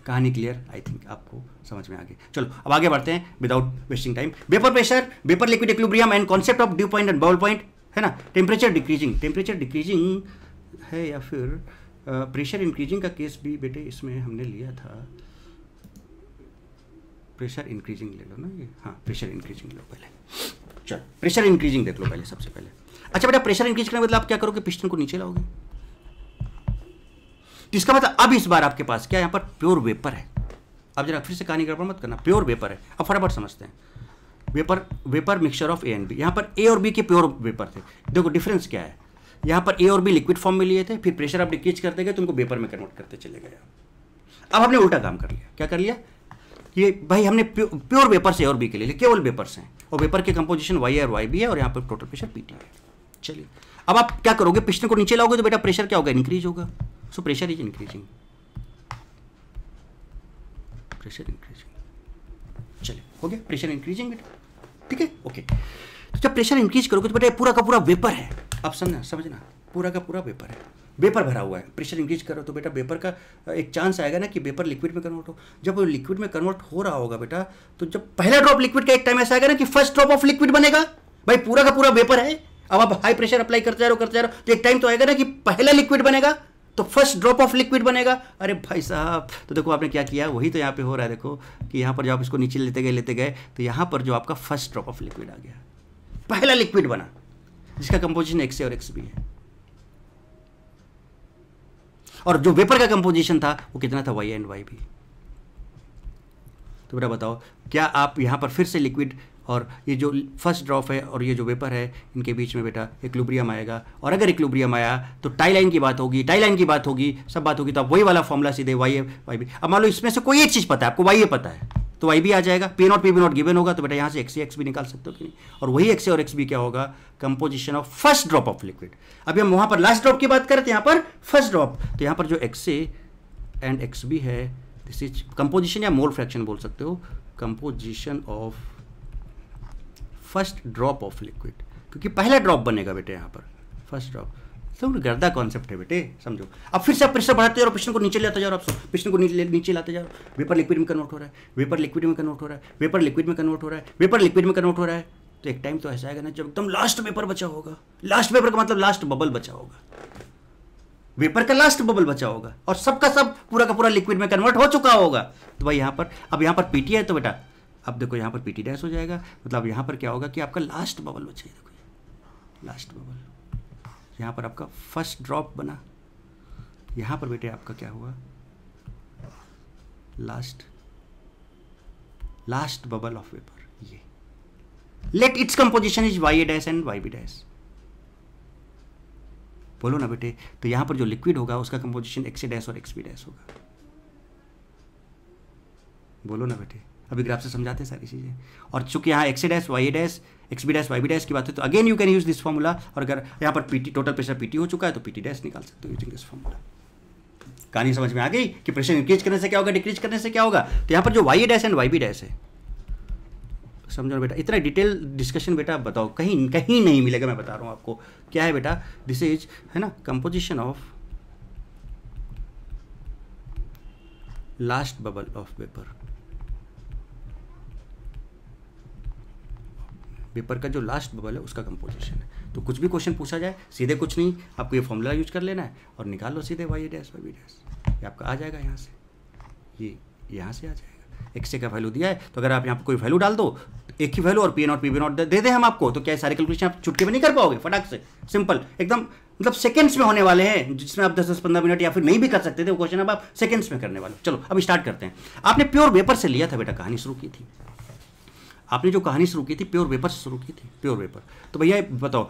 कहानी क्लियर आई थिंक आपको समझ में आ गई। चलो, अब आगे बढ़ते हैं without wasting time vapour pressure vapour liquid equilibrium and concept of dew point and bubble point है ना? टेम्परेचर डिक्रीजिंग टेम्परेचर डिक्रीजिंग है या फिर प्रेशर इंक्रीजिंग का केस भी बेटे इसमें हमने लिया था। प्रेशर इंक्रीजिंग ले लो ना ये। हाँ प्रेशर इंक्रीजिंग लो पहले। चलो प्रेशर इंक्रीजिंग देख लो पहले, सबसे पहले। अच्छा बेटा प्रेशर इंक्रीज करने मतलब आप क्या करोगे? पिस्टन को नीचे लाओगे। तो इसका मतलब अब इस बार आपके पास क्या यहाँ पर प्योर वेपर है। अब जरा फिर से कहानी गड़बड़ मत करना प्योर वेपर है। अब फटाफट समझते हैं। Vapour vapour mixture of A and B यहाँ पर ए और बी के प्योर वेपर थे। देखो डिफरेंस क्या है। यहाँ पर ए और बी लिक्विड फॉर्म में लिए थे, फिर प्रेशर आप डिक्रीज करते गए तो उनको वेपर में कन्वर्ट करते चले गए अब हमने उल्टा काम कर लिया। क्या कर लिया? ये भाई हमने प्योर वेपर से और बी के लिए केवल वेपर से और वेपर के कंपोजिशन वाई और वाई बी है, और यहाँ पर टोटल प्रेशर पीटी है। चलिए, अब आप क्या करोगे? पिस्टन को नीचे लाओगे तो बेटा प्रेशर क्या होगा? इंक्रीज होगा। So pressure is increasing pressure increasing चलिए, हो गया? प्रेशर इंक्रीजिंग बेटा। ठीक है? ओके जब प्रेशर इंक्रीज करोगे तो बेटा पूरा का पूरा वेपर है। अब समझना समझना पूरा का पूरा वेपर है। वेपर भरा हुआ है। प्रेशर इंक्रीज करो तो बेटा वेपर का एक चांस आएगा ना कि वेपर लिक्विड में कन्वर्ट हो। जब वो लिक्विड में कन्वर्ट हो रहा होगा बेटा तो जब पहला ड्रॉप लिक्विड का एक टाइम ऐसा आएगा ना कि फ़र्स्ट ड्रॉप ऑफ़ लिक्विड बनेगा। भाई पूरा का पूरा वेपर है। अब आप हाई प्रेशर अप्लाई करते रहे करते रहे तो एक टाइम तो आएगा ना कि पहला लिक्विड बनेगा। तो फ़र्स्ट ड्रॉप ऑफ़ लिक्विड बनेगा। अरे भाई साहब तो देखो आपने क्या किया वही तो यहाँ पे हो रहा है देखो कि यहाँ पर जब आप इसको नीचे लेते गए लेते गए तो यहाँ पर जो आपका फ़र्स्ट ड्रॉप ऑफ़ लिक्विड आ गया। पहला लिक्विड बना, जिसका कंपोजिशन एक्सए और एक्स बी है। और जो वेपर का कंपोजिशन था, वो कितना था? वाई एंड वाई भी तो बेटा बताओ, क्या आप यहाँ पर फिर से लिक्विड और ये जो फ़र्स्ट ड्रॉप है और ये जो वेपर है, इनके बीच में बेटा इक्लुब्रियम आएगा। और अगर इक्लुब्रियम आया तो टाई लाइन की बात होगी टाई लाइन की बात होगी, सब बात होगी तो आप वही वाला फॉर्मूला सीधे वाई वाई बी अब मान लो इसमें से कोई एक चीज़ पता है, आपको वाई पता है। तो वाई भी आ जाएगा। P naught P B naught given होगा तो बेटा यहाँ से एक्स एक्स भी निकाल सकते हो कि नहीं? और वही एक्स और एक्स बी क्या होगा? Composition of first drop of liquid अभी हम वहाँ पर लास्ट ड्रॉप की बात करें तो यहाँ पर फ़र्स्ट ड्रॉप तो यहाँ पर जो एक्स एंड एक्स बी है दिस इज़ कंपोजिशन या मोल फ्रैक्शन बोल सकते हो? Composition of first drop of liquid क्योंकि पहला ड्रॉप बनेगा बेटे यहाँ पर फ़र्स्ट ड्रॉप सब गर्दा कॉन्सेप्ट है बेटे, समझो। अब फिर से आप प्रेशर बढ़ाते जाओ पिस्टन को नीचे लाते जाओ आप पिस्टन को नीचे नीचे लाते जाओ। वेपर लिक्विड में कन्वर्ट हो रहा है। वेपर लिक्विड में कन्वर्ट हो रहा है। वेपर लिक्विड में कन्वर्ट हो रहा है। वेपर लिक्विड में कन्वर्ट हो रहा है। तो एक टाइम तो ऐसा आएगा ना, जब एकदम लास्ट पेपर बचा होगा। लास्ट पेपर का मतलब लास्ट बबल बचा होगा। वेपर का लास्ट बबल बचा होगा। और सबका सब पूरा का पूरा लिक्विड में कन्वर्ट हो चुका होगा। तो भाई यहाँ पर अब यहाँ पर पीटी है तो बेटा, अब देखो यहाँ पर पीटी डैश हो जाएगा। मतलब यहाँ पर क्या होगा कि आपका लास्ट बबल बचेगा देखो। लास्ट बबल यहाँ पर आपका फ़र्स्ट ड्रॉप बना। यहाँ पर बेटे आपका क्या हुआ? Last last bubble of vapour ये। Let it's composition is y dash and y B dash बोलो ना बेटे तो यहाँ पर जो लिक्विड होगा, उसका कंपोजिशन एक्स डैश और एक्स बी डैश होगा। बोलो ना बेटे, अभी ग्राफ से समझाते हैं सारी चीज़ें। और चूँकि यहाँ x dash y dash x B dash y B dash की बात है तो again you can use this formula और अगर यहाँ पर पीटी टोटल प्रेशर पीटी हो चुका है तो पीटी डैश निकाल सकते हो यूजिंग दिस फॉर्मूला कहानी समझ में आ गई कि प्रेशर इंक्रीज करने से क्या होगा डिक्रीज करने से क्या होगा? तो यहाँ पर जो y dash and y B dash है, समझो बेटा, इतना डिटेल डिस्कशन बेटा बताओ, कहीं कहीं नहीं मिलेगा, मैं बता रहा हूँ आपको। क्या है बेटा? दिस इज़ है ना composition of last bubble of vapour vapour का जो लास्ट बबल है, उसका कंपोजिशन है। तो कुछ भी क्वेश्चन पूछा जाए, सीधे कुछ नहीं, आपको ये फॉर्मूला यूज़ कर लेना है और निकाल लो सीधे वाई डैश वाई डैश ये आपका आ जाएगा यहाँ से। ये यहाँ से आ जाएगा। एक्स का वैल्यू दिया है? तो अगर आप यहाँ पर कोई वैल्यू डाल दो, एक ही वैल्यू और P naught P B naught दे, दें हम आपको तो क्या सारे कैलकुलेशन आप चुटके में नहीं कर पाओगे? फटाक से। सिंपल एकदम मतलब सेकंड्स में होने वाले हैं, जिसमें आप दस दस, पंद्रह मिनट या फिर नहीं भी कर सकते थे वो क्वेश्चन अब आप सेकंड्स में करने वाले चलो, अब स्टार्ट करते हैं। आपने प्योर पेपर से लिया था बेटा, कहानी शुरू की थी। आपने जो कहानी शुरू की थी प्योर वेपर से शुरू की थी प्योर वेपर तो भैया, बताओ,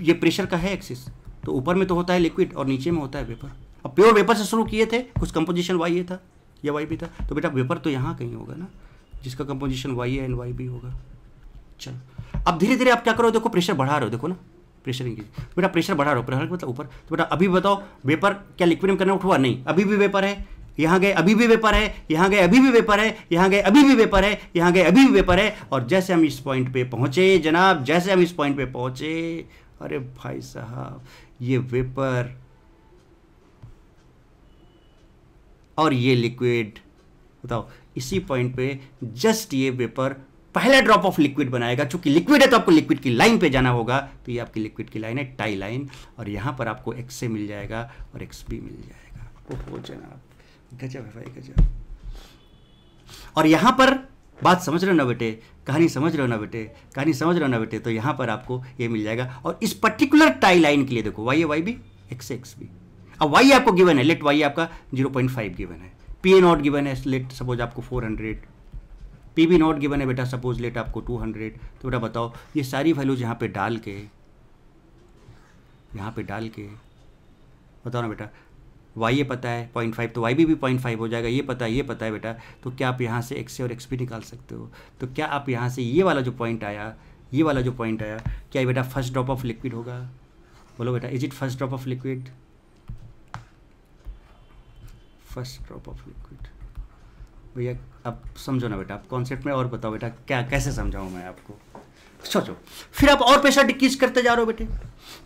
ये प्रेशर का है एक्सिस तो ऊपर में तो होता है लिक्विड और नीचे में होता है वेपर अब प्योर वेपर से शुरू किए थे, कुछ कंपोजिशन वाई ये था, या वाई भी था। तो बेटा वेपर तो यहाँ कहीं होगा ना, जिसका कंपोजिशन वाई है एंड वाई भी होगा। चलो, अब धीरे धीरे आप क्या करो, देखो प्रेशर बढ़ा रहे हो, देखो ना प्रेशर इंक्रीज बेटा प्रेशर बढ़ा रहे हो प्रेशर मतलब ऊपर। तो बेटा, अभी बताओ वेपर क्या लिक्विड में करना उठवा नहीं, अभी भी वेपर है। यहाँ गए, अभी भी वेपर है, यहाँ गए, अभी भी वेपर है, यहाँ गए, अभी भी वेपर है, यहाँ गए, अभी भी वेपर है। और जैसे हम इस पॉइंट पे पहुँचे, जनाब, जैसे हम इस पॉइंट पे पहुँचे, अरे भाई साहब, ये वेपर और ये लिक्विड बताओ, इसी पॉइंट पे जस्ट ये वेपर पहला ड्रॉप ऑफ़ लिक्विड बनाएगा। चूँकि लिक्विड है तो आपको लिक्विड की लाइन पे जाना होगा। तो ये आपकी लिक्विड की लाइन है टाई लाइन और यहाँ पर आपको एक्स ए मिल जाएगा और एक्स बी मिल जाएगा। ओहो, जनाब। गजब है भाई, गजब। और यहाँ पर बात समझ रहे हो ना बेटे? कहानी समझ रहे हो ना बेटे? कहानी समझ रहे हो ना बेटे? तो यहाँ पर आपको ये मिल जाएगा। और इस पर्टिकुलर टाई लाइन के लिए देखो y A y B x x B अब वाई आपको गिवन है लेट वाई आपका ज़ीरो पॉइंट फाइव गिवन है। पी ए नॉट गिवन है लेट सपोज़ आपको four hundred P B naught given है बेटा सपोज़ लेट आपको टू हंड्रेड तो बेटा बताओ, ये सारी वैल्यूज़ यहाँ पे डाल के, यहाँ पे डाल के, बताओ ना बेटा वाई ये पता है पॉइंट फाइव तो वाई भी भी पॉइंट फाइव हो जाएगा, ये पता है, ये पता है बेटा तो क्या आप यहाँ से एक्स और एक्स भी निकाल सकते हो? तो क्या आप यहाँ से ये वाला जो पॉइंट आया, ये वाला जो पॉइंट आया, क्या बेटा फ़र्स्ट ड्रॉप ऑफ़ लिक्विड होगा? बोलो बेटा is it first drop of liquid first drop of liquid भैया, अब समझो ना बेटा, आप कॉन्सेप्ट में और बताओ बेटा, क्या, कैसे समझाऊँ मैं आपको? सोचो, फिर आप और प्रेशर डिक्रीज करते जा रहे हो बेटे।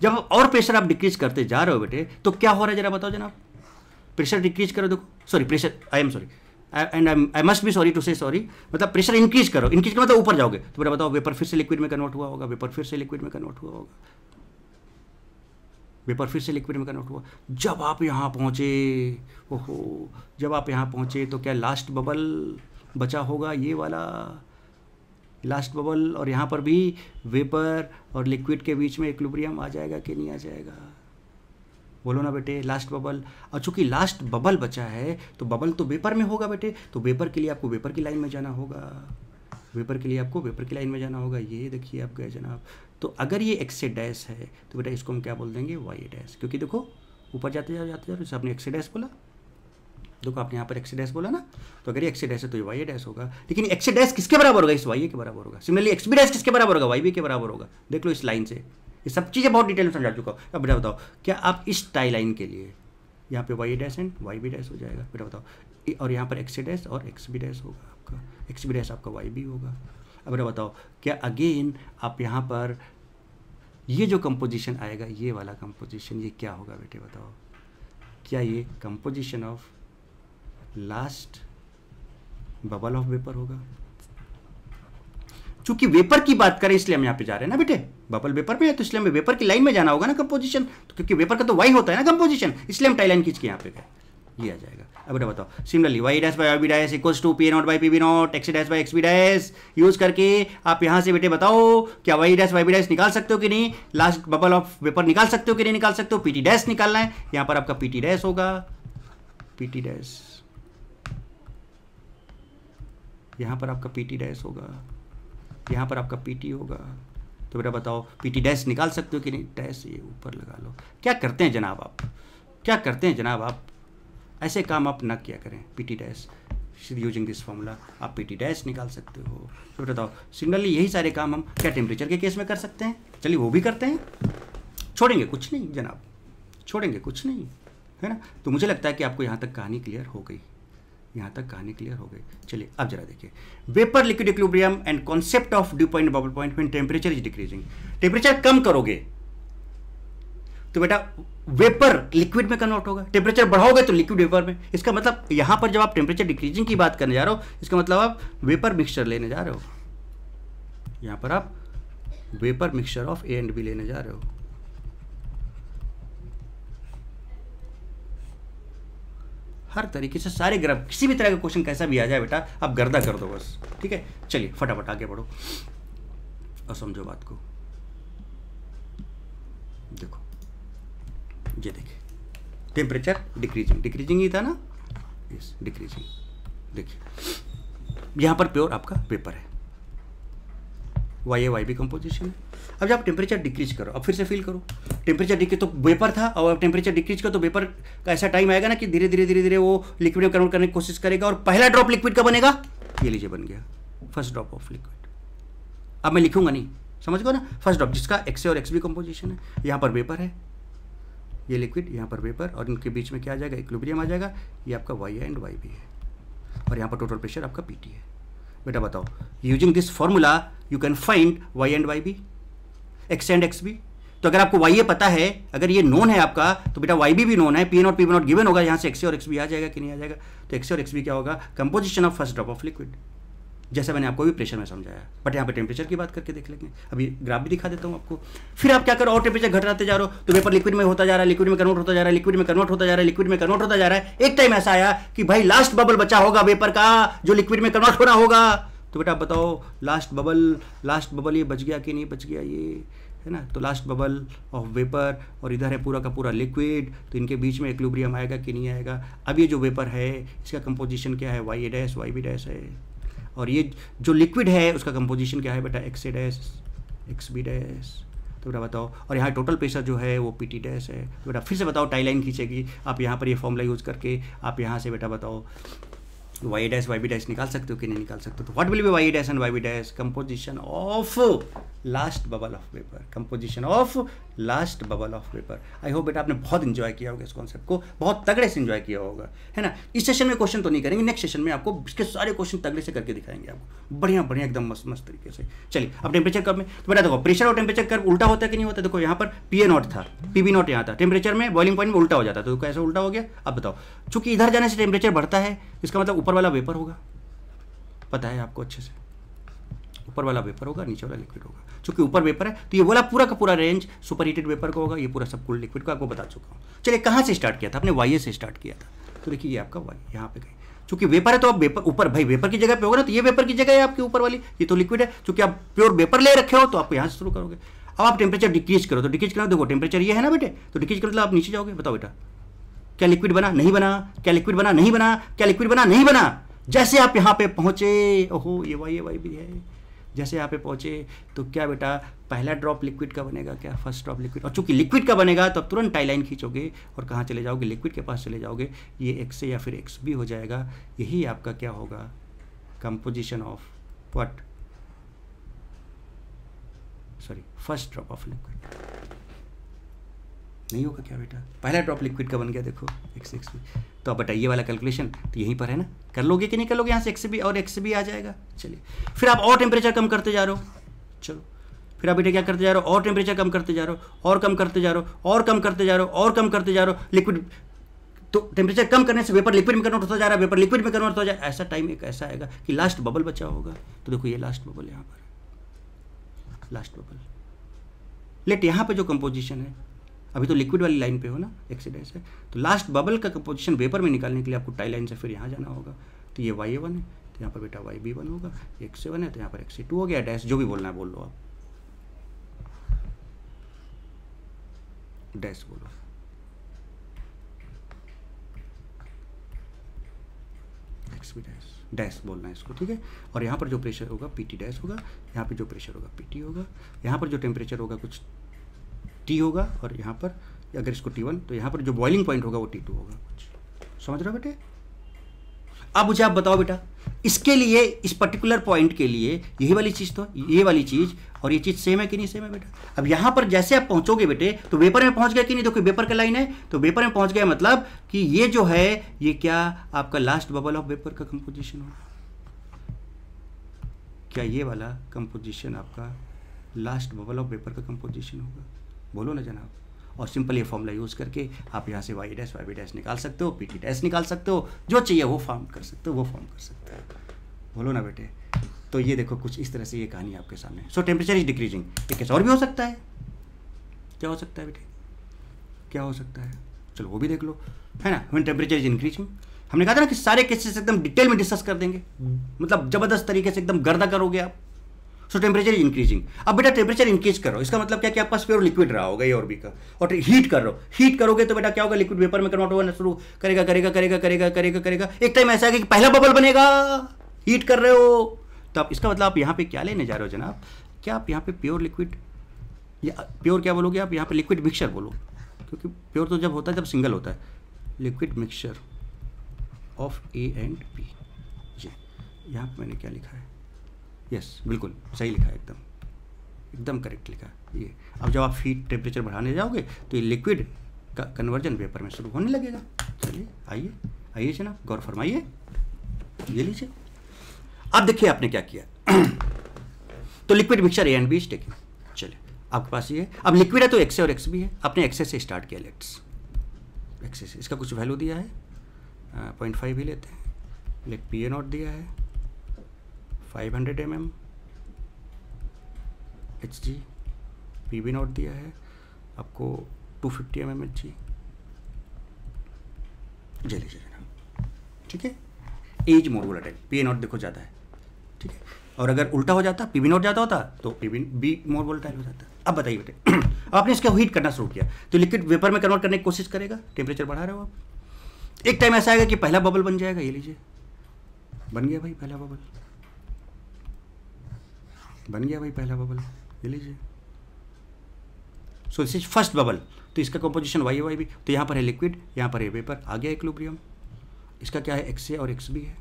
जब और प्रेशर आप डिक्रीज करते जा रहे हो बेटे तो क्या हो रहा है जरा बताओ जनाब? प्रेशर डिक्रीज करो, देखो। Sorry pressure I am sorry and I must be sorry to say sorry मतलब प्रेशर इंक्रीज करो। इंक्रीज करो मतलब ऊपर जाओगे। तो बेटा बताओ वेपर फिर से लिक्विड में कन्वर्ट हुआ होगा? वेपर फिर से लिक्विड में कन्वर्ट हुआ होगा? वेपर फिर से लिक्विड में कन्वर्ट हुआ। जब आप यहाँ पहुँचे, ओहो, जब आप यहाँ पहुँचे तो क्या लास्ट बबल बचा होगा? ये वाला। लास्ट बबल और यहाँ पर भी वेपर और लिक्विड के बीच में इक्विलिब्रियम आ जाएगा कि नहीं आ जाएगा? बोलो ना बेटे लास्ट बबल और चूँकि लास्ट बबल बचा है तो बबल तो वेपर में होगा बेटे। तो वेपर के लिए आपको वेपर की लाइन में जाना होगा। वेपर के लिए आपको वेपर की लाइन में जाना होगा। ये देखिए आप गए जनाब। तो अगर ये एक्से डैश है तो बेटा इसको हम क्या बोल देंगे? वाई डैश क्योंकि देखो, ऊपर जाते जाओ जाते जाओ आपने एक्से डैश बोला। देखो, आपने यहाँ पर एक्से डैश बोला ना। तो अगर ये एक्स डैश है तो ये वाई डैश होगा। लेकिन एक्से डैश किसके बराबर होगा? इस वाई के बराबर होगा। सिमिलरली एक्स बी डैश किसके बराबर होगा? वाई बी के बराबर होगा। देख लो इस लाइन से। ये सब चीज़ें बहुत डिटेल में समझा चुका हूँ। अब बेटा बताओ, क्या आप इस टाई लाइन के लिए, यहाँ पे y dash and y B dash हो जाएगा? बेटा बताओ और यहाँ पर एक्स डैश और एक्स बी डैश होगा आपका। एक्स बी डैश आपका वाई बी होगा। अब बेटा बताओ, क्या अगेन आप यहाँ पर ये जो कंपोजिशन आएगा, ये वाला कंपोजिशन ये क्या होगा बेटे बताओ? क्या ये composition of last bubble of vapour होगा? चूँकि वेपर की बात करें, इसलिए हम यहाँ पे जा रहे हैं ना बेटे? बबल वेपर पे है तो इसलिए हमें वेपर की लाइन में जाना होगा ना कंपोजिशन तो क्योंकि वेपर का तो वाई होता है ना कंपोजिशन इसलिए हम टाइलाइन खींच के यहाँ पे गए। ये आ जाएगा। अब बेटा बताओ similarly y dash by B dash equals to P naught by P B naught x dash by x B dash use करके आप यहाँ से बेटे बताओ, क्या y dash y B dash निकाल सकते हो कि नहीं? लास्ट बबल ऑफ़ वेपर निकाल सकते हो कि नहीं निकाल सकते हो? पीटी डैश निकालना है। यहाँ पर आपका पीटी डैश होगा। पीटी डैश यहाँ पर आपका पीटी डैश होगा। यहाँ पर आपका पीटी होगा। तो बेटा बताओ पीटी डैश निकाल सकते हो कि नहीं? डैश ये ऊपर लगा लो। क्या करते हैं जनाब आप? क्या करते हैं जनाब आप? ऐसे काम आप न किया करें P T dash using this formula आप पी टी डैश निकाल सकते हो। तो बताओ सिमिलरली यही सारे काम हम क्या टेम्परेचर के केस में कर सकते हैं? चलिए वो भी करते हैं। छोड़ेंगे, कुछ नहीं जनाब। छोड़ेंगे, कुछ नहीं। है ना? तो मुझे लगता है कि आपको यहाँ तक कहानी क्लियर हो गई। यहाँ तक कहानी क्लियर हो गई। चलिए, अब जरा देखिए। Vapour liquid equilibrium and concept of dew point bubble point में टेम्परेचर इज़ डिक्रीजिंग टेम्परेचर कम करोगे तो बेटा वेपर लिक्विड में कन्वर्ट होगा। टेम्परेचर बढ़ाओगे तो लिक्विड वेपर में। इसका मतलब यहाँ पर जब आप टेम्परेचर डिक्रीजिंग की बात करने जा रहे हो, इसका मतलब आप वेपर मिक्सचर लेने जा रहे हो। यहाँ पर आप vapour mixture of A and B लेने जा रहे हो। हर तरीके से सारे ग्रह किसी भी तरह का क्वेश्चन कैसा भी आ जाए बेटा, आप गर्दा कर दो बस, ठीक है? चलिए, फटाफट आगे बढ़ो। और समझो बात को। देखो, ये देखिए टेम्परेचर डिक्रीजिंग डिक्रीजिंग ही था ना? यस डिक्रीजिंग देखिए। यहाँ पर प्योर आपका पेपर है। Y A y B composition है अब जब टेम्परेचर डिक्रीज करो, अब फिर से फील करो। टेम्परेचर डिक्रीज तो वेपर था और टेम्परेचर डिक्रीज करो तो वेपर का ऐसा टाइम आएगा ना कि धीरे धीरे धीरे धीरे वो लिक्विड में कन्वर्ट करने की कोशिश करेगा और पहला ड्रॉप लिक्विड का बनेगा? ये लीजिए बन गया। फ़र्स्ट ड्रॉप ऑफ़ लिक्विड अब मैं लिखूँगा नहीं। समझ गो ना? फ़र्स्ट ड्रॉप जिसका एक्स ए और एक्स बी कंपोजिशन है, यहाँ पर वेपर है। ये लिक्विड यहाँ पर वेपर और इनके बीच में क्या आ जाएगा? इक्विलिब्रियम आ जाएगा। ये आपका y A and y B है। और यहाँ पर टोटल प्रेशर आपका पी टी है। बेटा बताओ। Using this formula you can find y and y B x and x B तो अगर आपको वाई ए पता है, अगर ये नोन है आपका तो बेटा वाई बी भी नोन है पी एन और पी नॉट गिवन होगा, यहाँ से एक्स और एक्स बी आ जाएगा कि नहीं आ जाएगा? तो एक्स और एक्स बी क्या होगा? Composition of first drop of liquid जैसा मैंने आपको भी प्रेशर में समझाया। बट यहाँ पे टेम्परेचर की बात करके देख लेंगे। अभी ग्राफ भी दिखा देता हूँ आपको। फिर आप क्या करो? और टेम्परेचर घटाते जा रहे हो। तो वेपर लिक्विड में होता जा रहा है लिक्विड में कन्वर्ट होता जा रहा है लिक्विड में कन्वर्ट होता जा रहा है लिक्विड में कन्वर्ट होता जा रहा है। एक टाइम ऐसा आया कि भाई लास्ट बबल बचा होगा वेपर का, जो लिक्विड में कन्वर्ट होना होगा। तो बेटा बताओ लास्ट बबल लास्ट बबल ये बच गया कि नहीं बच गया ये? है ना? तो लास्ट बबल ऑफ़ वेपर और इधर है पूरा का पूरा लिक्विड तो इनके बीच में एक्लुब्रियम आएगा कि नहीं आएगा? अब ये जो वेपर है, इसका कंपोजिशन क्या है? Y dash y B dash है। और ये जो लिक्विड है, उसका कंपोजिशन क्या है बेटा? X A X B dash तो बेटा बताओ, और यहाँ टोटल प्रेशर जो है, वो पी टी डैस है। तो बेटा फिर से बताओ टाई लाइन खींचेगी। आप यहाँ पर ये फॉर्मूला यूज़ करके आप यहाँ से बेटा बताओ Y dash Y B dash निकाल सकते हो कि नहीं निकाल सकते हो? तो what will be Y dash and Y B dash composition of last bubble of vapour composition of last bubble of vapour I hope बेटा आपने बहुत इंजॉय किया होगा इस कॉन्सेप्ट को, बहुत तगड़े से इंजॉय किया होगा, है ना? इस सेशन में क्वेश्चन तो नहीं करेंगे नेक्स्ट सेशन में आपको इसके सारे क्वेश्चन तगड़े से करके दिखाएँगे आपको। बढ़िया बढ़िया, एकदम मस्त मस्त तरीके से। चलिए, अब टेम्परेचर कब में? तो बेटा देखो प्रेशर और टेम्परेचर कर्व उल्टा होता है कि नहीं होता? देखो, यहाँ पर पी ए नॉट था पी बी नॉट यहाँ था। टेम्परेचर में बॉइलिंग पॉइंट में उल्टा हो जाता तो कैसे उल्टा हो गया। अब बताओ, चूँकि इधर जाने से टेम्परेचर बढ़ता है, इसका मतलब ऊपर वाला वेपर होगा। पता है आपको अच्छे से? ऊपर वाला वेपर होगा, नीचे वाला लिक्विड होगा। चूँकि ऊपर वेपर है तो ये बोला पूरा का पूरा रेंज सुपर हीटेड वेपर का होगा, ये पूरा सब कुल लिक्विड का, आपको बता चुका हूँ। चलिए, कहाँ से स्टार्ट किया था? आपने वाई से स्टार्ट किया था। तो देखिए, ये आपका वाई यहाँ पे गई। चूँकि वेपर है तो आप वेपर ऊपर, भाई वेपर की जगह पे होगा ना तो ये वेपर की जगह है आपके ऊपर वाली, ये तो लिक्विड है। चूँकि आप प्योर वेपर ले रखे हो तो आप यहाँ से शुरू करोगे। अब आप टेम्परेचर डिक्रीज करो तो डिक्रीज करो देखो टेम्परेचर ये है ना बेटे तो डिक्रीज करो मतलब आप नीचे जाओगे। बताओ बेटा, क्या लिक्विड बना? नहीं बना। क्या लिक्विड बना? नहीं बना। क्या लिक्विड बना? नहीं बना। जैसे आप यहाँ पे पहुँचे, ओहो, ये वाई ये वाई भी है। जैसे यहाँ पे पहुँचे तो क्या बेटा, पहला ड्रॉप लिक्विड का बनेगा क्या? फ़र्स्ट ड्रॉप लिक्विड और चूँकि लिक्विड का बनेगा तो तुरंत टाई लाइन खींचोगे और कहाँ चले जाओगे? लिक्विड के पास चले जाओगे। ये एक्स या फिर एक्स भी हो जाएगा। यही आपका क्या होगा? Composition of what sorry first drop of liquid नहीं होगा क्या बेटा? पहला ड्रॉप लिक्विड का बन गया, देखो। एक्स एक्स बी तो अब बताइए वाला कैलकुलेशन तो यहीं पर है ना? कर लोगे कि नहीं कर लोगे? यहाँ से एक्स भी और एक्स बी आ जाएगा। चलिए। फिर आप और टेम्परेचर कम करते जा रहे हो। चलो। फिर आप बेटा क्या करते जा रहे हो? और टेम्परेचर कम करते जा रहे हो, और कम करते जा रहे हो, और कम करते जा रहे हो, और कम करते जा रहे हो। लिक्विड तो टेम्परेचर कम करने से वेपर लिक्विड में कन्वर्ट होता जा रहा है वेपर लिक्विड में कन्वर्ट हो। जाए ऐसा टाइम एक ऐसा आएगा कि लास्ट बबल बचा होगा। तो देखो ये लास्ट बबल यहाँ पर लास्ट बबल लेट यहाँ पर जो कंपोजिशन है अभी तो लिक्विड वाली लाइन पे हो ना एक्सीडेंस है तो लास्ट बबल का कंपोजिशन वेपर में निकालने के लिए आपको टाई लाइन से फिर यहाँ जाना होगा। तो ये वाई ए वन है तो यहाँ पर बेटा वाई बी वन होगा एक्स वन है तो यहाँ पर एक्स टू हो गया डैश जो भी बोलना है बोल लो आप। डैश बोलो। एक्स बी डैश डैश बोलना है इसको, ठीक है? और यहाँ पर जो प्रेशर होगा पी टी डैश होगा, यहाँ पर जो प्रेशर होगा पी टी होगा, यहाँ पर जो टेम्परेचर होगा, कुछ टी होगा और यहाँ पर अगर इसको टी वन तो यहाँ पर जो बॉइलिंग पॉइंट होगा वो टी टू होगा। कुछ समझ रहे हो बेटे? अब मुझे आप बताओ बेटा, इसके लिए, इस पर्टिकुलर पॉइंट के लिए यही वाली चीज़ तो ये वाली चीज़ और ये चीज़ सेम है कि नहीं सेम है बेटा? अब यहाँ पर जैसे आप पहुंचोगे बेटे तो वेपर में पहुँच गया कि नहीं? देखो वेपर का लाइन है तो वेपर में पहुँच गया मतलब कि ये जो है, ये क्या आपका लास्ट बबल ऑफ़ वेपर का कंपोजिशन होगा? क्या ये वाला कंपोजिशन आपका लास्ट बबल ऑफ़ वेपर का कंपोजिशन होगा? बोलो ना जनाब। और सिंपल ये फॉर्मूला यूज़ करके आप यहाँ से Y dash Y B dash निकाल सकते हो पी टी डैश निकाल सकते हो, जो चाहिए वो फॉर्म कर सकते हो, वो फॉर्म कर सकते हो। बोलो ना बेटे। तो ये देखो कुछ इस तरह से ये कहानी आपके सामने। सो टेम्परेचर इज़ डिक्रीजिंग ये कैसे और भी हो सकता है? क्या हो सकता है बेटे? क्या हो सकता है? चलो वो भी देख लो। है ना? वन टेम्परेचर इज़ इंक्रीजिंग हमने कहा था ना कि सारे केसेस एकदम डिटेल में डिस्कस कर देंगे। मतलब ज़बरदस्त तरीके से एकदम गर्दा करोगे आप। सो टेम्परेचर इंक्रीजिंग अब बेटा टेम्परेचर इंक्रीज करो। इसका मतलब क्या कि आपके पास प्योर लिक्विड रहा होगा ये और भी का। और हीट कर हीट करोगे तो बेटा क्या होगा? लिक्विड वेपर में कन्वर्ट होना शुरू करेगा करेगा करेगा करेगा करेगा करेगा। एक टाइम ऐसा है कि पहला बबल बनेगा। हीट कर रहे हो। तो आप इसका मतलब आप यहाँ पे क्या लेने जा रहे हो जनाब? क्या आप यहाँ पे प्योर लिक्विड या प्योर क्या बोलोगे आप? यहाँ पे लिक्विड मिक्सचर बोलो। क्योंकि प्योर तो जब होता है जब सिंगल होता है। Liquid mixture of A and B जी। यहाँ पर मैंने क्या लिखा है? यस बिल्कुल, सही लिखा है एकदम। एकदम करेक्ट लिखा ये। अब जब आप हीट टेम्परेचर बढ़ाने जाओगे तो ये लिक्विड का कन्वर्जन वेपर में शुरू होने लगेगा। चलिए, आइए आइए जनाब, गौर फरमाइए। ये लीजिए। अब देखिए आपने क्या किया। <clears throat> तो liquid mixture A and B is taking चलिए, आपके पास ये अब लिक्विड है तो एक्स और एक्स भी है। आपने एक्सेस से स्टार्ट किया लेट्स एक्सेस इसका कुछ वैल्यू दिया है। पॉइंट फाइव ही लेते हैं। लेट पी ए नॉट दिया है। Five hundred M M H G P B nought दिया है। आपको two fifty M M H G J लीजिए जनाब ठीक है? As more volatile P A nought देखो ज़्यादा है। ठीक है? और अगर उल्टा हो जाता पी बी नॉट ज़्यादा होता तो P B be more volatile हो जाता। अब बताइए बेटे। <clears throat> आपने इसका हीट करना शुरू किया। तो लिक्विड वेपर में कन्वर्ट करने की कोशिश करेगा। टेम्परेचर बढ़ा रहे हो आप। एक टाइम ऐसा आएगा कि पहला बबल बन जाएगा, ये लीजिए। बन गया भाई पहला बबल बन गया भाई पहला बबल ये लीजिए। So this is first bubble तो इसका कंपोजिशन वाई वाई भी तो यहाँ पर है लिक्विड यहाँ पर है वेपर आ गया इक्विलिब्रियम इसका क्या है? एक्स ए और एक्स बी है।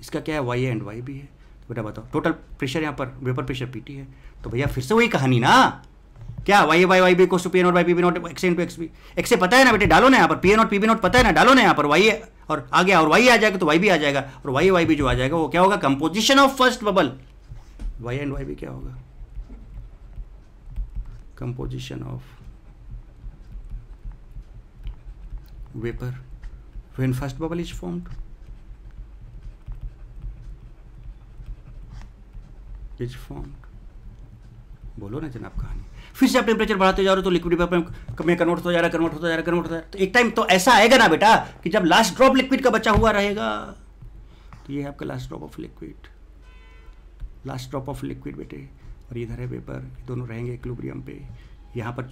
इसका क्या है? वाई एंड वाई भी है। तो बेटा बताओ टोटल प्रेशर यहाँ पर वेपर प्रेशर पीटी है। तो भैया फिर से वही कहानी ना? क्या Y Y Y B two P nought Y P B nought X two X B X पता है ना बेटे? डालो ना यहाँ पर। P nought P B nought पता है ना? डालो ना यहाँ पर। वाई ए और आ गया और वाई आ जाएगा तो वाई भी आ जाएगा और वाई वाई भी जो आ जाएगा, वो क्या होगा? Composition of first bubble Y and Y भी क्या होगा? Composition of vapour when first bubble is formed. Is formed. बोलो ना जनाब कहानी। फिर से आप टेम्परेचर बढ़ाते जा रहे हो तो लिक्विड वेपर में कन्वर्ट होता जा रहा है कन्वर्ट होता जा रहा है कन्वर्ट होता है। तो एक टाइम तो ऐसा आएगा ना बेटा कि जब लास्ट ड्रॉप लिक्विड का बचा हुआ रहेगा तो ये है आपका last drop of liquid last drop of liquid बेटे। और इधर है वेपर दोनों रहेंगे इक्विलिब्रियम पे। यहाँ पर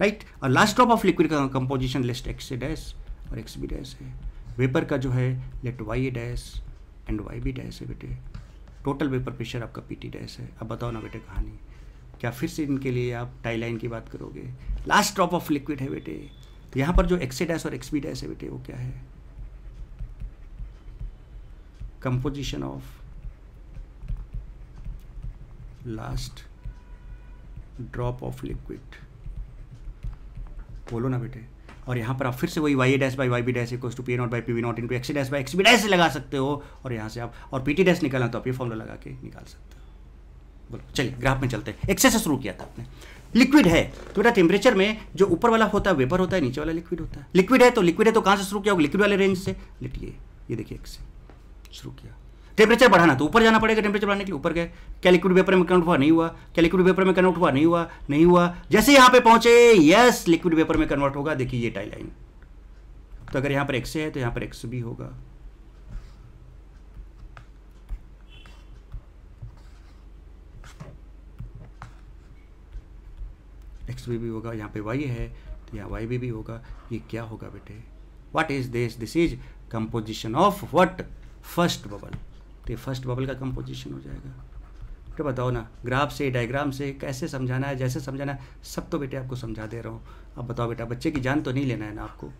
राइट और लास्ट ड्रॉप ऑफ़ लिक्विड का कंपोजिशन लिस्ट एक्स डैश और एक्स बी डैश है। वेपर का जो है let Y dash and Y B dash है, बेटे। टोटल वेपर प्रेशर आपका पी टी डैश है। अब बताओ ना बेटे कहानी। क्या फिर से इनके लिए आप टाई लाइन की बात करोगे? लास्ट ड्रॉप ऑफ़ लिक्विड है, बेटे। तो यहाँ पर जो एक्स डैश और एक्स बी डैश है, बेटे, वो क्या है? Composition of last drop of liquid बोलो ना बेटे। और यहाँ पर आप फिर से वही Y A dash by Y B dash equals to P nought by P V nought into X dash by X B dash लगा सकते हो। और यहाँ से आप और पी टी डैश निकालना तो आप ये फॉर्मूला लगा के निकाल सकते हो। बोलो, चलिए ग्राफ में चलते हैं। एक्सेस से शुरू किया था आपने। लिक्विड है। तो बेटा टेम्परेचर में जो ऊपर वाला होता है वेपर होता है, नीचे वाला लिक्विड होता है। लिक्विड है तो लिक्विड है तो कहाँ से शुरू किया होगा? लिक्विड वाले रेंज से। लिटिए ये देखिए एक्स से शुरू किया। टेम्परेचर बढ़ाना तो ऊपर जाना पड़ेगा टेम्परेचर बढ़ाने के लिए ऊपर गए। क्या लिक्विड वेपर में कन्वर्ट हुआ? नहीं हुआ। क्या लिक्विड वेपर में कन्वर्ट हुआ? नहीं हुआ। नहीं हुआ। जैसे यहाँ पे पहुँचे यस लिक्विड वेपर में कन्वर्ट होगा। देखिए ये टाई लाइन तो अगर यहाँ पर एक्स है तो यहाँ पर एक्स भी होगा। एक्स भी, भी होगा। यहाँ पे वाई है तो यहाँ वाई भी, भी होगा। ये क्या होगा बेटे? What is this this is composition of what first bubble तो ये फ़र्स्ट बबल का कंपोजिशन हो जाएगा। तो बताओ ना ग्राफ से डायग्राम से कैसे समझाना है, जैसे समझाना है, सब तो बेटे आपको समझा दे रहा हूँ। अब बताओ बेटा, बच्चे की जान तो नहीं लेना है ना आपको?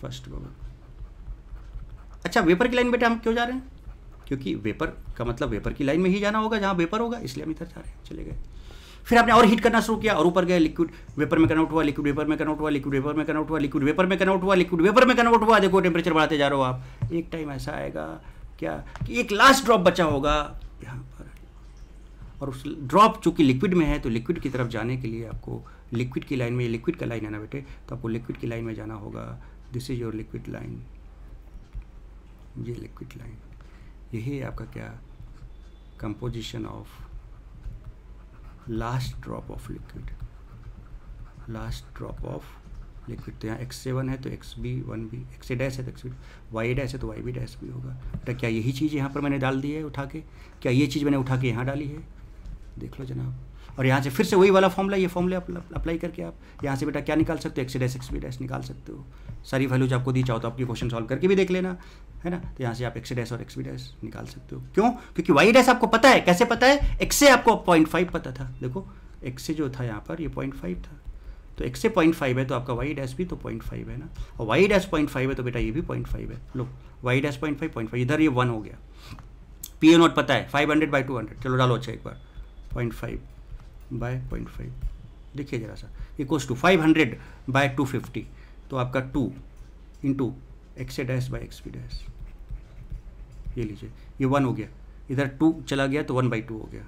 फ़र्स्ट बबल अच्छा वेपर की लाइन बेटा हम क्यों जा रहे हैं? क्योंकि वेपर का मतलब वेपर की लाइन में ही जाना होगा, जहाँ वेपर होगा, इसलिए हम इधर जा रहे हैं। चले गए। फिर आपने और हीट करना शुरू किया और ऊपर गए लिक्विड वेपर में कन्वर्ट हुआ लिक्विड वेपर में कन्वर्ट हुआ लिक्विड वेपर में कन्वर्ट हुआ लिक्विड वेपर में कन्वर्ट हुआ लिक्विड वेपर में कन्वर्ट हुआ। देखो टेम्परेचर बढ़ाते जा रहे हो आप। एक टाइम ऐसा आएगा क्या? कि एक लास्ट ड्रॉप बचा होगा। यहाँ पर और उस ड्रॉप चूँकि लिक्विड में है तो लिक्विड की तरफ़ जाने के लिए आपको लिक्विड की लाइन में लिक्विड का लाइन है ना बेटे? तो आपको लिक्विड की लाइन में जाना होगा। This is your liquid line ये लिक्विड लाइन यही आपका क्या? Composition of last drop of liquid last drop of liquid तो यहाँ एक्स सेवन है तो X B one B X A dash है तो एक्स बी वाई डैश है तो वाई बी डैश भी होगा। बेटा, क्या यही चीज़ यहाँ पर मैंने डाल दी है उठा के? क्या ये चीज़ मैंने उठा के यहाँ डाली है? देख लो जनाब। और यहाँ से फिर से वही वाला फॉर्मूला ये फॉर्मूला अप्लाई करके आप यहाँ से बेटा क्या निकाल सकते हो? X dash X B dash निकाल सकते हो। सारी वैल्यूज़ आपको दी, चाहो तो आपकी क्वेश्चन सॉल्व करके भी देख लेना। है ना? तो यहाँ से आप एक्स डैश और एक्स बी डैश निकाल सकते हो। क्यों? क्योंकि वाई डैश आपको पता है। कैसे पता है? एक्स से आपको पॉइंट फाइव पता था। देखो एक्स से जो था यहाँ पर, ये पॉइंट फाइव था। तो एक्स से पॉइंट फाइव है तो आपका वाई डैश भी तो पॉइंट फाइव है ना? और वाई डैश पॉइंट फाइव है तो बेटा ये भी पॉइंट फाइव है। लो Y dash point five point five इधर ये वन हो गया। पी ए नोट पता है। Five hundred by two hundred चलो डालो अच्छा एक बार। Point five by point five देखिए जरा सा। Equals to five hundred by two fifty तो आपका two into X A dash by X P dash ये लीजिए, ये वन हो गया। इधर टू चला गया तो वन बाई टू हो गया।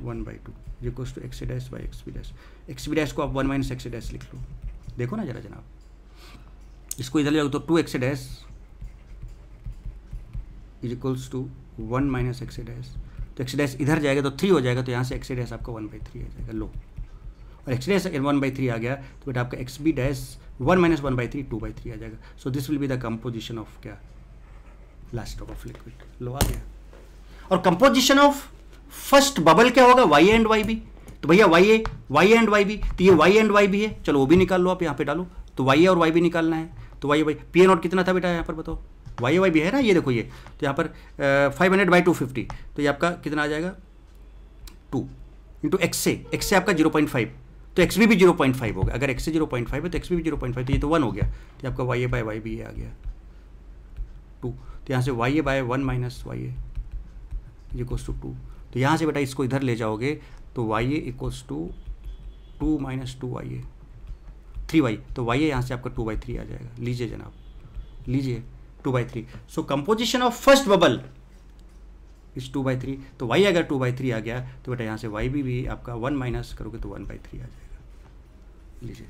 One by two equals to X dash by X B dash X B dash को आप वन माइनस एक्स डैश लिख लो। देखो ना जरा जनाब। इसको इधर ले जाओ तो two X dash is equals to one minus X dash तो एक्स डैश इधर जाएगा तो थ्री हो जाएगा तो यहाँ से एक्स डैश आपका वन बाई थ्री आ जाएगा। लो। और एक्स डैश अगर वन बाई थ्री आ गया तो बेटा आपका X B dash one minus one by three two by three आ जाएगा। So this will be the composition of क्या? लास्ट ड्रॉप ऑफ़ लिक्विड लो आ गया और कंपोजिशन ऑफ़ फ़र्स्ट बबल क्या होगा? वाई एंड वाई बी तो भैया Y A Y and Y B तो ये वाई एंड वाई बी है। चलो वो भी निकाल लो, आप यहाँ पे डालो। तो वाई ए और वाई बी निकालना है। तो Y Y P A nought कितना था बेटा यहाँ पर बताओ? वाई ए वाई भी है ना? ये देखो ये। तो यहाँ पर five hundred by two fifty तो ये आपका कितना आ जाएगा? टू इंटू एक्स से एक्स से आपका ज़ीरो पॉइंट फाइव तो एक्स बी भी ज़ीरो पॉइंट फाइव होगा अगर एक्स से ज़ीरो पॉइंट फाइव है तो एक्स बी भी ज़ीरो पॉइंट फाइव तो ये तो वन हो गया। तो आपका Y A by Y B आ गया। टू तो यहाँ से Y A by one minus Y A equals to two तो यहाँ से बेटा इसको इधर ले जाओगे तो Y A two two minus two Y A three Y तो वाई ए यहाँ से आपका टू बाई थ्री आ जाएगा। लीजिए जनाब लीजिए two by three so composition of first bubble is two by three तो वाई अगर टू बाई थ्री आ गया तो बेटा यहाँ से वाई भी, भी आपका वन माइनस करोगे तो वन बाई थ्री आ जाएगा। लीजिए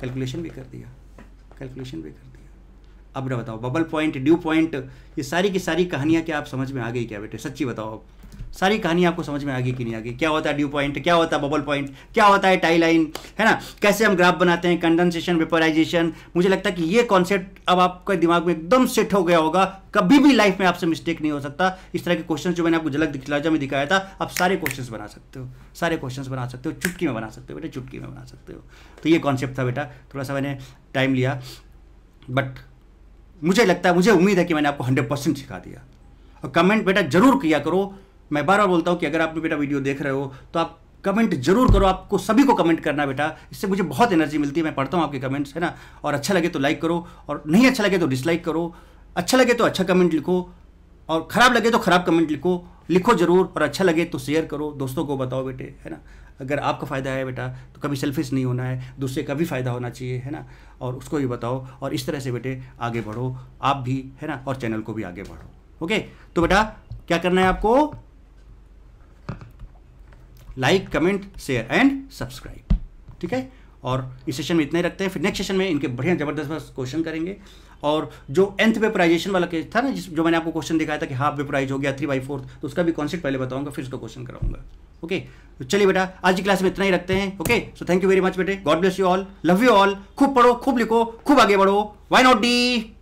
कैलकुलेशन भी कर दिया कैलकुलेशन भी कर दिया। अब बताओ बबल पॉइंट ड्यू पॉइंट ये सारी की सारी कहानियाँ क्या आप समझ में आ गई क्या बेटे? सच्ची बताओ आप। सारी कहानी आपको समझ में आ गई कि नहीं आ गई? क्या होता है ड्यू पॉइंट क्या होता है बबल पॉइंट क्या होता है टाई लाइन है ना? कैसे हम ग्राफ बनाते हैं? कंडेंसेशन वेपराइजेशन मुझे लगता है कि ये कॉन्सेप्ट अब आपके दिमाग में एकदम सेट हो गया होगा। कभी भी लाइफ में आपसे मिस्टेक नहीं हो सकता। इस तरह के क्वेश्चन जो मैंने आपको झलक दिखलाजा में दिखाया था, आप सारे क्वेश्चन बना सकते हो। सारे क्वेश्चन बना सकते हो। चुटकी में बना सकते हो बेटा, चुटकी में बना सकते हो। तो ये कॉन्सेप्ट था बेटा। थोड़ा सा मैंने टाइम लिया। बट मुझे लगता है, मुझे उम्मीद है कि मैंने आपको हंड्रेड परसेंट सिखा दिया। और कमेंट बेटा ज़रूर किया करो। मैं बार बार बोलता हूँ कि अगर आप बेटा वीडियो देख रहे हो तो आप कमेंट ज़रूर करो। आपको सभी को कमेंट करना बेटा। इससे मुझे बहुत एनर्जी मिलती है। मैं पढ़ता हूँ आपके कमेंट्स है ना? और अच्छा लगे तो लाइक करो। और नहीं अच्छा लगे तो डिसलाइक करो। अच्छा लगे तो अच्छा कमेंट लिखो। और ख़राब लगे तो ख़राब कमेंट लिखो। लिखो ज़रूर और अच्छा लगे तो शेयर करो। दोस्तों को बताओ बेटे, है ना? अगर आपका फ़ायदा है बेटा तो कभी सेल्फिश नहीं होना है। दूसरे का भी फ़ायदा होना चाहिए, है ना? और उसको भी बताओ और इस तरह से बेटे आगे बढ़ो। आप भी, है ना? और चैनल को भी आगे बढ़ो। ओके? तो बेटा, क्या करना है आपको? Like comment share and subscribe ठीक है? और इस सेशन में इतना ही रखते हैं। फिर नेक्स्ट सेशन में इनके बढ़िया ज़बरदस्त क्वेश्चन करेंगे। और जो एंथ वेपराइजेशन वाला केस था ना, जिस, जो मैंने आपको क्वेश्चन दिखाया था कि हाफ़ वेपराइज हो गया थ्री बाई फोर्थ तो उसका भी कॉन्सेप्ट पहले बताऊँगा, फिर उसका क्वेश्चन कराऊँगा। ओके तो चलिए बेटा, आज की क्लास में इतना ही रखते हैं okay so thank you very much बेटे। God bless you all love you all खूब पढ़ो, खूब लिखो, खूब आगे बढ़ो। Why not D